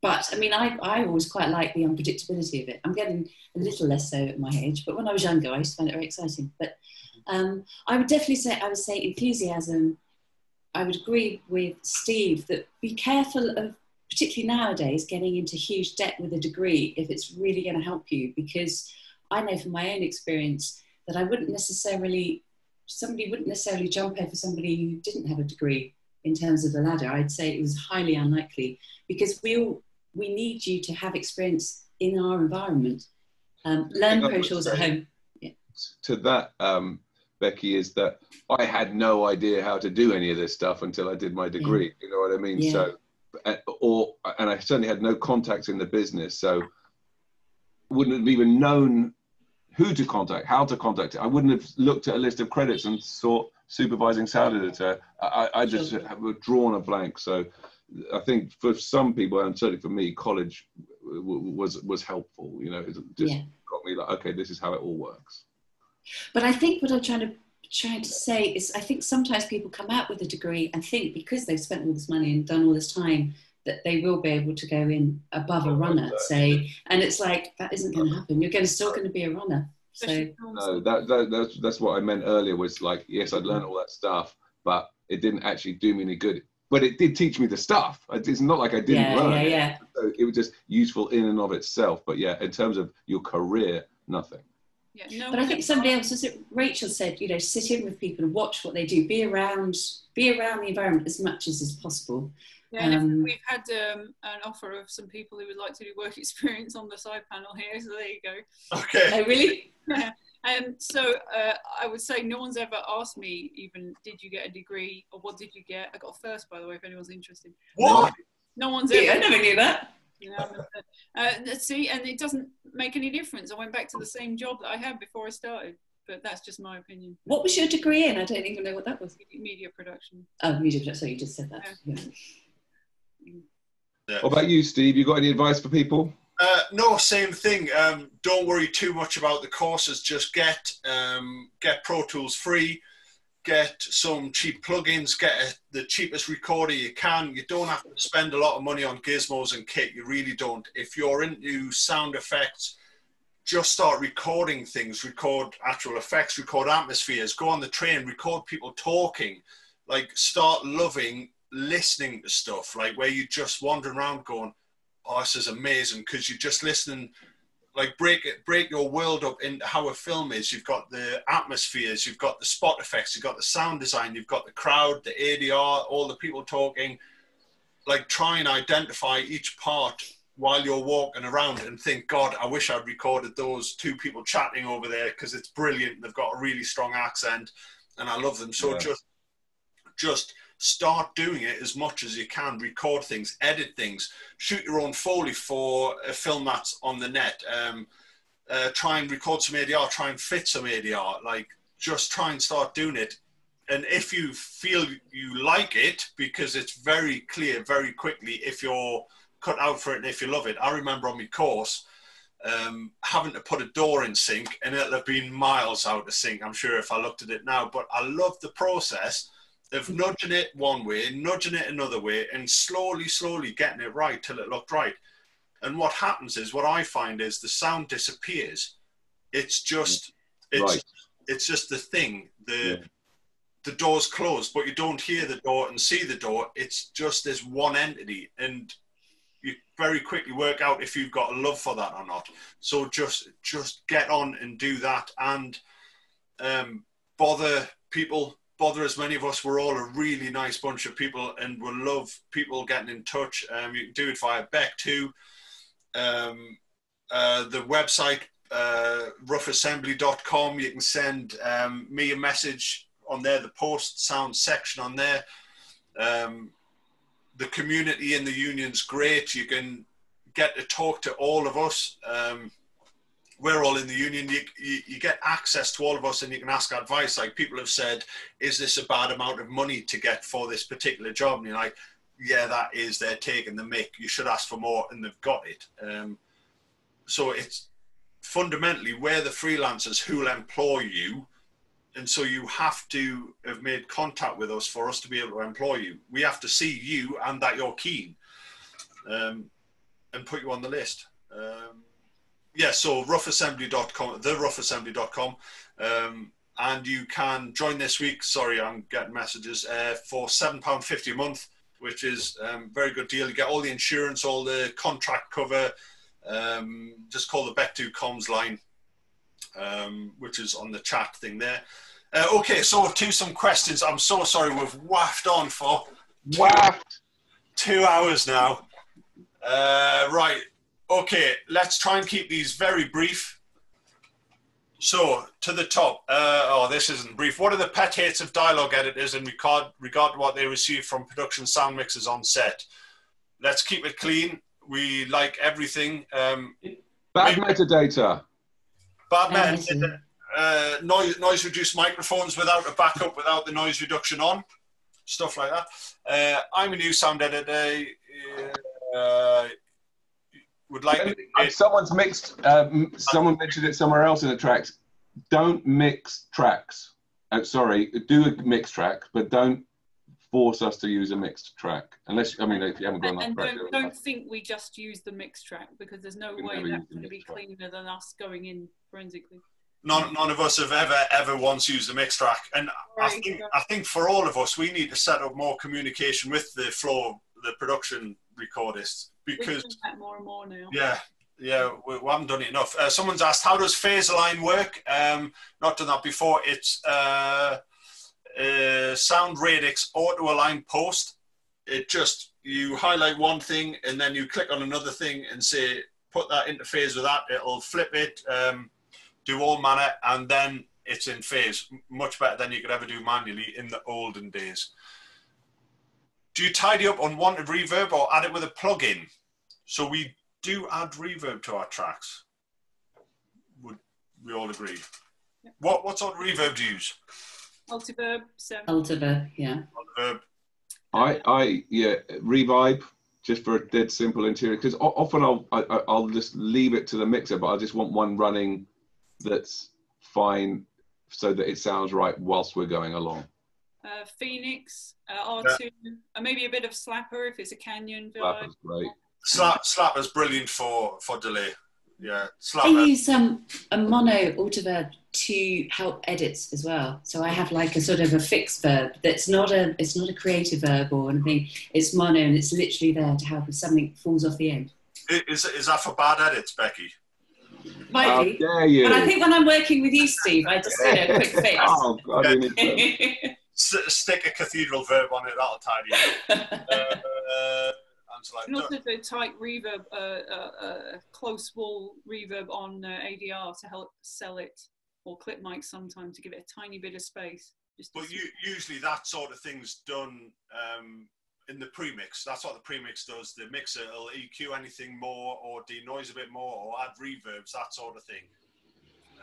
But I mean, I, I always quite like the unpredictability of it. I'm getting a little less so at my age, but when I was younger, I used to find it very exciting. But um, I would definitely say I would say enthusiasm. I would agree with Steve that be careful of, particularly nowadays, getting into huge debt with a degree if it's really going to help you. Because I know from my own experience that I wouldn't necessarily somebody wouldn't necessarily jump over somebody who didn't have a degree in terms of the ladder. I'd say it was highly unlikely because we all we need you to have experience in our environment. Um, learn Pro Tools at home. Yeah.
To that, um, Becki, is that I had no idea how to do any of this stuff until I did my degree. Yeah. You know what I mean? Yeah. So, or and I certainly had no contacts in the business, so wouldn't have even known who to contact, how to contact it. I wouldn't have looked at a list of credits and thought supervising sound editor. I, I just sure. have drawn a blank. So I think for some people, and certainly for me, college was was helpful. You know, it just yeah. got me like, okay, this is how it all works.
But I think what I'm trying to trying to say is, I think sometimes people come out with a degree and think because they've spent all this money and done all this time that they will be able to go in above a runner, say, and it's like that isn't going to happen. You're going to still going to be a runner. So
no, that, that that's that's what I meant earlier. Was like, yes, I'd learned all that stuff, but it didn't actually do me any good. But it did teach me the stuff. It's not like I didn't
yeah,
learn.
Yeah, yeah.
it was just useful in and of itself. But yeah, in terms of your career, nothing.
Yeah, no
but I think somebody else was it Rachael said, you know, sit in with people and watch what they do, be around, be around the environment as much as is possible.
Yeah, and
Um,
we've had um, an offer of some people who would like to do work experience on the side panel here, so there you go.
Okay.
Oh, really?
um, so uh, I would say no one's ever asked me even, did you get a degree or what did you get? I got a first, by the way, if anyone's interested.
What?
No one's
Yeah,
ever.
I never knew that.
Yeah, uh, let's see, and it doesn't make any difference. I went back to the same job that I had before I started, but that's just my opinion.
What was your degree in? I don't even know what that was.
Media production.
Oh, media. production. So you just said that. Yeah.
What about you, Steve? You got any advice for people?
Uh, no, same thing. Um, don't worry too much about the courses. Just get um, get Pro Tools free. Get some cheap plugins. Get a, the cheapest recorder you can. You don't have to spend a lot of money on gizmos and kit. You really don't. If you're into sound effects, just start recording things. Record actual effects. Record atmospheres. Go on the train. Record people talking. Like start loving listening to stuff. Like where you're just wandering around going, oh, this is amazing because you're just listening. Like break it, break your world up into how a film is. You've got the atmospheres, you've got the spot effects, you've got the sound design, you've got the crowd, the ADR, all the people talking. Like try and identify each part while you're walking around and think, God, I wish I'd recorded those two people chatting over there because it's brilliant. They've got a really strong accent, and I love them. So
Yeah.
just just start doing it as much as you can record things edit things shoot your own foley for a film that's on the net um, uh, try and record some adr try and fit some adr like just try and start doing it. And if you feel you like it because it's very clear very quickly if you're cut out for it and if you love it. I remember on my course um, having to put a door in sync and it'll have been miles out of sync. I'm sure if i looked at it now but i love the process of nudging it one way, nudging it another way, and slowly, slowly getting it right till it looked right. And what happens is, what I find is the sound disappears. It's just, it's,
Right.
it's just the thing. The the door's closed, but you don't hear the door and see the door. It's just this one entity, and you very quickly work out if you've got a love for that or not. So just just get on and do that, and um, bother people bother as many of us. We're all a really nice bunch of people and we'll love people getting in touch. Um, you can do it via Bectu. Um, uh, the website, uh, roughassembly.com, you can send um, me a message on there, the post sound section on there. Um, the community in the union's great. You can get to talk to all of us. Um, we're all in the union. You, you, you get access to all of us and you can ask advice. Like people have said, is this a bad amount of money to get for this particular job? And you're like, yeah, that is. They're taking the mick. You should ask for more, and they've got it. Um, so it's fundamentally we're the freelancers who'll employ you, and so you have to have made contact with us for us to be able to employ you. We have to see you and that you're keen, um, and put you on the list. Um, yeah, so roughassembly.com, theroughassembly.com. Um, and you can join this week. Sorry, I'm getting messages uh, for £7.50 a month, which is a um, very good deal. You get all the insurance, all the contract cover. Um, just call the Bectu comms line, um, which is on the chat thing there. Uh, okay, so to some questions. I'm so sorry we've waffed on for
waffed.
two hours now. Uh, right, okay, let's try and keep these very brief. So, to the top, uh, oh, this isn't brief. What are the pet hates of dialogue editors in regard, regard to what they receive from production sound mixers on set? Let's keep it clean. We like everything. Um,
Bad metadata.
bad metadata, uh, noise, noise reduced microphones without a backup, without the noise reduction on, stuff like that. Uh, I'm a new sound editor. Uh, would like
If someone's mixed, uh, m- someone mentioned it somewhere else in the tracks. Don't mix tracks. Oh, sorry, do a mixed track, but don't force us to use a mixed track. Unless, I mean, if you haven't got
And,
enough
and
pressure.
don't, don't think we just use the mix track because there's no way that's going to be
mix track.
cleaner than us going in forensically.
none, none of us have ever ever once used a mix track and I
Right.
think I think for all of us we need to set up more communication with the floor the production recordists
We're
because
that more and more now.
yeah yeah, we, we, haven't done it enough. Uh, someone's asked, how does phase align work? Um, not done that before. It's uh, uh, Sound Radix auto align post. It just, you highlight one thing and then you click on another thing and say, put that into phase with that. It'll flip it, um, do all manner, and then it's in phase. Much better than you could ever do manually in the olden days. Do you tidy up unwanted reverb or add it with a plugin? So we do add reverb to our tracks. Would we all agree? Yep. What what sort of reverb do you use?
Altiverb. So.
Altiverb, yeah.
Altiverb.
I I yeah revibe just for a dead simple interior because often I'll I, will i will just leave it to the mixer, but I just want one running that's fine so that it sounds right whilst we're going along.
Uh, Phoenix, uh, R2, yeah. and maybe a bit of Slapper if it's a Canyon.
Slapper's great.
Slap, Slapper's brilliant for for delay. Yeah, Slapper.
I use um, a mono Altiverb to help edits as well. So I have like a sort of a fixed verb that's not a it's not a creative verb or anything. It's mono and it's literally there to help if something falls off the end.
Is is that for bad edits, Becki?
Might
How
be.
dare you?
But I think when I'm working with you, Steve, I just you a quick fix.
oh God, we need to-
stick a cathedral verb on it. That'll tidy. uh, uh,
like, and also the tight reverb, uh, uh, uh, close wall reverb on uh, ADR to help sell it, or clip mics sometimes to give it a tiny bit of space.
Just but you, usually that sort of thing's done um, in the premix. That's what the premix does. The mixer will EQ anything more, or denoise a bit more, or add reverbs, that sort of thing.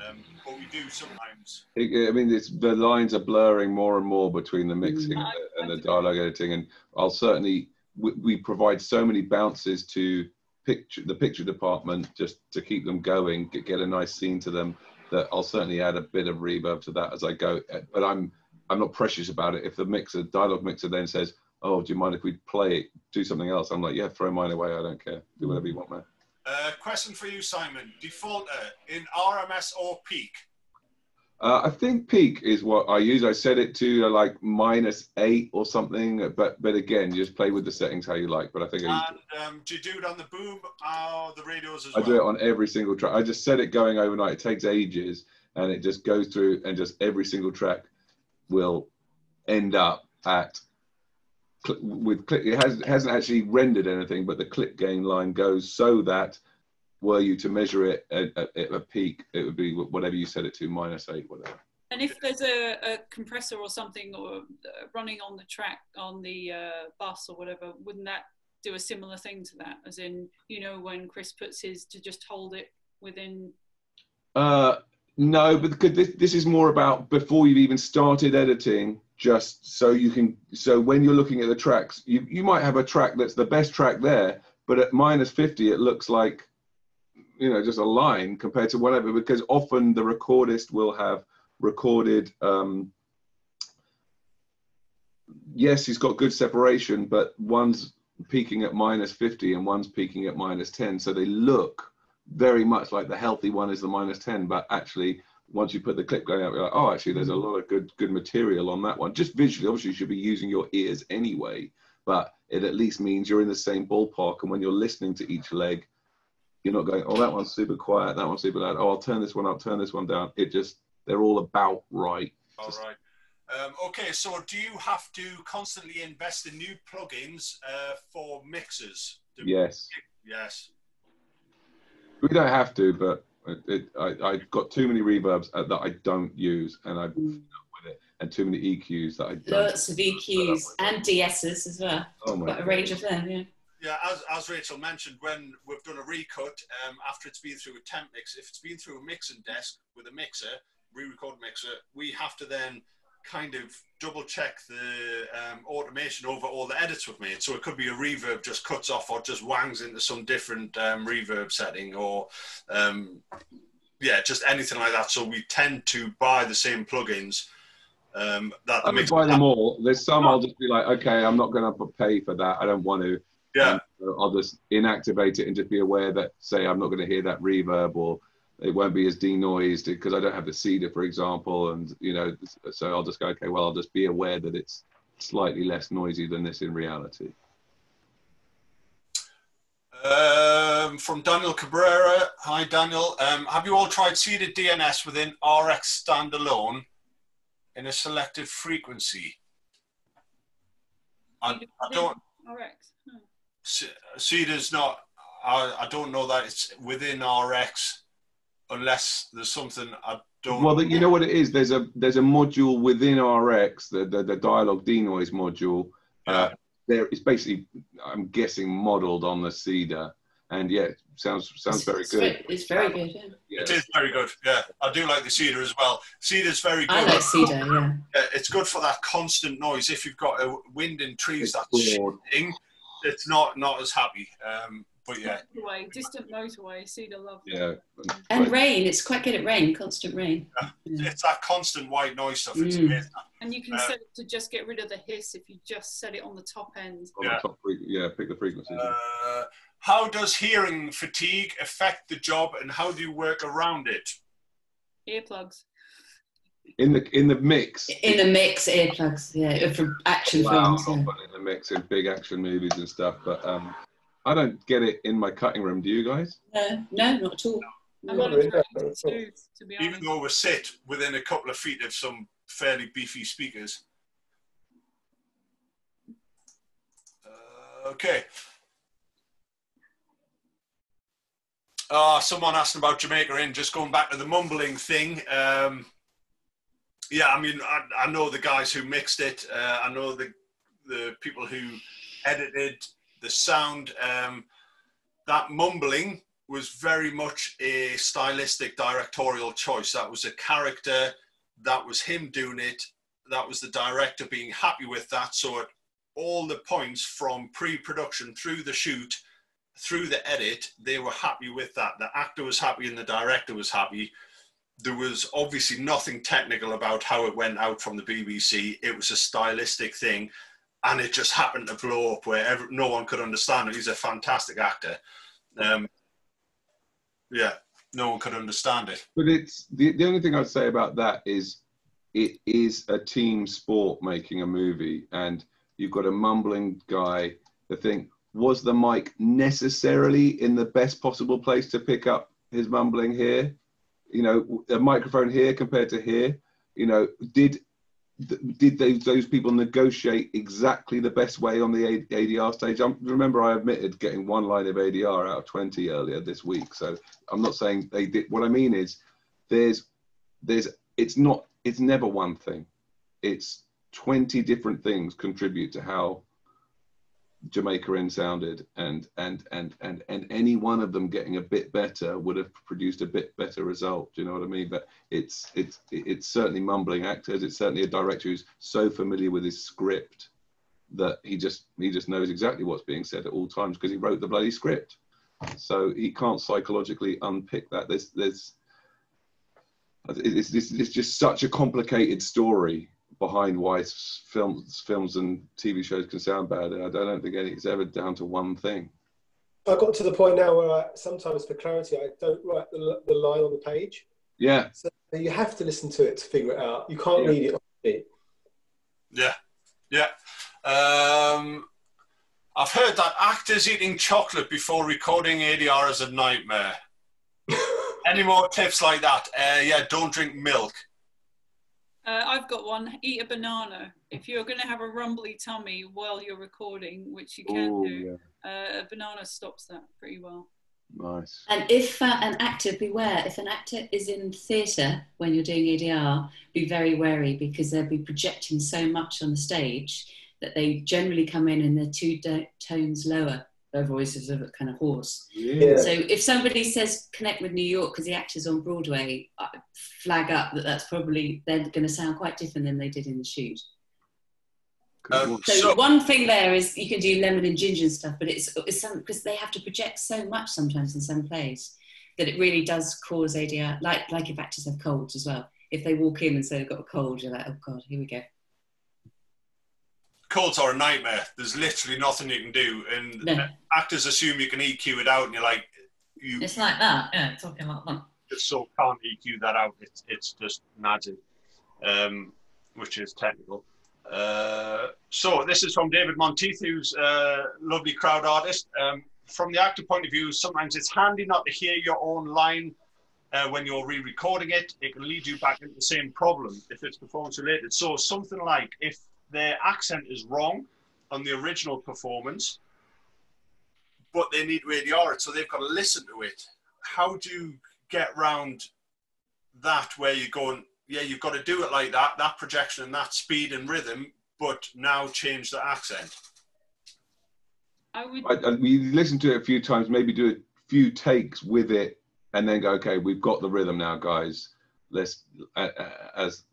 Um, but we do sometimes.
I mean, it's, the lines are blurring more and more between the mixing mm. and, the, and the dialogue editing, and I'll certainly we, we, provide so many bounces to picture the picture department just to keep them going, get, get a nice scene to them. That I'll certainly add a bit of reverb to that as I go, but I'm I'm not precious about it. If the mixer dialogue mixer then says, "Oh, do you mind if we play it, do something else?" I'm like, "Yeah, throw mine away. I don't care. Do whatever you want, man."
Uh, question for you, Simon. Defaulter in RMS or peak?
Uh, I think peak is what I use. I set it to uh, like minus eight or something, but but again, just play with the settings how you like. But I think.
And I um, do you do it on the boom or the radios as
I
well?
I do it on every single track. I just set it going overnight. It takes ages, and it just goes through, and just every single track will end up at with click. It has hasn't actually rendered anything, but the click gain line goes so that were you to measure it at, at, at, a peak, it would be whatever you set it to, minus eight, whatever.
And if there's a, a compressor or something or uh, running on the track on the uh, bus or whatever, wouldn't that do a similar thing to that? As in, you know, when Chris puts his to just hold it within.
Uh, no, but this, this is more about before you've even started editing, just so you can. So when you're looking at the tracks, you you might have a track that's the best track there, but at minus 50, it looks like you know just a line compared to whatever because often the recordist will have recorded um, yes he's got good separation but one's peaking at minus 50 and one's peaking at minus 10 so they look very much like the healthy one is the minus 10 but actually once you put the clip going out you're like oh actually there's a lot of good good material on that one just visually obviously you should be using your ears anyway but it at least means you're in the same ballpark and when you're listening to each leg you're not going, oh, that one's super quiet, that one's super loud. Oh, I'll turn this one up, turn this one down. It just, they're all about right.
All
just,
right. Um, okay, so do you have to constantly invest in new plugins uh, for mixers?
yes.
Yes.
We don't have to, but it, it, I, have got too many reverbs uh, that I don't use, and I've mm. with it, and too many EQs that I don't.
Lots of EQs and DSs as well. Oh my got a God. range of them, yeah
yeah, as, as Rachael mentioned, when we've done a recut, um, after it's been through a temp mix, if it's been through a mixing desk with a mixer, re-record mixer, we have to then kind of double check the um, automation over all the edits we've made. So it could be a reverb just cuts off or just wangs into some different um, reverb setting or um, yeah, just anything like that. So we tend to buy the same plugins. Um, that
I buy them all. There's some I'll just be like, okay, I'm not going to pay for that. I don't want to.
Yeah.
I'll just inactivate it and just be aware that, say, I'm not going to hear that reverb or it won't be as denoised because I don't have the cedar, for example. And, you know, so I'll just go, okay, well, I'll just be aware that it's slightly less noisy than this in reality.
Um, from Daniel Cabrera. Hi, Daniel. Um, have you all tried Cedar DNS within RX standalone in a selected frequency? I, I don't.
RX.
Se- Cedar's not. I, I don't know that it's within RX, unless there's something I don't.
Well, you know what it is. There's a there's a module within RX, the the, the dialogue denoise module. Uh, there it's basically, I'm guessing, modelled on the Cedar, and yeah, sounds sounds very
It's
good.
very, it's very good. Yeah.
Yeah.
It is very good. Yeah, I do like the cedar as well. Cedar's very good.
I like cedar. Yeah.
Yeah, it's good for that constant noise. If you've got a wind in trees that's
bored.
shitting, it's not not as happy. Um, but yeah,
Motorway, distant motorway, Cedar love.
Yeah.
And
But-
rain. It's quite good at rain. Constant rain.
it's that constant white noise stuff. It's
Mm.
And you can
Uh,
set it to just get rid of the hiss if you just set it on the top end.
on the
Yeah.
top yeah, pick the frequencies.
Uh, how does hearing fatigue affect the job, and how do you work around it?
Earplugs.
in the in the mix.
In the mix, earplugs. Yeah, for action
Wow,
films. Yeah.
in the mix in big action movies and stuff. But um, I don't get it in my cutting room. Do you guys?
No, no, not at all.
I'm
No,
not
really
attracted
not.
to to be honest.
Even though we're sit within a couple of feet of some fairly beefy speakers. Uh, okay. Uh, someone asked about Jamaica Inn, just going back to the mumbling thing. Um, yeah, I mean, I, I know the guys who mixed it. Uh, I know the the people who edited the sound. Um, that mumbling was very much a stylistic directorial choice. That was a character. That was him doing it. That was the director being happy with that. So at all the points from pre-production through the shoot, through the edit, they were happy with that. The actor was happy and the director was happy. There was obviously nothing technical about how it went out from the BBC. It was a stylistic thing, and it just happened to blow up where ever, no one could understand it. He's a fantastic actor. Um, yeah, no one could understand it.
But it's the, the only thing I'd say about that is it is a team sport making a movie, and you've got a mumbling guy. The thing was the mic necessarily in the best possible place to pick up his mumbling here? You know, a microphone here compared to here. You know, did did those those people negotiate exactly the best way on the ADR stage? I remember I admitted getting one line of ADR out of 20 earlier this week. So I'm not saying they did. What I mean is, there's there's it's not it's never one thing. It's 20 different things contribute to how Jamaica Inn sounded, and and and and and any one of them getting a bit better would have produced a bit better result. Do you know what I mean? But it's it's it's certainly mumbling actors. It's certainly a director who's so familiar with his script that he just he just knows exactly what's being said at all times because he wrote the bloody script. So he can't psychologically unpick that. There's there's it's, it's, it's just such a complicated story behind why films films and TV shows can sound bad. And I don't think any- it's ever down to one thing.
I got to the point now where I, sometimes for clarity, I don't write the, the line on the page.
Yeah,
So you have to listen to it to figure it out. You can't
Yeah.
read it. it.
Yeah, yeah. Um, I've heard that actors eating chocolate before recording ADR is a nightmare. Any more tips like that? Uh, yeah, don't drink milk.
Uh, I've got one. Eat a banana. If you're going to have a rumbly tummy while you're recording, which you can
Ooh,
do, uh, a banana stops that pretty well.
nice.
And if uh, an actor, beware, if an actor is in theatre when you're doing ADR, be very wary because they'll be projecting so much on the stage that they generally come in and they're two do- tones lower. Their voices are kind of hoarse.
Yeah.
So if somebody says connect with New York because the actor's on Broadway, uh, flag up that that's probably they're going to sound quite different than they did in the shoot.
Um,
So,
so,
one thing there is you can do lemon and ginger and stuff, but it's it's because they have to project so much sometimes in some plays that it really does cause ADR. Like like if actors have colds as well. If they walk in and say they've got a cold, you're like, oh god, here we go.
Colds are a nightmare. There's literally nothing you can do, and
No.
actors assume you can EQ it out, and you're like, you
It's like that, yeah, talking like that.
just so can't EQ that out. It's it's just magic, um, which is technical. Uh, so this is from David Monteith, who's a lovely crowd artist. Um, from the actor point of view, sometimes it's handy not to hear your own line uh, when you're re-recording it. It can lead you back into the same problem if it's performance related. So something like if their accent is wrong on the original performance, but they need to ADR it, so they've got to listen to it. How do you get around that where you're going, yeah, you've got to do it like that, that projection and that speed and rhythm, but now change the accent?
I would.
I, I, we listen to it a few times, maybe do a few takes with it, and then go, okay, we've got the rhythm now, guys. Let's, uh, uh, as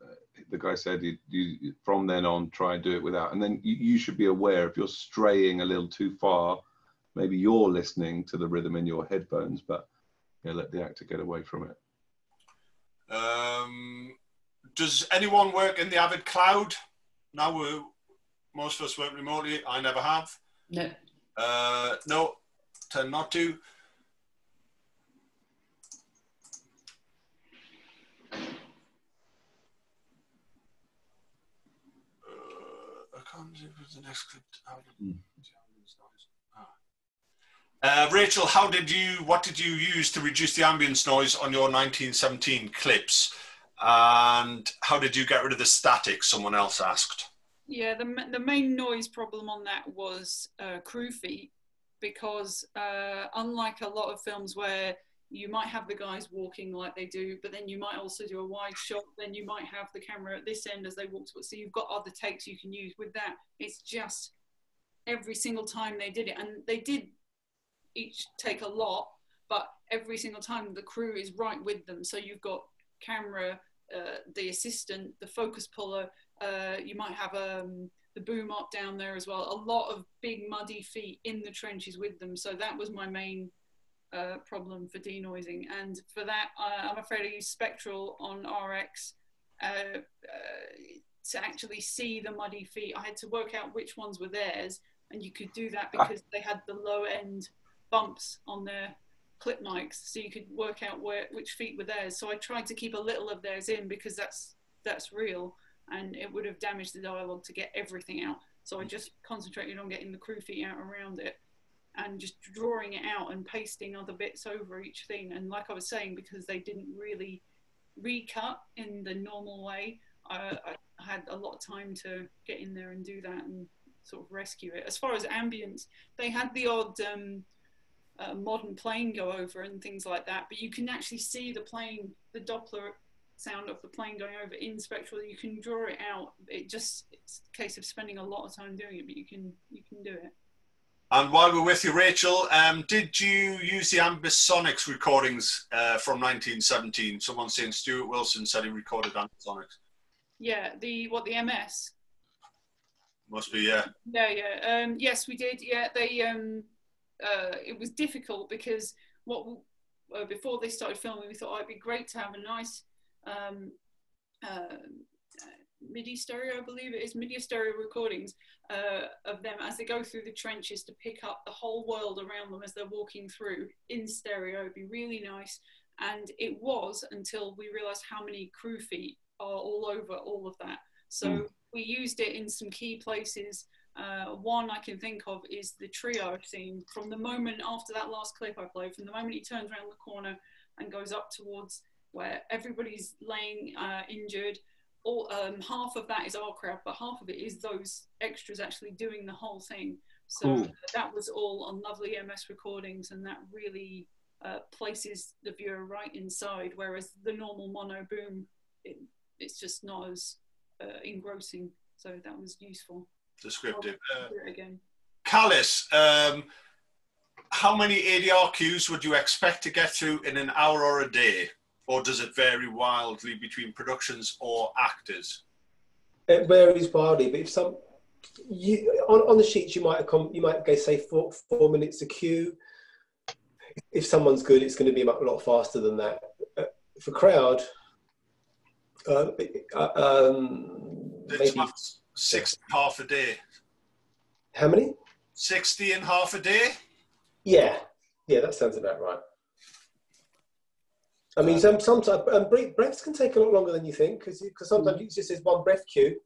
the guy said, you, you, from then on, try and do it without. And then you, you should be aware if you're straying a little too far, maybe you're listening to the rhythm in your headphones, but you know, let the actor get away from it.
Um, does anyone work in the Avid cloud? Now, we most of us work remotely. I never have.
No.
Uh, no, tend not to. Uh, I can't the next clip. Uh, Rachael, how did you? What did you use to reduce the ambience noise on your 1917 clips? And how did you get rid of the static? Someone else asked.
Yeah, the, the main noise problem on that was uh, crew feet because uh, unlike a lot of films where you might have the guys walking like they do, but then you might also do a wide shot, then you might have the camera at this end as they walk towards. So you've got other takes you can use. With that, it's just every single time they did it, and they did each take a lot, but every single time the crew is right with them. So you've got camera, uh, the assistant, the focus puller, uh, you might have um, the boom up down there as well. A lot of big muddy feet in the trenches with them. So that was my main uh, problem for denoising. And for that, I'm afraid I used Spectral on RX uh, uh, to actually see the muddy feet. I had to work out which ones were theirs. And you could do that because they had the low end bumps on their clip mics. So you could work out where, which feet were theirs. So I tried to keep a little of theirs in because that's, that's real and it would have damaged the dialogue to get everything out. So I just concentrated on getting the crew feet out around it and just drawing it out and pasting other bits over each thing. And like I was saying, because they didn't really recut in the normal way, I, I had a lot of time to get in there and do that and sort of rescue it. As far as ambience, they had the odd um, uh, modern plane go over and things like that, but you can actually see the plane, the Doppler sound of the plane going over in spectral you can draw it out it just it's a case of spending a lot of time doing it but you can you can do it
and while we're with you rachael um, did you use the ambisonics recordings uh, from 1917 someone saying stuart wilson said he recorded ambisonics.
Yeah the what the ms
must be yeah.
Yeah yeah. Um, yes we did. Yeah they um uh, it was difficult because what uh, before they started filming we thought oh, it'd be great to have a nice um, uh, mid-side stereo, I believe it is, mid-side stereo recordings uh, of them as they go through the trenches to pick up the whole world around them as they're walking through in stereo. It'd be really nice. And it was until we realized how many crew feet are all over all of that. So mm. we used it in some key places. Uh, one I can think of is the trio scene. From the moment after that last clip I played, from the moment he turns around the corner and goes up towards where everybody's laying uh, injured. All, um, half of that is our crowd, but half of it is those extras actually doing the whole thing. So cool. that was all on lovely MS recordings, and that really uh, places the viewer right inside. Whereas the normal mono boom, it, it's just not as uh, engrossing. So that was useful.
Descriptive.
Uh, again.
Kallis, um, how many ADR cues would you expect to get through in an hour or a day? Or does it vary wildly between productions or actors?
It varies wildly, but if some you on, on the sheets you might come you might go say four four minutes a cue. If someone's good, it's going to be a lot faster than that. Uh, for crowd, uh, uh um,
maybe six half a day.
How many?
Sixty and half a day.
Yeah, yeah, that sounds about right. I mean, some, sometimes um, breaths can take a lot longer than you think because sometimes it just says one breath cue,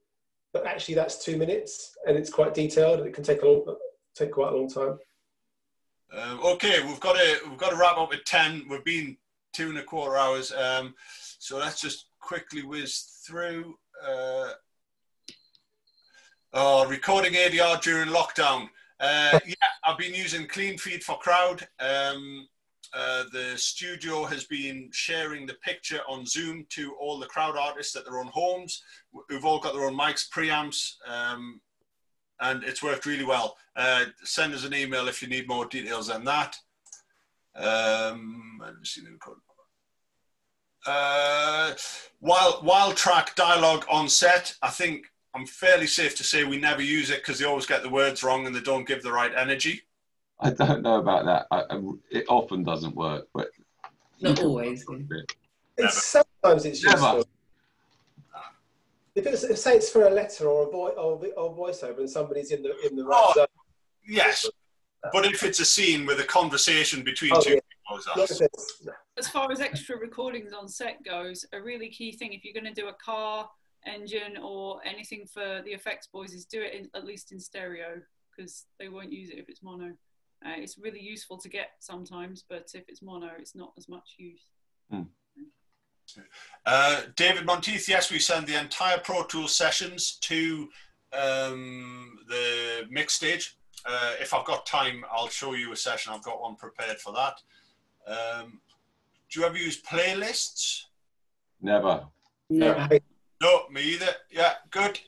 but actually that's two minutes and it's quite detailed and it can take a long, take quite a long time.
Um, okay, we've got to we've got to wrap up at ten. We've been two and a quarter hours, um, so let's just quickly whiz through. Uh, oh, recording ADR during lockdown. Uh, yeah, I've been using Clean Feed for Crowd. Um, uh, the studio has been sharing the picture on Zoom to all the crowd artists at their own homes, who've all got their own mics, preamps, um, and it's worked really well. Uh, send us an email if you need more details than that. Um, uh, while wild track dialogue on set, I think I'm fairly safe to say we never use it because they always get the words wrong and they don't give the right energy.
I don't know about that. I, I, it often doesn't work, but
not always.
It's, sometimes it's useful. If it's say it's for a letter or a, vo- or, or voiceover and somebody's in the in the right
Oh,
zone.
Yes, but if it's a scene with a conversation between
Oh,
two
yeah.
people,
Not
that's-
if it's-
As far as extra recordings on set goes, a really key thing if you're going to do a car engine or anything for the effects boys is do it in, at least in stereo because they won't use it if it's mono. Uh, it's really useful to get sometimes, but if it's mono, it's not as much use.
Uh, David Monteith, yes, we send the entire Pro Tools sessions to um, the mix stage. Uh, if I've got time, I'll show you a session. I've got one prepared for that. Um, do you ever use playlists?
never.
Never.
No, me either. Yeah, good.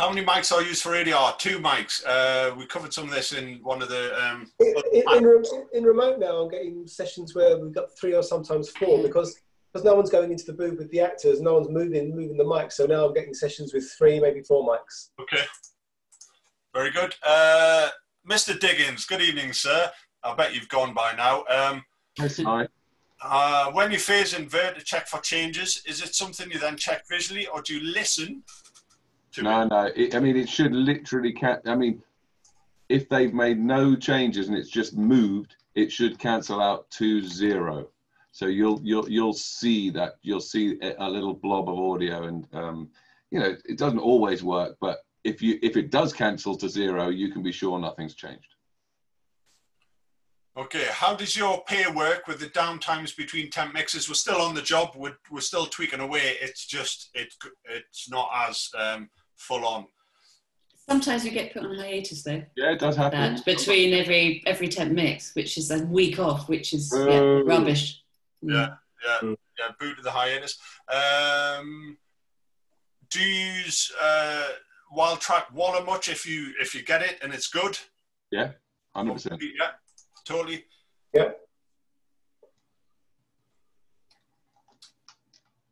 How many mics are used for ADR? Two mics. Uh, we covered some of this in one of the. Um,
in, in, in remote now, I'm getting sessions where we've got three or sometimes four because because no one's going into the booth with the actors, no one's moving moving the mic. So now I'm getting sessions with three, maybe four mics.
Okay. Very good. Uh, Mr. Diggins, good evening, sir. I bet you've gone by now. Um,
Hi.
uh, when you phase invert to check for changes, is it something you then check visually or do you listen?
No, no. It, I mean, it should literally. Ca- I mean, if they've made no changes and it's just moved, it should cancel out to zero. So you'll you'll you'll see that you'll see a a little blob of audio, and um, you know it doesn't always work, but if you if it does cancel to zero, you can be sure nothing's changed.
Okay, how does your pay work with the downtimes between temp mixes? We're still on the job. We're, we're still tweaking away. It's just it it's not as um, full on.
Sometimes we get put on hiatus though.
Yeah, it does happen.
That between every every temp mix, which is a week off, which is yeah,
Oh.
rubbish.
Yeah, yeah, yeah. Boot to the hiatus. Um, do you use uh, Wild Track Walla much if you if you get it and it's good?
Yeah, hundred percent.
Yeah, totally.
Yeah.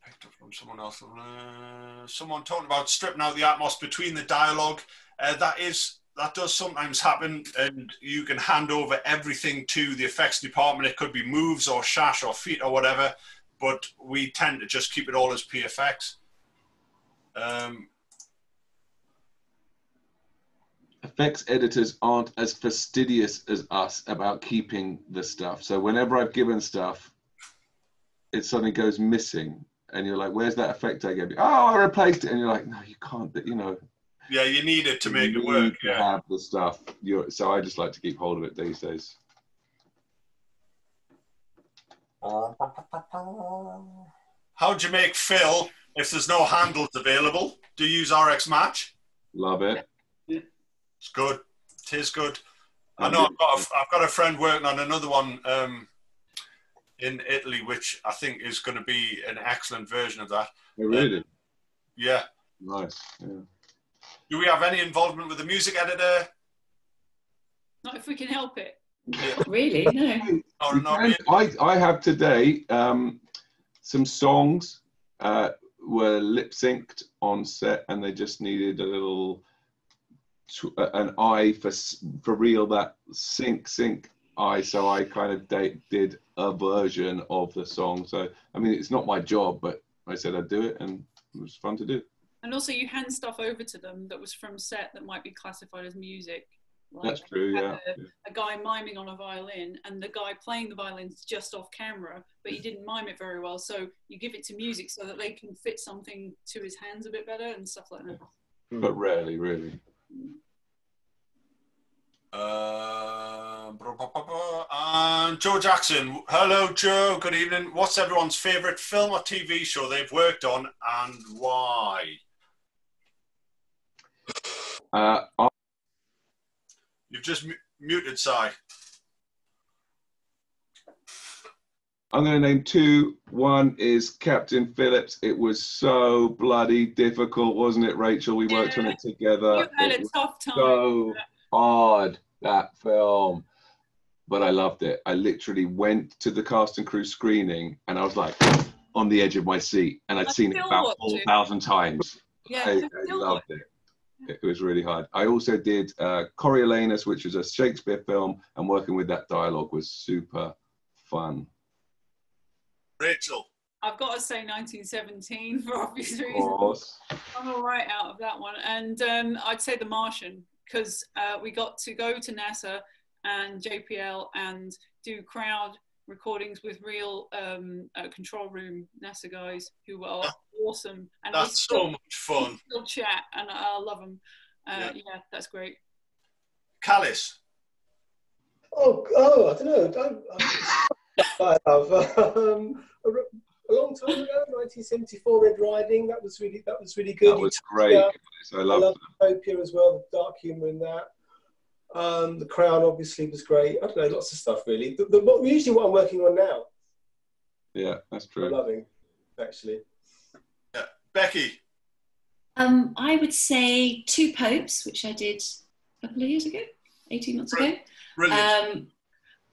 Picked up from someone else. Uh, someone talking about stripping out the atmos between the dialogue. Uh, that is that does sometimes happen, and you can hand over everything to the effects department. It could be moves or shash or feet or whatever, but we tend to just keep it all as PFX. Um,
effects editors aren't as fastidious as us about keeping the stuff. So whenever I've given stuff, it suddenly goes missing, and you're like, "Where's that effect I gave you?" Oh, I replaced it, and you're like, "No, you can't." You know,
yeah, you need it to make it work.
need to
Yeah.
have the stuff. You're, so I just like to keep hold of it these days.
How do you make fill if there's no handles available? Do you use RX Match?
Love it.
It's good. It is good. I know I've got a, I've got a friend working on another one um, in Italy, which I think is going to be an excellent version of that.
Oh, really?
Yeah.
Nice. Yeah.
Do we have any involvement with the music editor?
Not if we can help it.
Really? No.
No,
And I, I have today um, some songs uh, were lip synced on set, and they just needed a little tw- uh, an eye for for real that sync sync eye. So I kind of da- did a version of the song. So I mean, it's not my job, but I said I'd do it, and it was fun to do.
And also, you hand stuff over to them that was from set that might be classified as music.
That's true. Yeah.
A, a guy miming on a violin, and the guy playing the violin's just off camera, but he didn't mime it very well. So you give it to music so that they can fit something to his hands a bit better and stuff like that.
But rarely, really. Mm.
Uh, and Joe Jackson. Hello, Joe. Good evening. What's everyone's favourite film or TV show they've worked on and why?
Uh, I-
You've just mu- muted, Si.
I'm going to name two. One is Captain Phillips. It was so bloody difficult, wasn't it, Rachael? We worked on it together.
You had
It
a tough time.
so hard that film, but I loved it. I literally went to the cast and crew screening, and I was like on the edge of my seat, and I'd
I
seen it about
watch
four
it.
thousand times.
Yeah,
I,
I
I loved it. It was really hard. I also did uh, Coriolanus, which was a Shakespeare film, and working with that dialogue was super fun.
Rachael.
I've got to say 1917 for obvious
Of
reasons.
course.
I'm all right out of that one. And um, I'd say The Martian because uh, we got to go to NASA and JPL and do crowd recordings with real um, uh, control room NASA guys who are awesome. And we
That's so much fun.
Still chat and I love them. Uh,
Yeah.
yeah. that's great.
Kallis.
Oh, oh, I don't know. Don't, I have um, a, a long time ago, 1974, Red Riding. That was really that was really good.
That was great.
Yeah.
I loved
love Utopia as well. The dark humour in that. Um, the Crown obviously was great. I don't know, lots of stuff really. The, the, what, usually what I'm working on now,
Yeah, that's true.
I'm
true.
loving actually.
Becki.
Um, I would say Two Popes, which I did a couple of years ago, 18 months ago.
Brilliant.
Um,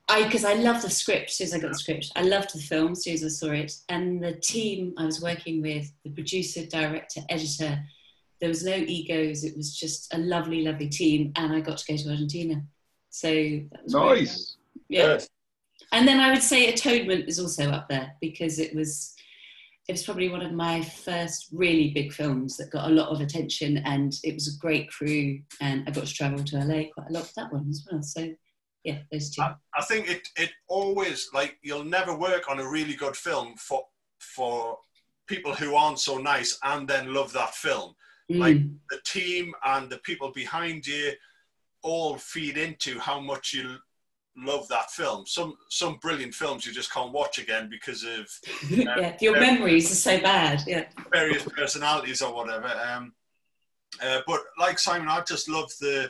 I because I love the script. As soon as I got the script, I loved the film. As soon as I saw it, and the team I was working with, the producer, director, editor, there was no egos. It was just a lovely, lovely team, and I got to go to Argentina. So that was great.
Nice.
Yeah. And then I would say Atonement is also up there because it was it was probably one of my first really big films that got a lot of attention and it was a great crew and I got to travel to LA quite a lot for that one as well. So yeah, those two.
I think it it always like you'll never work on a really good film for for people who aren't so nice and then love that film. Like
Mm.
the team and the people behind you all feed into how much you love that film. Some some brilliant films you just can't watch again because of
yeah, your memories are so bad. Yeah.
various personalities or whatever. Um, uh, but like Simon, I just love the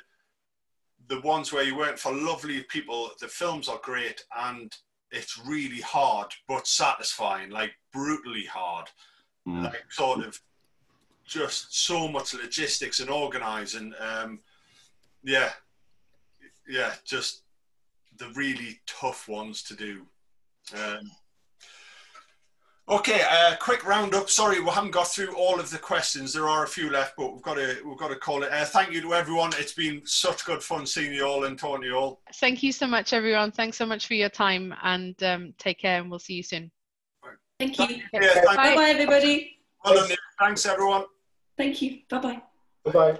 the ones where you work for lovely people. The films are great and it's really hard but satisfying, like brutally hard, like sort of just so much logistics and organising. Um, yeah, yeah, just the really tough ones to do. Um, Okay, uh, quick roundup. Sorry, we haven't got through all of the questions. There are a few left, but we've got to we've got to call it. Uh, thank you to everyone. It's been such good fun seeing you all and talking to you all.
Thank you so much, everyone. Thanks so much for your time and um, take care, and we'll see you soon.
Thank you.
Yeah, thank
bye
you.
bye, everybody.
Well done, Thanks, everyone.
Thank you. Bye bye.
Bye bye.